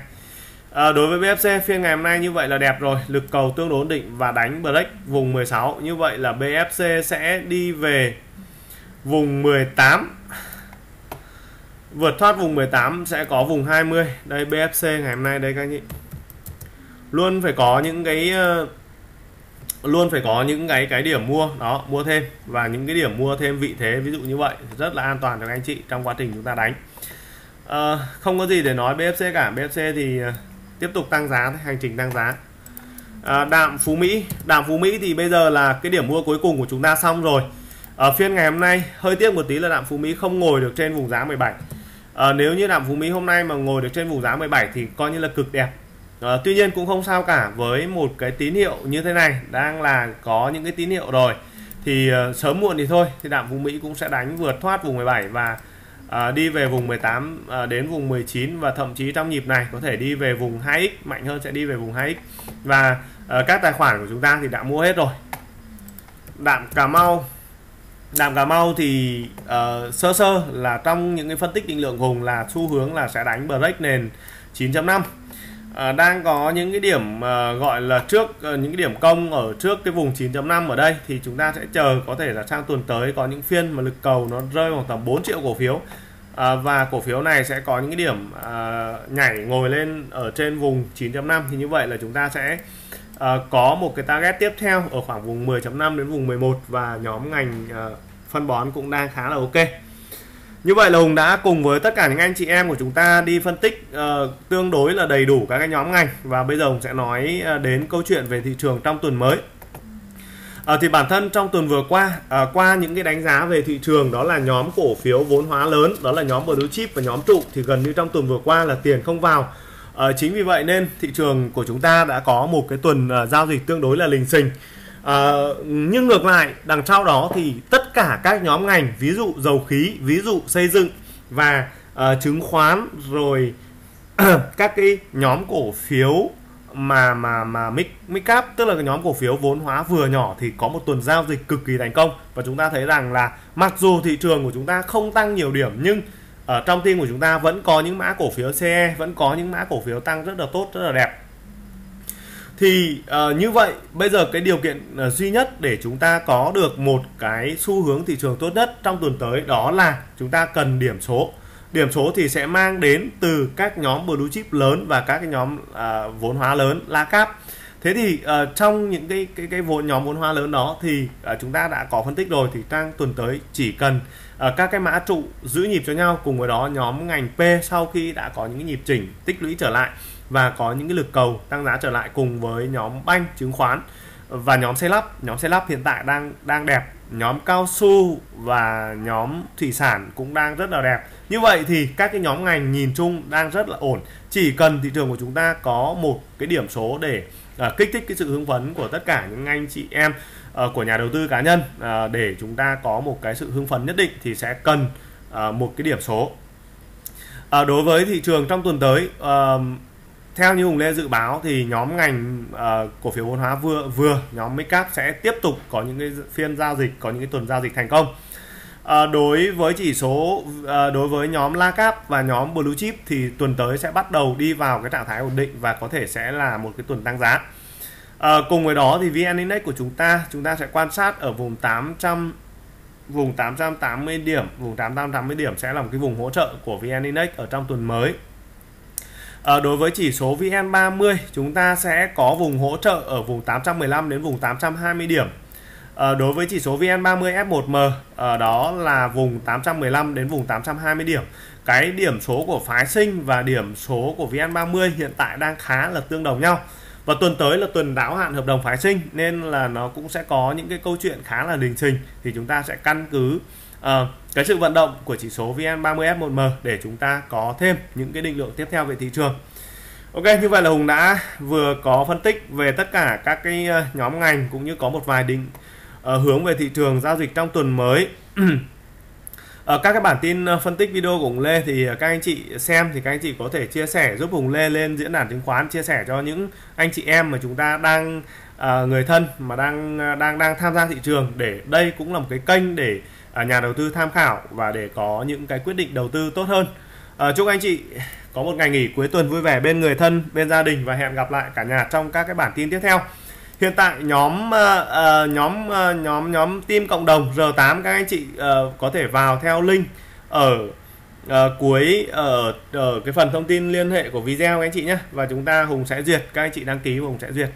À, đối với BFC phiên ngày hôm nay như vậy là đẹp rồi lực cầu tương đối ổn định và đánh break vùng 16 như vậy là BFC sẽ đi về vùng 18 vượt thoát vùng 18 sẽ có vùng 20 đây BFC ngày hôm nay đây các anh chị. Luôn phải có những cái ờ, luôn phải có những cái cái điểm mua đó mua thêm. Và những cái điểm mua thêm vị thế ví dụ như vậy rất là an toàn cho các anh chị trong quá trình chúng ta đánh. À, không có gì để nói BFC cả. BFC thì ờ, tiếp tục tăng giá hành trình tăng giá. À, đạm phú mỹ. Đạm phú mỹ thì bây giờ là cái điểm mua cuối cùng của chúng ta xong rồi. Ở phiên ngày hôm nay hơi tiếc một tí là đạm phú mỹ không ngồi được trên vùng giá 17 à, nếu như đạm phú mỹ hôm nay mà ngồi được trên vùng giá 17 thì coi như là cực đẹp. À, tuy nhiên cũng không sao cả với một cái tín hiệu như thế này đang là có những cái tín hiệu rồi thì uh, sớm muộn thì thôi thì đạm phú mỹ cũng sẽ đánh vượt thoát vùng 17 và uh, đi về vùng 18 uh, đến vùng 19 và thậm chí trong nhịp này có thể đi về vùng 2x mạnh hơn sẽ đi về vùng 2x và uh, các tài khoản của chúng ta thì đã mua hết rồi. Đạm Cà Mau đạm Cà Mau thì uh, sơ sơ là trong những cái phân tích định lượng vùng là xu hướng là sẽ đánh break nền 9.5 à, ờ, đang có những cái điểm à, gọi là trước à, những cái điểm công ở trước cái vùng 9.5 ở đây thì chúng ta sẽ chờ có thể là sang tuần tới có những phiên mà lực cầu nó rơi khoảng tầm 4 triệu cổ phiếu. À, và cổ phiếu này sẽ có những cái điểm à, nhảy ngồi lên ở trên vùng 9.5 thì như vậy là chúng ta sẽ à, có một cái target tiếp theo ở khoảng vùng 10.5 đến vùng 11 và nhóm ngành à, phân bón cũng đang khá là ok. Như vậy là Hùng đã cùng với tất cả những anh chị em của chúng ta đi phân tích uh, tương đối là đầy đủ các cái nhóm ngành. Và bây giờ Hùng sẽ nói uh, đến câu chuyện về thị trường trong tuần mới. Uh, thì bản thân trong tuần vừa qua uh, qua những cái đánh giá về thị trường đó là nhóm cổ phiếu vốn hóa lớn đó là nhóm blue chip và nhóm trụ thì gần như trong tuần vừa qua là tiền không vào à, chính vì vậy nên thị trường của chúng ta đã có một cái tuần à, giao dịch tương đối là lình xình. À, nhưng ngược lại đằng sau đó thì tất cả các nhóm ngành ví dụ dầu khí ví dụ xây dựng và uh, chứng khoán rồi các cái nhóm cổ phiếu mà mà mà mid mid cap tức là cái nhóm cổ phiếu vốn hóa vừa nhỏ thì có một tuần giao dịch cực kỳ thành công. Và chúng ta thấy rằng là mặc dù thị trường của chúng ta không tăng nhiều điểm nhưng ở trong team của chúng ta vẫn có những mã cổ phiếu CE vẫn có những mã cổ phiếu tăng rất là tốt rất là đẹp. Thì uh, như vậy bây giờ cái điều kiện uh, duy nhất để chúng ta có được một cái xu hướng thị trường tốt nhất trong tuần tới đó là chúng ta cần điểm số. Điểm số thì sẽ mang đến từ các nhóm blue chip lớn và các cái nhóm uh, vốn hóa lớn la cáp. Thế thì uh, trong những cái cái cái vốn nhóm vốn hóa lớn đó thì uh, chúng ta đã có phân tích rồi thì trang tuần tới chỉ cần uh, các cái mã trụ giữ nhịp cho nhau cùng với đó nhóm ngành P sau khi đã có những cái nhịp chỉnh tích lũy trở lại và có những cái lực cầu tăng giá trở lại cùng với nhóm banh chứng khoán và nhóm xây lắp. Nhóm xây lắp hiện tại đang đang đẹp. Nhóm cao su và nhóm thủy sản cũng đang rất là đẹp. Như vậy thì các cái nhóm ngành nhìn chung đang rất là ổn. Chỉ cần thị trường của chúng ta có một cái điểm số để uh, kích thích cái sự hứng phấn của tất cả những anh chị em uh, Ờ, của nhà đầu tư cá nhân ờ, để chúng ta có một cái sự hưng phấn nhất định thì sẽ cần ờ, một cái điểm số đối với thị trường trong tuần tới theo như Hùng Lê dự báo thì nhóm ngành cổ phiếu vốn hóa vừa vừa, nhóm Midcap sẽ tiếp tục có những cái phiên giao dịch, có những cái tuần giao dịch thành công. Đối với chỉ số đối với nhóm La Cap và nhóm Blue Chip thì tuần tới sẽ bắt đầu đi vào cái trạng thái ổn định và có thể sẽ là một cái tuần tăng giá. À, cùng với đó thì VN Index của chúng ta chúng ta sẽ quan sát ở vùng 800 vùng 880 điểm vùng 880 điểm sẽ là một cái vùng hỗ trợ của VN Index ở trong tuần mới. À, đối với chỉ số VN30 chúng ta sẽ có vùng hỗ trợ ở vùng 815 đến vùng 820 điểm. À, đối với chỉ số VN30 F1M ở đó là vùng 815 đến vùng 820 điểm. Cái điểm số của phái sinh và điểm số của VN30 hiện tại đang khá là tương đồng nhau và tuần tới là tuần đáo hạn hợp đồng phái sinh nên là nó cũng sẽ có những cái câu chuyện khá là đình trình. Thì chúng ta sẽ căn cứ uh, cái sự vận động của chỉ số VN30 F1M để chúng ta có thêm những cái định lượng tiếp theo về thị trường. Ok như vậy là Hùng đã vừa có phân tích về tất cả các cái ờ, nhóm ngành cũng như có một vài định uh, hướng về thị trường giao dịch trong tuần mới. ở các cái bản tin ờ, phân tích video của Hùng Lê thì ờ, các anh chị xem thì các anh chị có thể chia sẻ giúp Hùng Lê lên diễn đàn chứng khoán chia sẻ cho những anh chị em mà chúng ta đang uh, người thân mà đang đang đang tham gia thị trường để đây cũng là một cái kênh để uh, nhà đầu tư tham khảo và để có những cái quyết định đầu tư tốt hơn. Uh, chúc anh chị có một ngày nghỉ cuối tuần vui vẻ bên người thân, bên gia đình và hẹn gặp lại cả nhà trong các cái bản tin tiếp theo hiện tại nhóm uh, nhóm uh, nhóm nhóm team cộng đồng R8 các anh chị uh, có thể vào theo link ở uh, cuối ở ở cái phần thông tin liên hệ của video các anh chị nhé. Và chúng ta Hùng sẽ duyệt các anh chị đăng ký và Hùng sẽ duyệt.